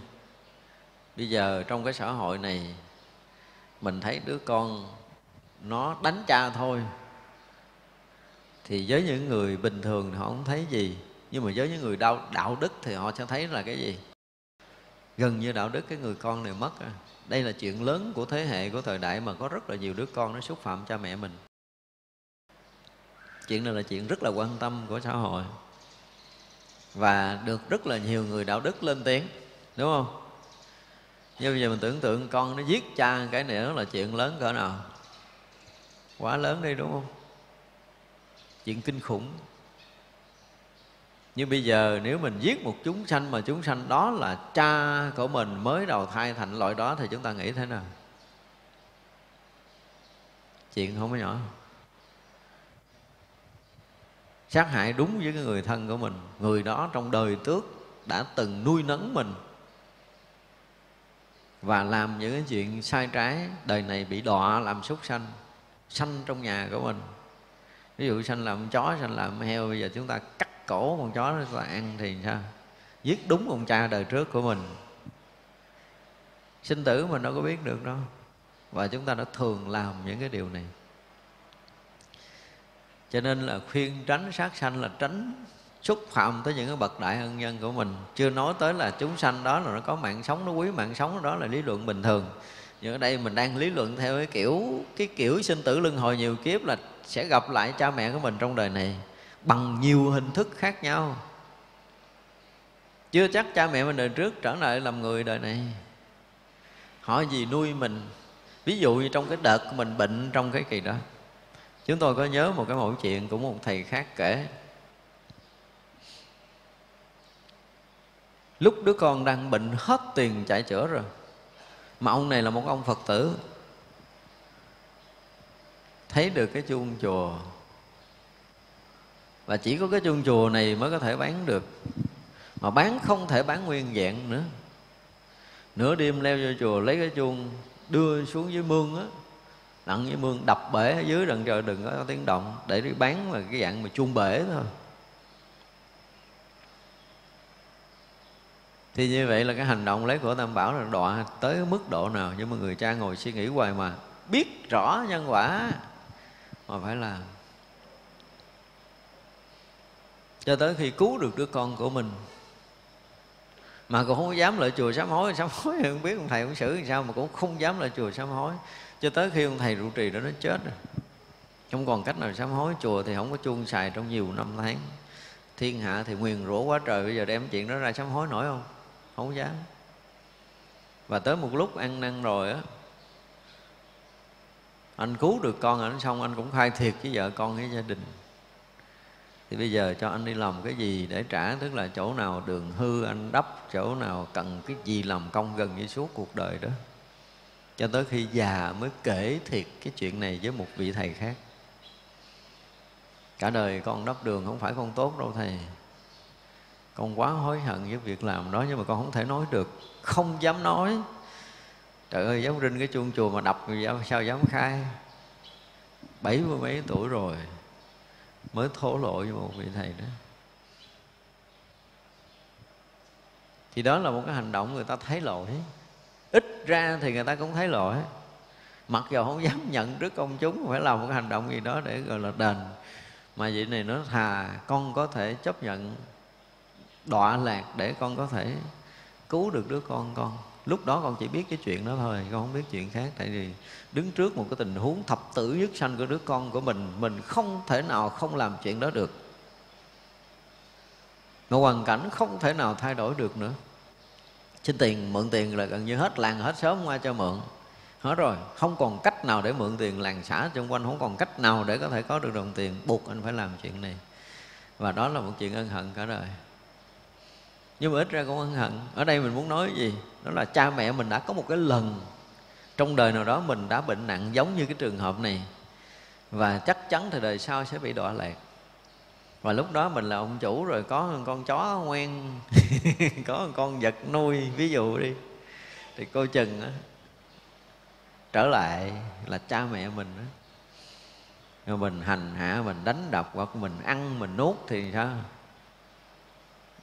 Bây giờ trong cái xã hội này mình thấy đứa con Nó đánh cha thôi. Thì với những người bình thường thì họ không thấy gì. Nhưng mà với những người đạo, đạo đức thì họ sẽ thấy là cái gì? Gần như đạo đức cái người con này mất rồi. Đây là chuyện lớn của thế hệ của thời đại mà có rất là nhiều đứa con nó xúc phạm cha mẹ mình. Chuyện này là chuyện rất là quan tâm của xã hội. Và được rất là nhiều người đạo đức lên tiếng đúng không? Nhưng bây giờ mình tưởng tượng con nó giết cha cái này là chuyện lớn cỡ nào. Quá lớn đi, đúng không? Chuyện kinh khủng. Nhưng bây giờ nếu mình giết một chúng sanh mà chúng sanh đó là cha của mình mới đầu thai thành loại đó thì chúng ta nghĩ thế nào? Chuyện không có nhỏ. Sát hại đúng với cái người thân của mình, người đó trong đời trước đã từng nuôi nấng mình và làm những cái chuyện sai trái. Đời này bị đọa làm súc sanh sanh trong nhà của mình. Ví dụ sanh làm chó, sanh làm heo, bây giờ chúng ta cắt cổ con chó nó ăn thì sao? Giết đúng ông cha đời trước của mình. Sinh tử mình đâu có biết được đâu. Và chúng ta đã thường làm những cái điều này. Cho nên là khuyên tránh sát sanh là tránh xúc phạm tới những cái bậc đại ân nhân của mình. Chưa nói tới là chúng sanh đó là nó có mạng sống, nó quý mạng sống, đó là lý luận bình thường. Nhưng ở đây mình đang lý luận theo cái kiểu cái kiểu sinh tử luân hồi nhiều kiếp là sẽ gặp lại cha mẹ của mình trong đời này bằng nhiều hình thức khác nhau. Chưa chắc cha mẹ mình đời trước trở lại làm người đời này. Họ gì nuôi mình? Ví dụ như trong cái đợt mình bệnh trong cái kỳ đó. Chúng tôi có nhớ một cái mẫu chuyện của một thầy khác kể. Lúc đứa con đang bệnh hết tiền chạy chữa rồi. Mà ông này là một ông phật tử. Thấy được cái chuông chùa. Và chỉ có cái chuông chùa này mới có thể bán được. Mà bán không thể bán nguyên vẹn nữa. Nửa đêm leo vô chùa, lấy cái chuông, đưa xuống dưới mương á. Nặng dưới mương, đập bể ở dưới đằng trời đừng có tiếng động, để đi bán mà cái dạng mà chuông bể thôi. Thì như vậy là cái hành động lấy của tam bảo là đọa tới mức độ nào? Nhưng mà người cha ngồi suy nghĩ hoài mà biết rõ nhân quả mà phải làm. Cho tới khi cứu được đứa con của mình. Mà cũng không dám lại chùa sám hối sám hối không biết ông thầy ông xử làm sao mà cũng không dám lại chùa sám hối. Cho tới khi ông thầy trụ trì đó nó chết rồi. Không còn cách nào sám hối, chùa thì không có chuông xài trong nhiều năm tháng. Thiên hạ thì nguyền rủa quá trời, bây giờ đem chuyện đó ra sám hối nổi không? Không dám. Và tới một lúc ăn năn rồi á, anh cứu được con anh xong, anh cũng khai thiệt với vợ con với gia đình. Thì bây giờ cho anh đi làm cái gì để trả, tức là chỗ nào đường hư anh đắp, chỗ nào cần cái gì làm công gần như suốt cuộc đời đó. Cho tới khi già mới kể thiệt cái chuyện này với một vị thầy khác. Cả đời con đắp đường không phải con tốt đâu thầy con quá hối hận với việc làm đó nhưng mà con không thể nói được. Không dám nói. Trời ơi dám rinh cái chuông chùa mà đập sao dám khai? Bảy mươi mấy tuổi rồi, mới thổ lộ với một vị thầy đó. Thì đó là một cái hành động người ta thấy lỗi. Ít ra thì người ta cũng thấy lỗi. Mặc dù không dám nhận trước công chúng, phải làm một cái hành động gì đó để gọi là đền. Mà vậy này nó thà con có thể chấp nhận đọa lạc để con có thể cứu được đứa con con. Lúc đó con chỉ biết cái chuyện đó thôi, con không biết chuyện khác. Tại vì đứng trước một cái tình huống thập tử nhất sanh của đứa con của mình mình không thể nào không làm chuyện đó được. Một hoàn cảnh không thể nào thay đổi được nữa. Xin tiền, mượn tiền là gần như hết, làng hết sớm qua cho mượn. Hết rồi, không còn cách nào để mượn tiền làng xã xung quanh, không còn cách nào để có thể có được đồng tiền. Buộc anh phải làm chuyện này. Và đó là một chuyện ân hận cả đời nhưng mà ít ra cũng ân hận. Ở đây mình muốn nói gì? Đó là cha mẹ mình đã có một cái lần trong đời nào đó mình đã bệnh nặng giống như cái trường hợp này. Và chắc chắn thì đời sau sẽ bị đọa lạc. Và lúc đó mình là ông chủ rồi, có một con chó ngoan có một con vật nuôi, ví dụ đi. Thì cô chừng á, trở lại là cha mẹ mình đó rồi mình hành hạ, mình đánh đập hoặc mình ăn, mình nuốt thì sao?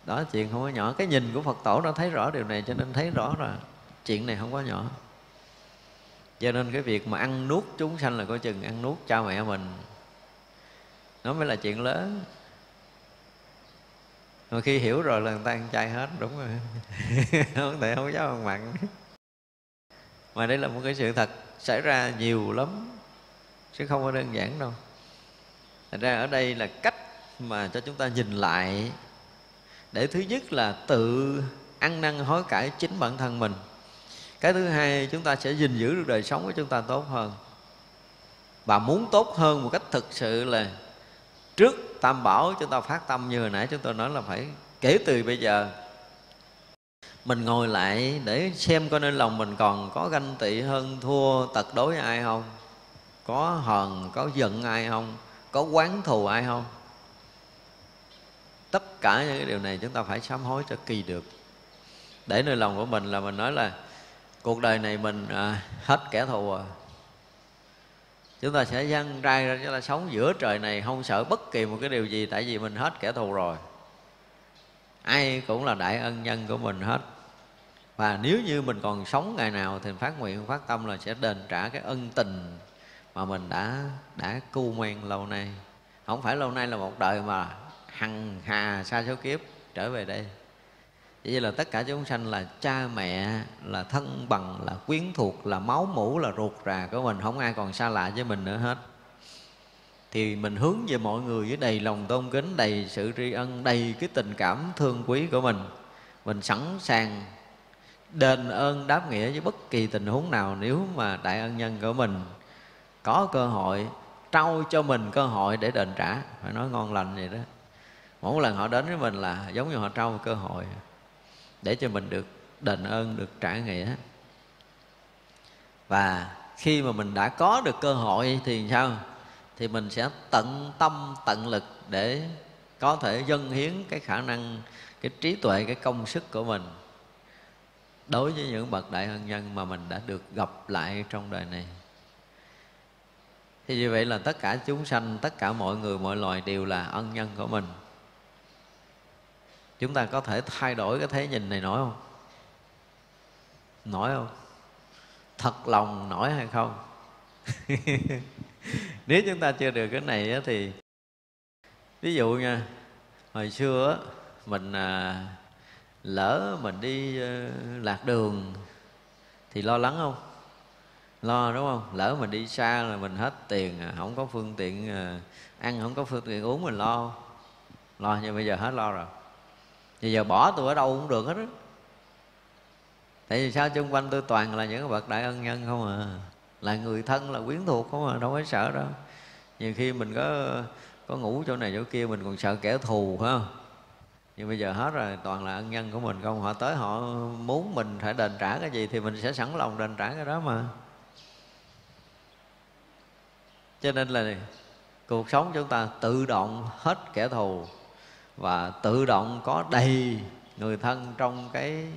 Đó, chuyện không có nhỏ. Cái nhìn của phật tổ nó thấy rõ điều này, cho nên thấy rõ là chuyện này không có nhỏ. Cho nên cái việc mà ăn nuốt chúng sanh là coi chừng ăn nuốt cha mẹ mình. Nó mới là chuyện lớn. Mà khi hiểu rồi là người ta ăn chay hết, đúng rồi. Không thể không dám ăn mặn. Mà đây là một cái sự thật xảy ra nhiều lắm, chứ không có đơn giản đâu. Thành ra ở đây là cách mà cho chúng ta nhìn lại để thứ nhất là tự ăn năn hối cải chính bản thân mình. Cái thứ hai, chúng ta sẽ gìn giữ được đời sống của chúng ta tốt hơn. Và muốn tốt hơn một cách thực sự là trước tam bảo chúng ta phát tâm như hồi nãy chúng tôi nói là phải kể từ bây giờ. Mình ngồi lại để xem coi nên lòng mình còn có ganh tị hơn thua, tật đối ai không? Có hờn, có giận ai không? Có quán thù ai không? Tất cả những cái điều này chúng ta phải sám hối cho kỳ được. Để nơi lòng của mình là mình nói là cuộc đời này mình à, hết kẻ thù à chúng ta sẽ dăng trai ra chúng ta sống giữa trời này không sợ bất kỳ một cái điều gì tại vì mình hết kẻ thù rồi. Ai cũng là đại ân nhân của mình hết. Và nếu như mình còn sống ngày nào thì phát nguyện phát tâm là sẽ đền trả cái ân tình mà mình đã đã cu mang lâu nay. Không phải lâu nay là một đời mà hằng hà xa số kiếp trở về đây. Vậy là tất cả chúng sanh là cha mẹ, là thân bằng, là quyến thuộc, là máu mủ, là ruột rà của mình. Không ai còn xa lạ với mình nữa hết. Thì mình hướng về mọi người với đầy lòng tôn kính, đầy sự tri ân, đầy cái tình cảm thương quý của mình. Mình sẵn sàng đền ơn đáp nghĩa với bất kỳ tình huống nào nếu mà đại ân nhân của mình có cơ hội trao cho mình cơ hội để đền trả. Phải nói ngon lành vậy đó mỗi lần họ đến với mình là giống như họ trao một cơ hội để cho mình được đền ơn, được trả nghĩa. Và khi mà mình đã có được cơ hội thì sao? Thì mình sẽ tận tâm, tận lực để có thể dâng hiến cái khả năng, cái trí tuệ, cái công sức của mình đối với những bậc đại ân nhân mà mình đã được gặp lại trong đời này. Thì như vậy là tất cả chúng sanh, tất cả mọi người, mọi loài đều là ân nhân của mình chúng ta có thể thay đổi cái thế nhìn này nổi không? Nổi không? Thật lòng nổi hay không? Nếu chúng ta chưa được cái này thì, ví dụ nha, hồi xưa mình à, lỡ mình đi ờ, lạc đường thì lo lắng không? Lo đúng không? Lỡ mình đi xa là mình hết tiền à, không có phương tiện ờ, ăn không có phương tiện uống mình lo lo nhưng bây giờ hết lo rồi bây giờ bỏ tôi ở đâu cũng được hết á. Tại vì sao? Xung quanh tôi toàn là những bậc đại ân nhân không à. Là người thân, là quyến thuộc không à đâu có sợ đâu. Nhiều khi mình có có ngủ chỗ này chỗ kia, mình còn sợ kẻ thù, phải không? Nhưng bây giờ hết rồi, toàn là ân nhân của mình không. Họ tới họ muốn mình phải đền trả cái gì thì mình sẽ sẵn lòng đền trả cái đó mà. Cho nên là cuộc sống chúng ta tự động hết kẻ thù và tự động có đầy người thân trong cái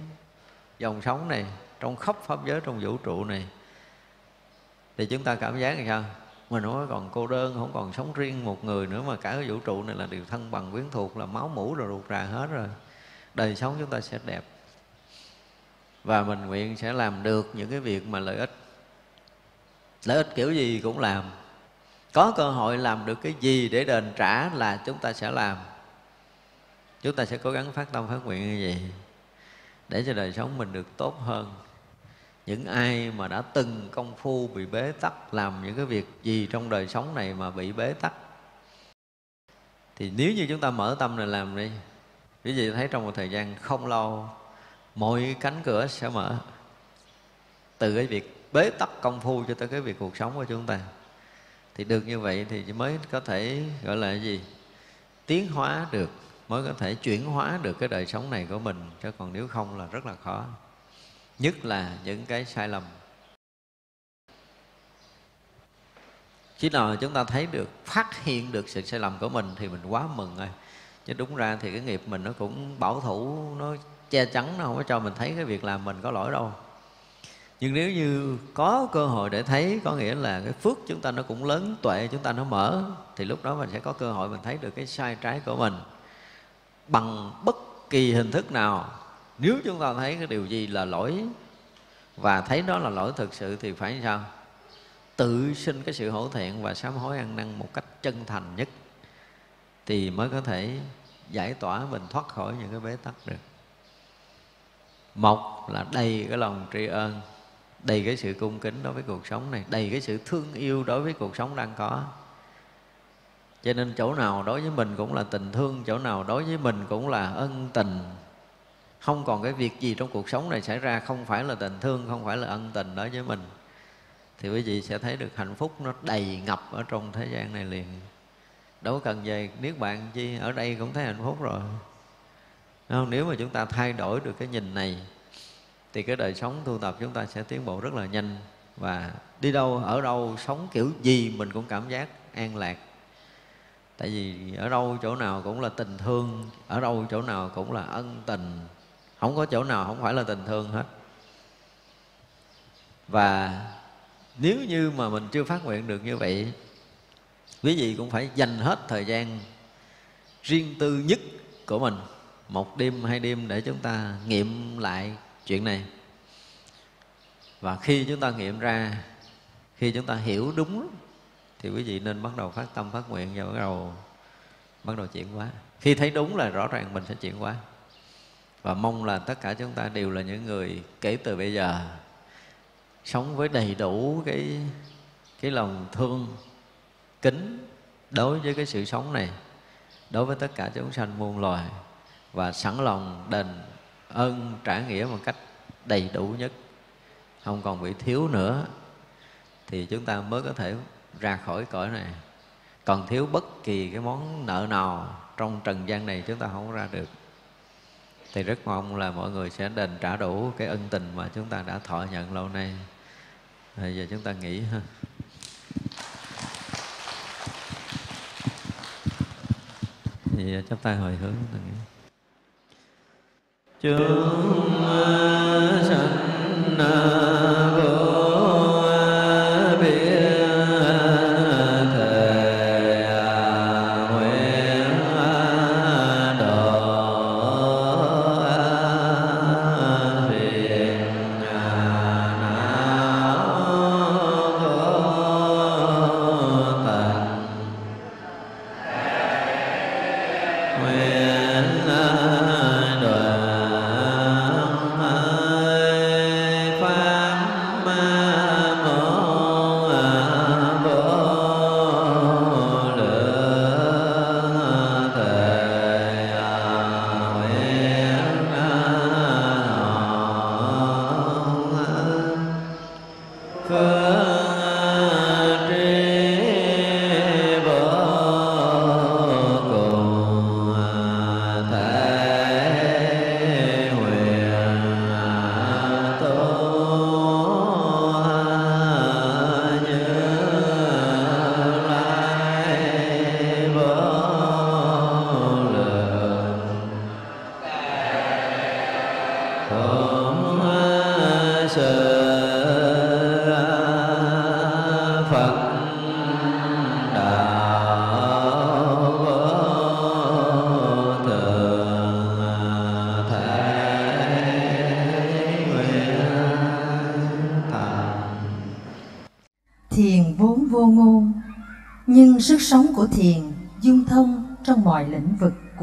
dòng sống này, trong khắp pháp giới, trong vũ trụ này. Thì chúng ta cảm giác là sao? Mình không còn cô đơn, không còn sống riêng một người nữa, mà cả cái vũ trụ này là đều thân bằng, quyến thuộc, là máu mũ rồi ruột rà hết rồi. Đời sống chúng ta sẽ đẹp. Và mình nguyện sẽ làm được những cái việc mà lợi ích. Lợi ích kiểu gì cũng làm. Có cơ hội làm được cái gì để đền trả là chúng ta sẽ làm chúng ta sẽ cố gắng phát tâm phát nguyện như vậy để cho đời sống mình được tốt hơn. Những ai mà đã từng công phu bị bế tắc làm những cái việc gì trong đời sống này mà bị bế tắc, thì nếu như chúng ta mở tâm này làm đi, quý vị thấy trong một thời gian không lâu, mọi cánh cửa sẽ mở. Từ cái việc bế tắc công phu cho tới cái việc cuộc sống của chúng ta, thì được như vậy thì mới có thể gọi là gì? Tiến hóa được mới có thể chuyển hóa được cái đời sống này của mình. Chứ còn nếu không là rất là khó. Nhất là những cái sai lầm. Khi nào chúng ta thấy được, phát hiện được sự sai lầm của mình thì mình quá mừng rồi. Chứ đúng ra thì cái nghiệp mình nó cũng bảo thủ, nó che chắn, nó không có cho mình thấy cái việc làm mình có lỗi đâu. Nhưng nếu như có cơ hội để thấy, có nghĩa là cái phước chúng ta nó cũng lớn tuệ, chúng ta nó mở, thì lúc đó mình sẽ có cơ hội mình thấy được cái sai trái của mình bằng bất kỳ hình thức nào. Nếu chúng ta thấy cái điều gì là lỗi và thấy đó là lỗi thực sự thì phải sao? Tự sinh cái sự hổ thẹn và sám hối ăn năn một cách chân thành nhất thì mới có thể giải tỏa mình thoát khỏi những cái bế tắc được. Một là đầy cái lòng tri ân, đầy cái sự cung kính đối với cuộc sống này, đầy cái sự thương yêu đối với cuộc sống đang có cho nên chỗ nào đối với mình cũng là tình thương, chỗ nào đối với mình cũng là ân tình. Không còn cái việc gì trong cuộc sống này xảy ra, không phải là tình thương, không phải là ân tình đối với mình. Thì quý vị sẽ thấy được hạnh phúc nó đầy ngập ở trong thế gian này liền. Đâu cần về niết bạn chi ở đây cũng thấy hạnh phúc rồi. Không? nếu mà chúng ta thay đổi được cái nhìn này, thì cái đời sống tu tập chúng ta sẽ tiến bộ rất là nhanh. Và đi đâu, ở đâu, sống kiểu gì mình cũng cảm giác an lạc tại vì ở đâu chỗ nào cũng là tình thương, ở đâu chỗ nào cũng là ân tình. Không có chỗ nào không phải là tình thương hết. Và nếu như mà mình chưa phát nguyện được như vậy, quý vị cũng phải dành hết thời gian riêng tư nhất của mình, một đêm hai đêm để chúng ta nghiệm lại chuyện này. Và khi chúng ta nghiệm ra, khi chúng ta hiểu đúng thì quý vị nên bắt đầu phát tâm, phát nguyện và bắt đầu bắt đầu chuyển hóa. Khi thấy đúng là rõ ràng mình sẽ chuyển hóa. Và mong là tất cả chúng ta đều là những người kể từ bây giờ, sống với đầy đủ cái cái lòng thương, kính đối với cái sự sống này, đối với tất cả chúng sanh muôn loài, và sẵn lòng đền ơn trả nghĩa một cách đầy đủ nhất. Không còn bị thiếu nữa, thì chúng ta mới có thể ra khỏi cõi này. Còn thiếu bất kỳ cái món nợ nào trong trần gian này chúng ta không ra được. Thì rất mong là mọi người sẽ đền trả đủ cái ân tình mà chúng ta đã thọ nhận lâu nay. Bây giờ chúng ta nghỉ ha. Thì chắp tay hồi hướng chúng ta nghỉ. Chúng sanh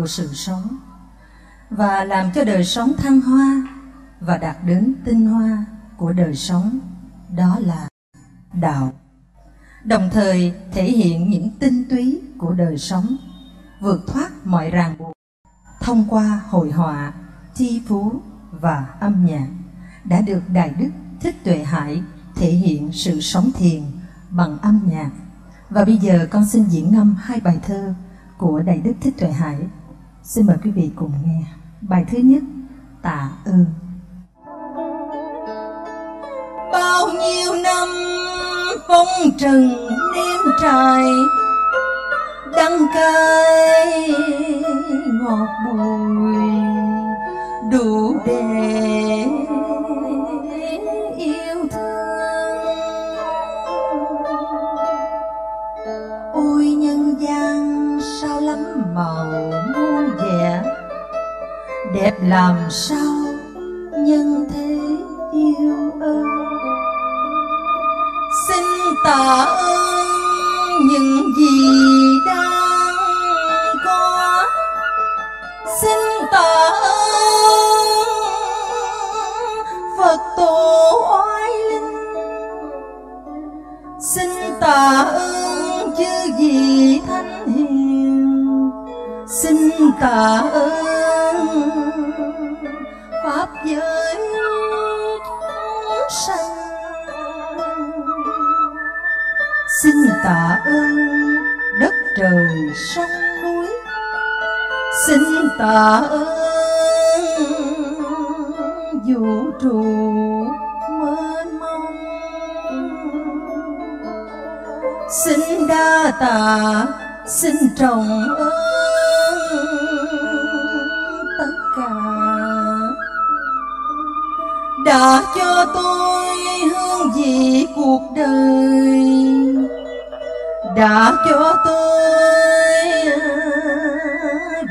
sự sống, và làm cho đời sống thăng hoa và đạt đến tinh hoa của đời sống, đó là đạo đồng thời thể hiện những tinh túy của đời sống, vượt thoát mọi ràng buộc thông qua hội họa thi phú và âm nhạc đã được đại đức thích tuệ hải thể hiện sự sống thiền bằng âm nhạc và bây giờ con xin diễn ngâm hai bài thơ của Đại Đức Thích Tuệ Hải. Xin mời quý vị cùng nghe. Bài thứ nhất, Tạ ơn. Bao nhiêu năm phong trần đẹp làm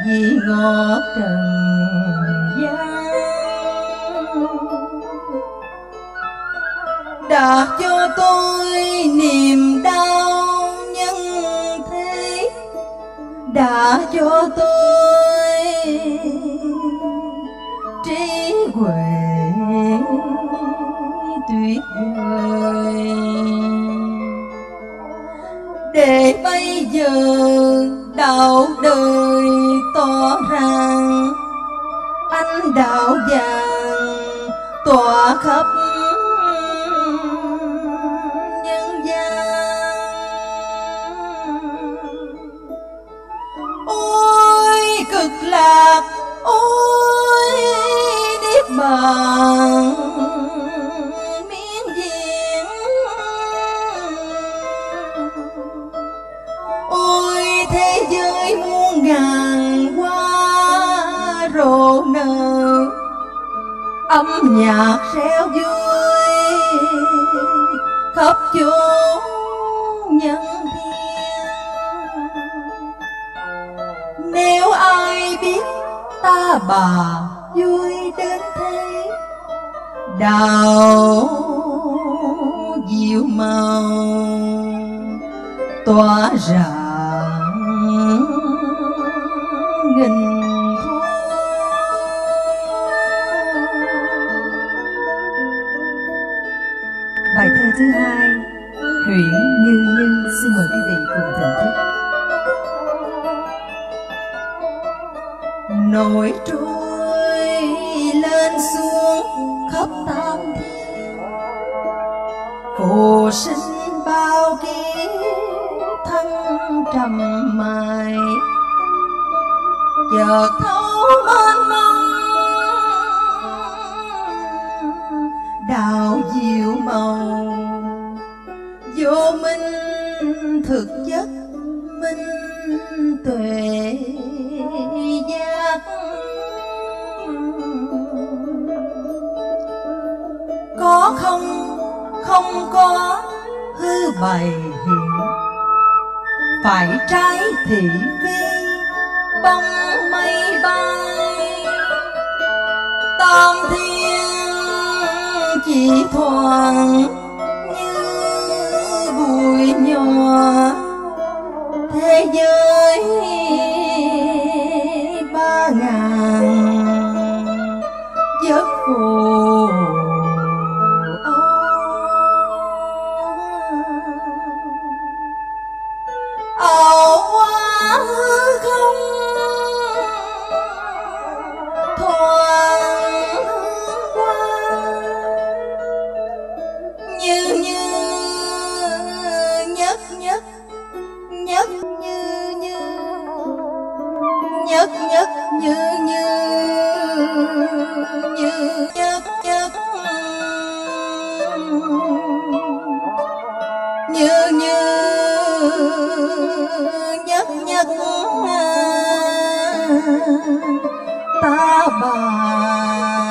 vì ngọt trần gian. Đã cho tôi niềm đau nhân thế. Đã cho tôi trí huệ tuyệt vời. Để bây giờ giờ đạo đời tỏ rằng anh đạo vàng tỏa khắp nhân gian. Ôi, cực lạc, ôi, niết bàn nhạc reo vui khắp chốn nhân thiên nếu ai biết ta bà vui đến thế, đào diệu màu, tỏa rạng nghìn huyện như như xin mời quý vị cùng thưởng thức. Nổi trôi lên xuống khắp tam thiên. Phù sinh bao kiếp thân trầm mài. Chợt thấu mênh mông, đào diệu màu vô minh, thực chất minh tuệ giác. Có không? Không có. Hư bày hiện. Phải trái thị phi, bông mây bay. Tam thiên chỉ thoảng dưới như nhất nhất. Ta bà